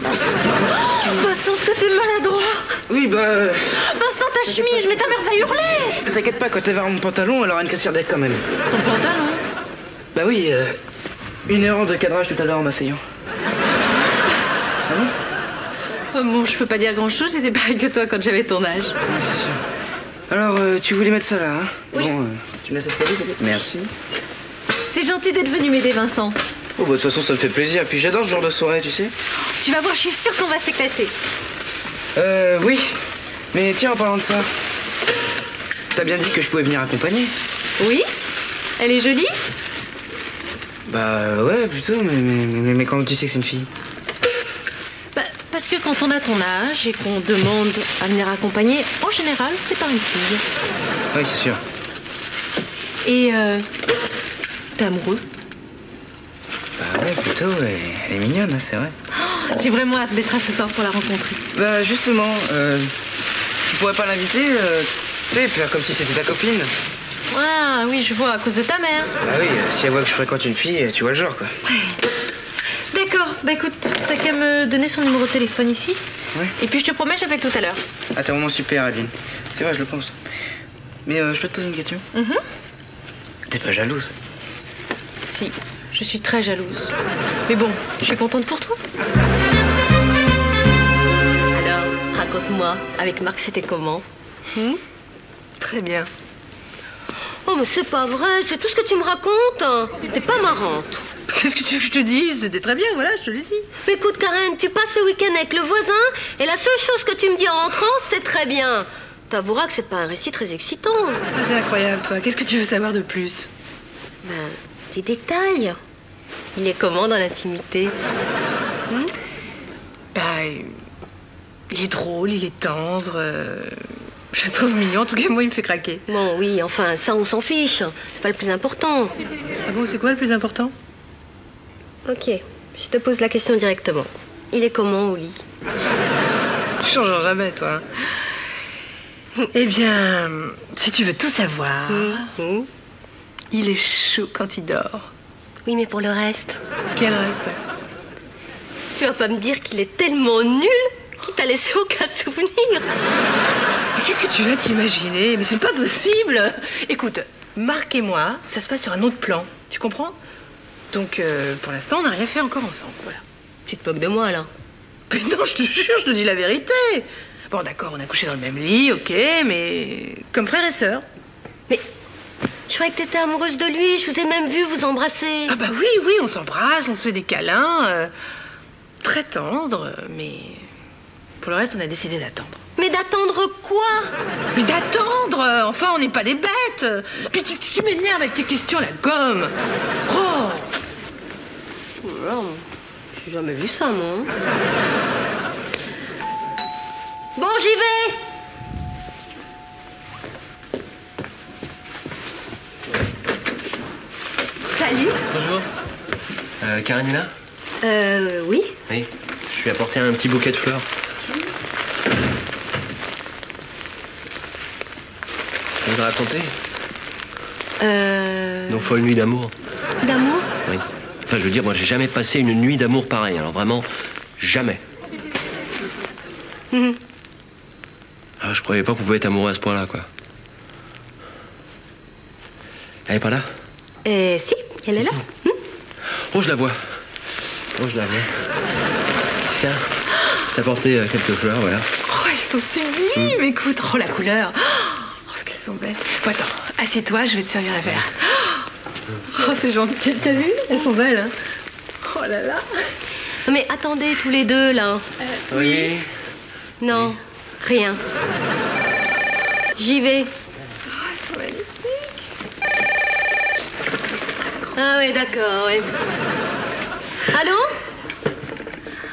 Speaker 8: Vincent, que t'es maladroit
Speaker 20: Oui, bah. euh,
Speaker 8: Vincent, ta chemise, mais ta mère va hurler
Speaker 20: T'inquiète pas, quand elle voir mon pantalon, elle aura une cassière d'aide quand même.
Speaker 17: Ton pantalon?
Speaker 20: Bah oui, euh, une erreur de cadrage tout à l'heure en m'asseyant.
Speaker 17: Oh, Bon, je peux pas dire grand chose, j'étais pareil que toi quand j'avais ton âge.
Speaker 20: Ouais, c'est sûr. Alors, euh, tu voulais mettre ça là, hein
Speaker 17: Oui.
Speaker 20: Bon, euh, tu me laisses te plaît Merci.
Speaker 8: C'est
Speaker 10: gentil d'être venu m'aider, Vincent.
Speaker 20: Oh, bah, de toute façon, ça me fait plaisir. Puis j'adore ce genre de soirée, tu sais.
Speaker 10: Tu vas voir, je suis sûre qu'on va s'éclater.
Speaker 20: Euh, oui. Mais tiens, en parlant de ça, t'as bien dit que je pouvais venir accompagner
Speaker 10: Oui Elle est jolie
Speaker 20: Bah, ouais, plutôt, mais, mais, mais, mais comment tu sais que c'est une fille
Speaker 10: que quand on a ton âge et qu'on demande à venir accompagner, en général, c'est par une fille.
Speaker 20: Oui, c'est sûr.
Speaker 10: Et euh, t'es amoureux?
Speaker 20: Bah, ouais, plutôt, ouais. elle est mignonne, hein, c'est vrai.
Speaker 10: Oh, J'ai vraiment hâte d'être à ce soir pour la rencontrer.
Speaker 20: Bah, justement, euh, tu pourrais pas l'inviter, euh, tu sais, faire comme si c'était ta copine
Speaker 10: Ah oui, je vois, à cause de ta mère.
Speaker 20: Bah oui, euh, si elle voit que je fréquente une fille, tu vois le genre, quoi.
Speaker 10: D'accord, bah écoute, t'as qu'à me donner son numéro de téléphone ici.
Speaker 20: Ouais.
Speaker 10: Et puis je te promets, j'appelle tout à l'heure.
Speaker 20: Ah, t'es vraiment super, Adeline. C'est vrai, je le pense. Mais euh, je peux te poser une question?
Speaker 10: Mhm.
Speaker 20: T'es pas jalouse?
Speaker 10: Si, je suis très jalouse. Mais bon, je suis contente pour toi.
Speaker 8: Alors, raconte-moi, avec Marc, c'était comment? Hmm?
Speaker 17: Très bien.
Speaker 8: Oh, mais c'est pas vrai, c'est tout ce que tu me racontes. hein. T'es pas marrante.
Speaker 17: Qu'est-ce que tu veux que je te dise? C'était très bien, voilà, je te l'ai dit.
Speaker 8: Mais écoute, Karen, tu passes le week-end avec le voisin et la seule chose que tu me dis en rentrant, c'est très bien. T'avoueras que c'est pas un récit très excitant.
Speaker 17: Ah, T'es incroyable, toi. Qu'est-ce que tu veux savoir de plus?
Speaker 8: Ben, des détails. Il est comment dans l'intimité? Hmm?
Speaker 17: Bah, il est drôle, il est tendre. euh, Je le trouve mignon. En tout cas, moi, il me fait craquer.
Speaker 8: Bon, oui, enfin, ça, on s'en fiche. C'est pas le plus important.
Speaker 17: Ah bon, c'est quoi le plus important?
Speaker 8: Ok, je te pose la question directement. Il est comment au lit
Speaker 17: Tu changes jamais, toi. Eh bien, si tu veux tout savoir, il est chaud quand il dort.
Speaker 8: Oui, mais pour le reste
Speaker 17: Quel reste?
Speaker 8: Tu vas pas me dire qu'il est tellement nul qu'il t'a laissé aucun souvenir.
Speaker 17: Mais qu'est-ce que tu vas t'imaginer? Mais c'est pas possible Écoute, Marc et moi, ça se passe sur un autre plan. Tu comprends? Donc, euh, pour l'instant, on n'a rien fait encore ensemble. Voilà.
Speaker 8: Tu te moques de moi, là
Speaker 17: Mais non, je te jure, je te dis la vérité. Bon, d'accord, on a couché dans le même lit, ok, mais comme frère et sœur.
Speaker 8: Mais je croyais que t'étais amoureuse de lui. Je vous ai même vu vous embrasser.
Speaker 17: Ah bah oui, oui, on s'embrasse, on se fait des câlins. euh, très tendres, mais pour le reste, on a décidé d'attendre.
Speaker 8: Mais d'attendre quoi?
Speaker 17: Mais d'attendre euh, Enfin, on n'est pas des bêtes Puis tu, tu m'énerves avec tes questions, la gomme Oh
Speaker 8: J'ai jamais vu ça, moi. Bon, j'y vais Salut
Speaker 5: Bonjour. Euh, Karen est là?
Speaker 8: Euh, oui
Speaker 5: Oui. Je lui ai apporté un petit bouquet de fleurs. Vous vous raconter?
Speaker 8: Euh...
Speaker 5: Nos folles nuits d'amour.
Speaker 8: D'amour?
Speaker 5: Oui. Enfin, je veux dire, moi, j'ai jamais passé une nuit d'amour pareille. Alors vraiment, jamais.
Speaker 8: Mhm.
Speaker 5: Ah, je croyais pas qu'on pouvait être amoureux à ce point-là, quoi. Elle est pas là?
Speaker 8: Euh, si, elle est là.
Speaker 5: Oh, je la vois. Oh, je la vois. Tiens, t'as apporté euh, quelques fleurs, voilà.
Speaker 17: Oh, elles sont sublimes Écoute, oh, la couleur Oh, ce qu'elles sont belles Bon, attends, assieds-toi, je vais te servir un verre. Oh, c'est gentil. T'as t'as vu? Elles sont belles, hein Oh là là
Speaker 8: Mais attendez, tous les deux, là.
Speaker 5: Oui.
Speaker 8: Non, rien. J'y vais.
Speaker 17: Oh, elles sont magnifiques
Speaker 8: Ah oui, d'accord, oui. Allô?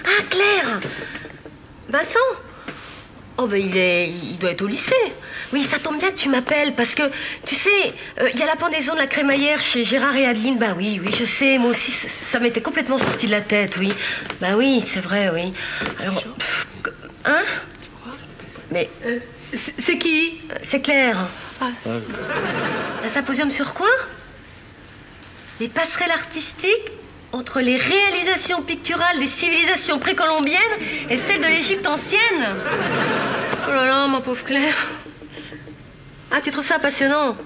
Speaker 8: Ah, Claire Vincent Oh, ben il est... Il doit être au lycée. Oui, ça tombe bien que tu m'appelles, parce que, tu sais, euh, il y a la pendaison de la crémaillère chez Gérard et Adeline. Bah oui, oui, je sais, moi aussi, ça, ça m'était complètement sorti de la tête, oui. Bah oui, c'est vrai, oui. Alors... pff, hein? Mais...
Speaker 17: Euh, C'est qui?
Speaker 8: C'est Claire. Un symposium sur quoi? Les passerelles artistiques? Entre les réalisations picturales des civilisations précolombiennes et celles de l'Égypte ancienne. Oh là là, ma pauvre Claire. Ah, tu trouves ça passionnant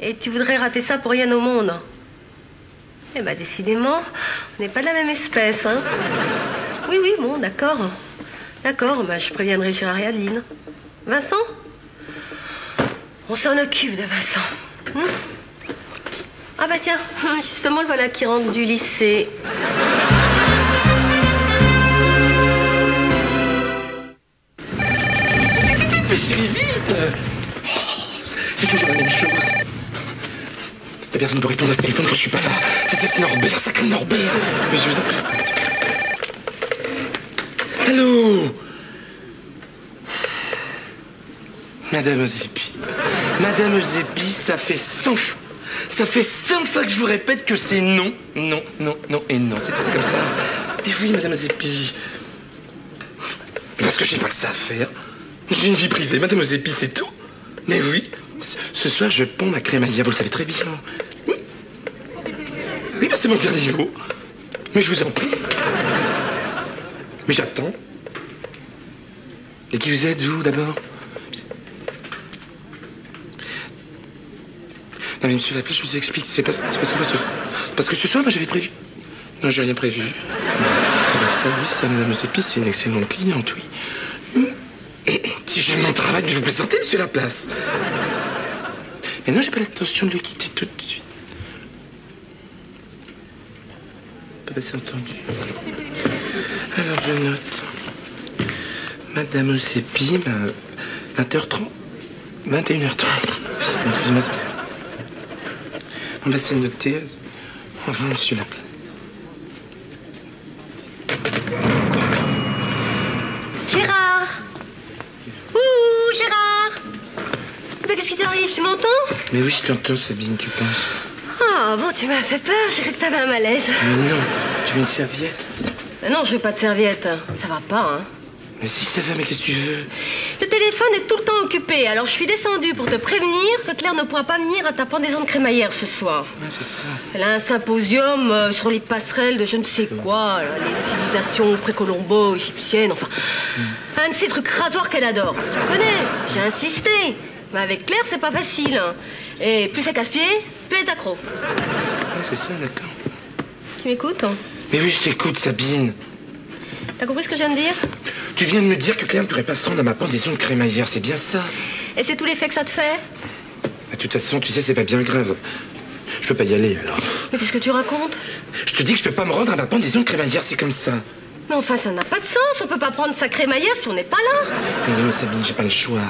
Speaker 8: Et tu voudrais rater ça pour rien au monde Eh ben, décidément, on n'est pas de la même espèce, hein Oui, oui, bon, d'accord. D'accord, ben, je préviendrai Gérard et. Vincent? On s'en occupe de Vincent. Hmm Ah bah tiens, justement, le voilà qui rentre du lycée.
Speaker 1: Mais chérie, vite Oh, C'est toujours la même chose. La personne peut répondre à ce téléphone quand je suis pas là. C'est c'est Norbert, sacré Norbert. Mais je vous en prie. Allô Madame Zépi. Madame Zépi, ça fait 100 fois. Ça fait 100 fois que je vous répète que c'est non, non, non, non et non. C'est comme ça. Mais oui, Madame Zépi. Parce que j'ai pas que ça à faire. J'ai une vie privée, Madame Zépi, c'est tout. Mais oui, ce- ce soir, je ponds ma crémaillère, vous le savez très bien. Oui, oui bah, c'est mon dernier mot. Mais je vous en prie. Mais j'attends. Et qui vous êtes, vous, d'abord? Non, mais monsieur Laplace, je vous explique. C'est parce, que, parce, que, parce que ce soir, moi, j'avais prévu. Non, j'ai rien prévu. Ah bah ça, oui, ça, Madame Zépi, c'est une excellente cliente, oui. Si j'aime mon travail, mais vous plaisantez, monsieur Laplace. Mais non, j'ai pas l'intention de le quitter tout de suite. Pas c'est entendu. Alors, je note. Madame bah, 20h30. 21h30. Excusez-moi, c'est parce que... On va se noter. Revoir, monsieur Laplace.
Speaker 8: Gérard Ouh, Gérard Mais qu'est-ce qui t'arrive? Tu m'entends
Speaker 1: Mais oui, je t'entends, Sabine, tu penses.
Speaker 8: Ah, bon, tu m'as fait peur. J'ai cru que t'avais un malaise.
Speaker 1: Mais non, tu veux une serviette?
Speaker 8: Mais non, je veux pas de serviette. Ça va pas, hein.
Speaker 1: Mais si ça va, mais qu'est-ce que tu veux?
Speaker 8: Téléphone est tout le temps occupé, alors je suis descendue pour te prévenir que Claire ne pourra pas venir à ta pendaison de crémaillère ce soir.
Speaker 1: Ouais, c'est ça.
Speaker 8: Elle a un symposium euh, sur les passerelles de je ne sais quoi, là, les civilisations précolombo-égyptiennes, enfin. Un de ces trucs rasoirs qu'elle adore. Tu me connais, j'ai insisté. Mais avec Claire, c'est pas facile. hein. Et plus c'est casse-pied, plus elle est accro.
Speaker 1: Ouais, c'est ça, d'accord.
Speaker 8: Tu m'écoutes hein?
Speaker 1: Mais oui, je t'écoute, Sabine.
Speaker 8: T'as compris ce que je viens de dire?
Speaker 1: Tu viens de me dire que Claire ne pourrait pas se rendre à ma pendaison de crémaillère, c'est bien ça
Speaker 8: Et c'est tout l'effet que ça te fait
Speaker 1: De toute façon, tu sais, c'est pas bien grave. Je peux pas y aller, alors.
Speaker 8: Mais qu'est-ce que tu racontes
Speaker 1: Je te dis que je peux pas me rendre à ma pendaison de crémaillère, c'est comme ça.
Speaker 8: Mais enfin, ça n'a pas de sens. On peut pas prendre sa crémaillère si on n'est pas là.
Speaker 1: Mais mais Sabine, j'ai pas le choix.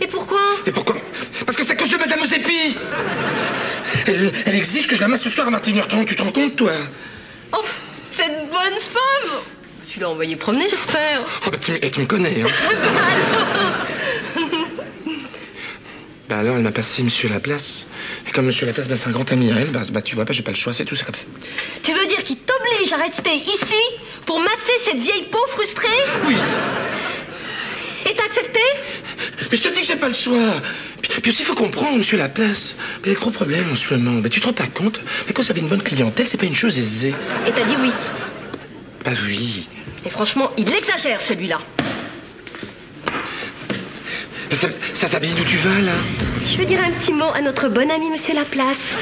Speaker 8: Et pourquoi
Speaker 1: Et pourquoi Parce que c'est cause de Madame Ozepi elle, elle exige que je la masse ce soir à 21h30, tu te rends compte, toi
Speaker 8: Oh, cette bonne femme Tu l'as envoyée promener, j'espère.
Speaker 1: Oh, bah, tu, et tu me connais, hein Bah alors, elle m'a passé Monsieur Laplace. Et comme Monsieur Laplace, bah, c'est un grand ami à elle, bah, bah, tu vois, bah, j'ai pas le choix, c'est tout, c'est comme ça.
Speaker 8: Tu veux dire qu'il t'oblige à rester ici pour masser cette vieille peau frustrée?
Speaker 1: Oui.
Speaker 8: Et t'as accepté?
Speaker 1: Mais je te dis que j'ai pas le choix. Puis, aussi, il faut comprendre, Monsieur Laplace. Il y a de gros problèmes en ce moment. Mais tu te rends pas compte Mais quand vous avez une bonne clientèle, c'est pas une chose aisée.
Speaker 8: Et t'as dit oui.
Speaker 1: Bah oui.
Speaker 8: Et franchement, il exagère, celui-là.
Speaker 1: Ça s'habille d'où tu vas, là
Speaker 8: Je veux dire un petit mot à notre bon ami, Monsieur Laplace.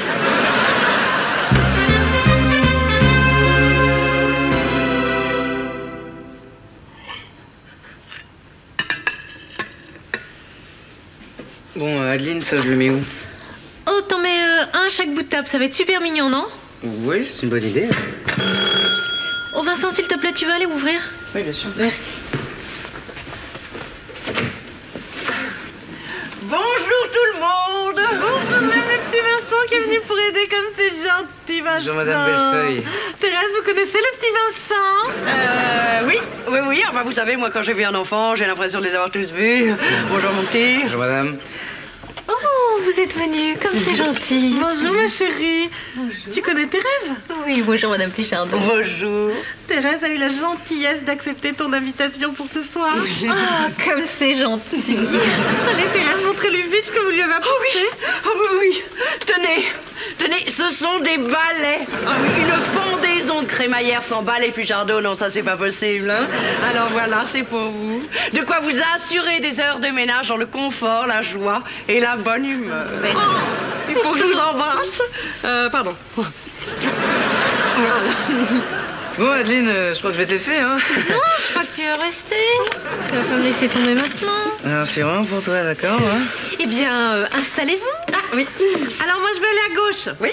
Speaker 20: Bon, euh, Adeline, ça, je le mets où
Speaker 10: Oh, t'en mets euh, un à chaque bout de table, ça va être super mignon, non?
Speaker 20: Oui, c'est une bonne idée.
Speaker 10: Oh, Vincent, s'il te plaît, tu veux aller ouvrir
Speaker 20: Oui, bien sûr.
Speaker 10: Merci.
Speaker 18: Bonjour tout le monde
Speaker 4: Bonjour, même le petit Vincent qui est venu pour aider comme c'est gentil, Vincent.
Speaker 20: Bonjour, Madame Bellefeuille.
Speaker 4: Thérèse, vous connaissez le petit Vincent?
Speaker 18: Euh, oui, oui, oui. Enfin, vous savez, moi, quand j'ai vu un enfant, j'ai l'impression de les avoir tous vus. Bonjour, mon petit.
Speaker 20: Bonjour, madame.
Speaker 10: Oh, vous êtes venus, comme c'est gentil.
Speaker 4: Bonjour, ma chérie. Tu connais Thérèse?
Speaker 10: Oui, bonjour, Madame Pichardon.
Speaker 18: Bonjour.
Speaker 4: Thérèse a eu la gentillesse d'accepter ton invitation pour ce soir.
Speaker 10: Ah, comme c'est gentil.
Speaker 4: Allez, Thérèse, montrez-lui vite ce que vous lui avez apporté.
Speaker 18: Oh oui, oui. Tenez, tenez, ce sont des balais. Ah oui, une pendaison de crémaillère sans balais Puchardot, non, ça c'est pas possible. hein. Alors voilà, c'est pour vous. De quoi vous assurer des heures de ménage dans le confort, la joie et la bonne humeur. Oh, il faut que je vous embrasse. Euh, pardon.
Speaker 20: Bon, Adeline, euh, je crois que je vais te laisser, hein.
Speaker 10: Non, je crois que tu veux rester. Tu vas pas me laisser tomber maintenant.
Speaker 20: Alors, c'est vraiment pour toi, d'accord hein
Speaker 10: Eh bien, euh, installez-vous.
Speaker 4: Ah oui. Alors moi, je vais aller à gauche.
Speaker 18: Oui.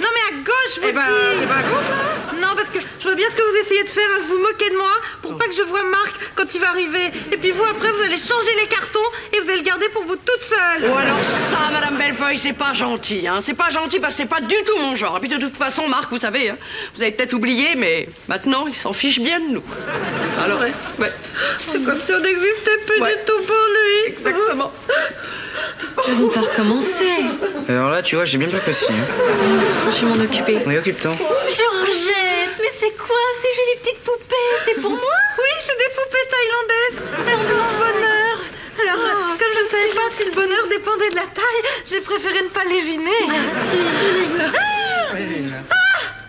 Speaker 4: Non, mais à gauche, vous
Speaker 18: Eh ben, c'est pas à gauche, là
Speaker 4: Non, parce que je vois bien ce que vous essayez de faire, à vous moquer de moi, pour pas que je vois Marc quand il va arriver. Et puis vous, après, vous allez changer les cartons et vous allez le garder pour vous toute seule.
Speaker 18: Ou alors ça, Madame Bellefeuille, c'est pas gentil, hein. C'est pas gentil parce que c'est pas du tout mon genre. Et puis de toute façon, Marc, vous savez, hein, vous avez peut-être oublié, mais maintenant, il s'en fiche bien de nous. Alors, ouais.
Speaker 4: C'est comme si on n'existait plus du tout pour lui.
Speaker 18: Exactement.
Speaker 10: On va pas recommencer.
Speaker 20: Alors là, tu vois, j'ai bien pas aussi. Hein.
Speaker 10: Je vais m'en occuper.
Speaker 20: Oui, occupe-toi.
Speaker 10: Georgette, mais c'est quoi ces jolies petites poupées? C'est pour moi?
Speaker 4: Oui, c'est des poupées thaïlandaises. Semblant bonheur. Alors,
Speaker 10: Oh,
Speaker 4: comme je ne savais pas si le bonheur dépendait de la taille, j'ai préféré ne pas lésiner. Ah, Ah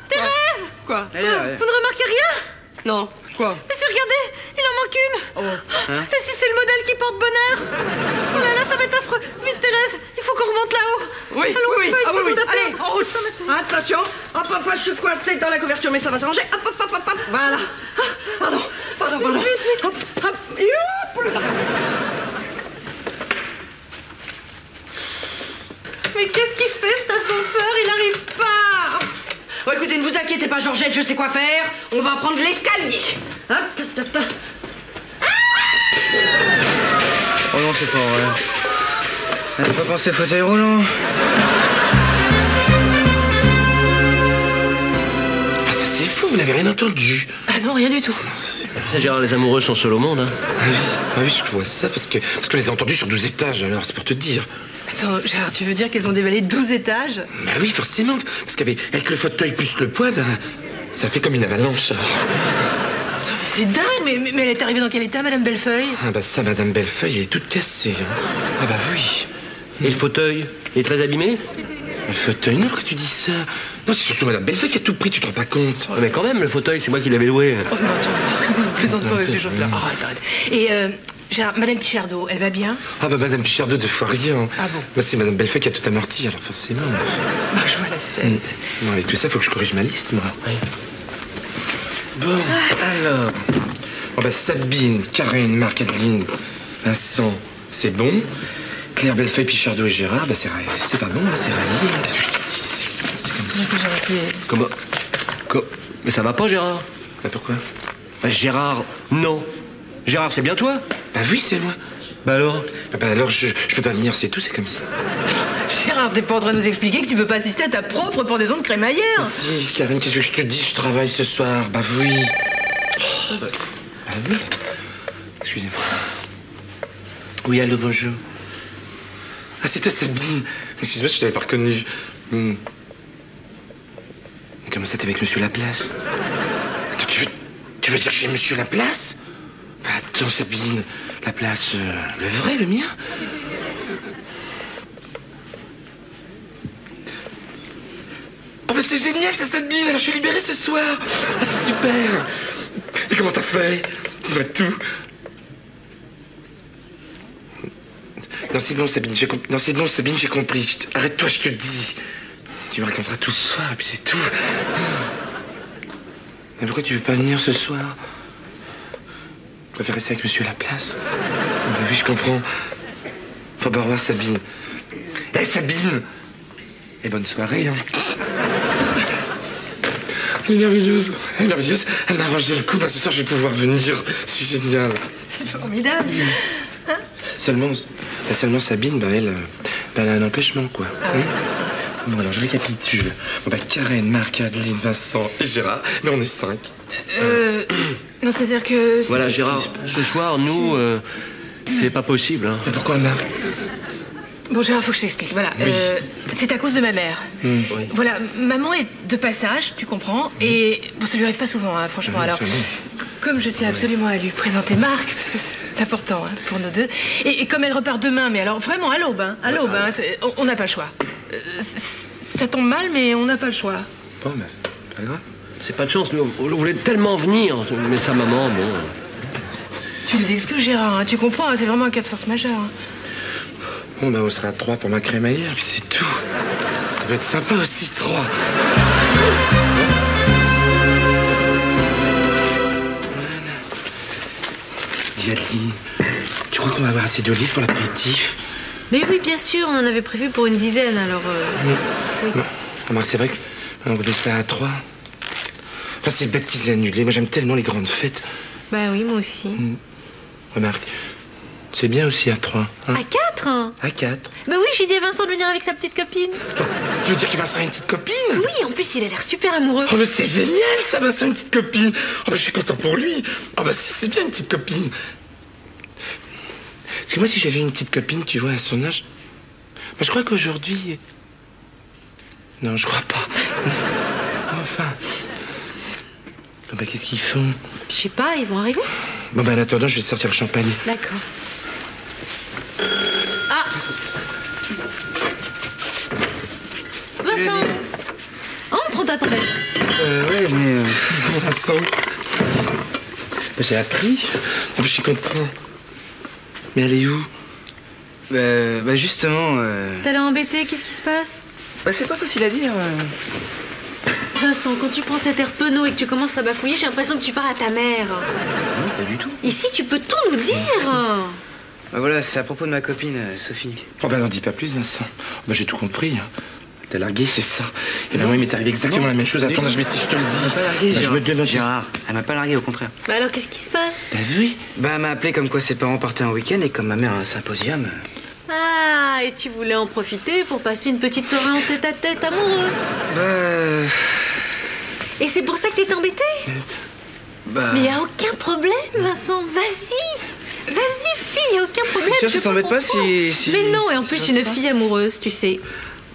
Speaker 4: Thérèse
Speaker 18: Quoi?
Speaker 20: Là.
Speaker 4: Vous ne remarquez rien?
Speaker 18: Non. Quoi
Speaker 4: Mais si, regardez, il en manque une.
Speaker 20: Hein
Speaker 4: Et si c'est le modèle qui porte bonheur Oh là là, ça va être affreux. Vite, Thérèse, il faut qu'on remonte là-haut.
Speaker 18: Oui,
Speaker 4: Allons,
Speaker 18: oui, oui. Ah oui, oui. Allez, en route. Attention. Hop, hop, hop, je suis coincée dans la couverture, mais ça va s'arranger. Hop, hop, hop, hop, hop. Voilà. Ah, Pardon, pardon, pardon. Hop, hop. Youp, là.
Speaker 4: Mais qu'est-ce qu'il fait cet ascenseur? Il n'arrive pas.
Speaker 18: Bon, écoutez, ne vous inquiétez pas, Georgette, je sais quoi faire. On va prendre l'escalier. Hop, ta, ta, ta.
Speaker 20: Oh non, c'est pas vrai. Elle a pas pensé fauteuil roulant.
Speaker 1: Enfin, ça c'est fou, vous n'avez rien entendu.
Speaker 17: Ah non, rien du tout.
Speaker 22: Tu sais, Gérard, les amoureux sont seuls au monde. Hein.
Speaker 1: Ah oui, ah oui, je vois ça parce que parce que les a entendus sur 12 étages alors, c'est pour te dire.
Speaker 17: Attends, Gérard, tu veux dire qu'elles ont dévalé 12 étages
Speaker 1: Bah oui, forcément, parce qu'avec avec le fauteuil plus le poids, ben, ça fait comme une avalanche.
Speaker 17: C'est dingue, mais, mais- mais elle est arrivée dans quel état, Madame Bellefeuille?
Speaker 1: Ah bah ça, Madame Bellefeuille, elle est toute cassée. hein. Ah bah oui.
Speaker 22: Et le fauteuil Il est très abîmé?
Speaker 1: Le fauteuil, non, pourquoi tu dis ça? Non, c'est surtout Madame Bellefeuille qui a tout pris, tu te rends pas compte
Speaker 22: Ouais, Mais quand même, le fauteuil, c'est moi qui l'avais loué.
Speaker 17: Oh non, attends, vous plaisante pas avec ces
Speaker 1: Attends,
Speaker 17: choses-là.
Speaker 1: oui.
Speaker 17: Arrête, arrête. Et euh, Gérard, Madame Pichardo, elle va bien?
Speaker 1: Ah bah Madame Pichardot, deux fois rien.
Speaker 17: Ah bon?
Speaker 1: Bah c'est Madame Bellefeuille qui a tout amorti, alors forcément.
Speaker 17: Bah, Je vois la scène.
Speaker 1: Mm. Non, avec tout ça, faut que je corrige ma liste, moi. Bon, alors. Bon bah Sabine, Karen, Marc, Adeline, Vincent, c'est bon. Claire, Bellefeuille, Pichardot et Gérard, bah c'est c'est pas bon, hein, c'est te dis C'est- C'est comme ça.
Speaker 22: Comment Co- Mais ça va pas, Gérard?
Speaker 1: Bah pourquoi?
Speaker 22: Bah, Gérard, non. Gérard, c'est bien toi
Speaker 1: Bah oui, c'est moi.
Speaker 22: Bah alors
Speaker 1: Bah, bah alors, je, je peux pas venir, c'est tout, c'est comme ça.
Speaker 17: Gérard, t'es pas en train de nous expliquer que tu peux pas assister à ta propre pendaison de crémaillère
Speaker 1: Si, Karen, qu'est-ce que je te dis Je travaille ce soir. Bah oui. Oh, bah oui. Excusez-moi. Oui, allô, bonjour. Ah, c'est toi, Sabine. Excuse-moi, je t'avais pas reconnu. Hmm. Comment ça, t'es avec Monsieur Laplace? Attends, tu veux, tu veux dire chez Monsieur Laplace? Attends, Sabine. Laplace, euh, le vrai, le mien Oh, mais c'est génial, c'est Sabine. Alors, je suis libérée ce soir. Ah, c'est super. Et comment t'as fait? Dis-moi tout. Non, c'est bon, Sabine, j'ai compris. Non, c'est bon, Sabine, j'ai compris. Arrête-toi, je te dis. Tu me raconteras tout ce soir, et puis c'est tout. Mais pourquoi tu veux pas venir ce soir? Tu préfères rester avec Monsieur Laplace Ah, bah oui, je comprends. Faut pas revoir Sabine. Hé, Sabine Et bonne soirée, hein. Elle est merveilleuse. Elle est merveilleuse. Elle m'a arrangé le coup. Bah, ce soir, je vais pouvoir venir. C'est génial.
Speaker 17: C'est formidable.
Speaker 1: Seulement, bah, seulement Sabine, bah, elle, euh, elle a un empêchement, quoi. Hein? Bon, alors, je récapitule. Bon, bah, Karen, Marc, Adeline, Vincent et Gérard. Mais on est cinq.
Speaker 17: Euh. Non, c'est-à-dire que.
Speaker 22: Voilà, Gérard, ce soir, nous, euh, c'est pas possible. Hein.
Speaker 1: Mais pourquoi, Marc
Speaker 17: Bon, Gérard, faut que je t'explique. Voilà.
Speaker 1: Oui.
Speaker 17: euh, c'est à cause de ma mère.
Speaker 1: Hmm.
Speaker 17: Voilà, maman est de passage, tu comprends, et bon, ça lui arrive pas souvent, hein, franchement. Alors, comme je tiens absolument à lui présenter Marc, parce que c'est- important hein, pour nous deux, et, et comme elle repart demain, mais alors vraiment à l'aube, hein, à l'aube, hein, on- n'a pas le choix. Euh, ça tombe mal, mais on n'a pas le choix.
Speaker 1: Bon, bah, c'est pas grave.
Speaker 22: C'est pas de chance, nous, on voulait tellement venir, mais sa maman, bon.
Speaker 17: Tu nous excuses, Gérard, hein, tu comprends, hein, c'est vraiment un cas de force majeure. hein.
Speaker 1: Bon, bah, on sera trois pour ma crémaillère, puis c'est tout. Ça va être sympa aussi, trois. Dis, Adeline, tu crois qu'on va avoir assez de livres pour l'apéritif?
Speaker 10: Mais oui, bien sûr, on en avait prévu pour une dizaine, alors... euh, oui.
Speaker 1: Remarque, c'est vrai que On voulait ça à trois. Enfin, c'est bête qu'ils aient annulé. Moi, j'aime tellement les grandes fêtes.
Speaker 10: Bah oui, moi aussi.
Speaker 1: Remarque, c'est bien aussi à trois. hein.
Speaker 10: À quatre hein
Speaker 1: À quatre.
Speaker 10: Bah oui, j'ai dit à Vincent de venir avec sa petite copine.
Speaker 1: Tu veux dire que Vincent a une petite copine?
Speaker 10: Oui, en plus, il a l'air super amoureux.
Speaker 1: Oh, mais c'est génial, ça, Vincent, une petite copine. Oh, bah, je suis content pour lui. Oh, bah, si, c'est bien une petite copine. Parce que moi, si j'avais une petite copine, tu vois, à son âge, bah, je crois qu'aujourd'hui. Non, je crois pas. Enfin. Oh, bah, qu'est-ce qu'ils font?
Speaker 10: Je sais pas, ils vont arriver
Speaker 1: Bon, bah, en attendant, je vais te sortir le champagne.
Speaker 10: D'accord. Ah Vincent Entre, on t'attendait.
Speaker 1: Euh, ouais, mais. Euh... Vincent. Bah, j'ai appris. Oh, je suis content. Mais elle est où?
Speaker 20: Bah, bah, justement. euh,
Speaker 10: T'as l'air embêté, qu'est-ce qui se passe?
Speaker 20: Bah, c'est pas facile à dire. euh.
Speaker 10: Vincent, quand tu prends cet air penaud et que tu commences à bafouiller, j'ai l'impression que tu parles à ta mère.
Speaker 20: Non, pas du tout.
Speaker 10: Ici, tu peux tout nous dire.
Speaker 20: Bah, voilà, c'est à propos de ma copine, euh, Sophie.
Speaker 1: Oh, bah, n'en dis pas plus, Vincent. Bah, j'ai tout compris. T'as largué, c'est ça. Et ben, moi, il m'est arrivé exactement la même chose à ton âge, mais si je te le dis.
Speaker 20: Elle m'a pas largué,
Speaker 1: je me demande.
Speaker 20: Gérard, elle m'a pas largué, au contraire.
Speaker 10: Bah alors, qu'est-ce qui se passe?
Speaker 1: T'as vu?
Speaker 20: Bah, elle m'a appelé comme quoi ses parents partaient en week-end et comme ma mère a un symposium.
Speaker 10: Ah, et tu voulais en profiter pour passer une petite soirée en tête-à-tête amoureux.
Speaker 20: Bah.
Speaker 10: Et c'est pour ça que t'es embêté
Speaker 20: Bah.
Speaker 10: Mais y a aucun problème, Vincent. Vas-y. Vas-y, fille, y a aucun problème.
Speaker 20: Sûr ça s'embête pas si- si-
Speaker 10: Mais non, et en
Speaker 20: si
Speaker 10: plus, une fille amoureuse, tu sais.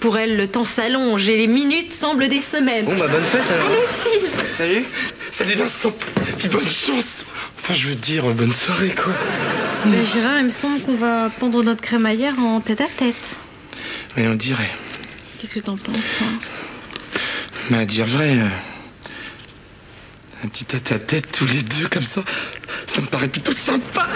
Speaker 10: Pour elle, le temps s'allonge et les minutes semblent des semaines.
Speaker 20: Bon, bah, bonne fête alors.
Speaker 10: Allez, file.
Speaker 20: Salut.
Speaker 1: Salut, Vincent. Puis bonne chance. Enfin, je veux dire, bonne soirée, quoi.
Speaker 10: Mais Gérard, il me semble qu'on va pendre notre crémaillère en tête-à-tête.
Speaker 1: Mais on dirait.
Speaker 10: Qu'est-ce que t'en penses, toi?
Speaker 1: Mais à dire vrai. euh, Un petit tête à tête tous les deux comme ça, ça me paraît plutôt sympa.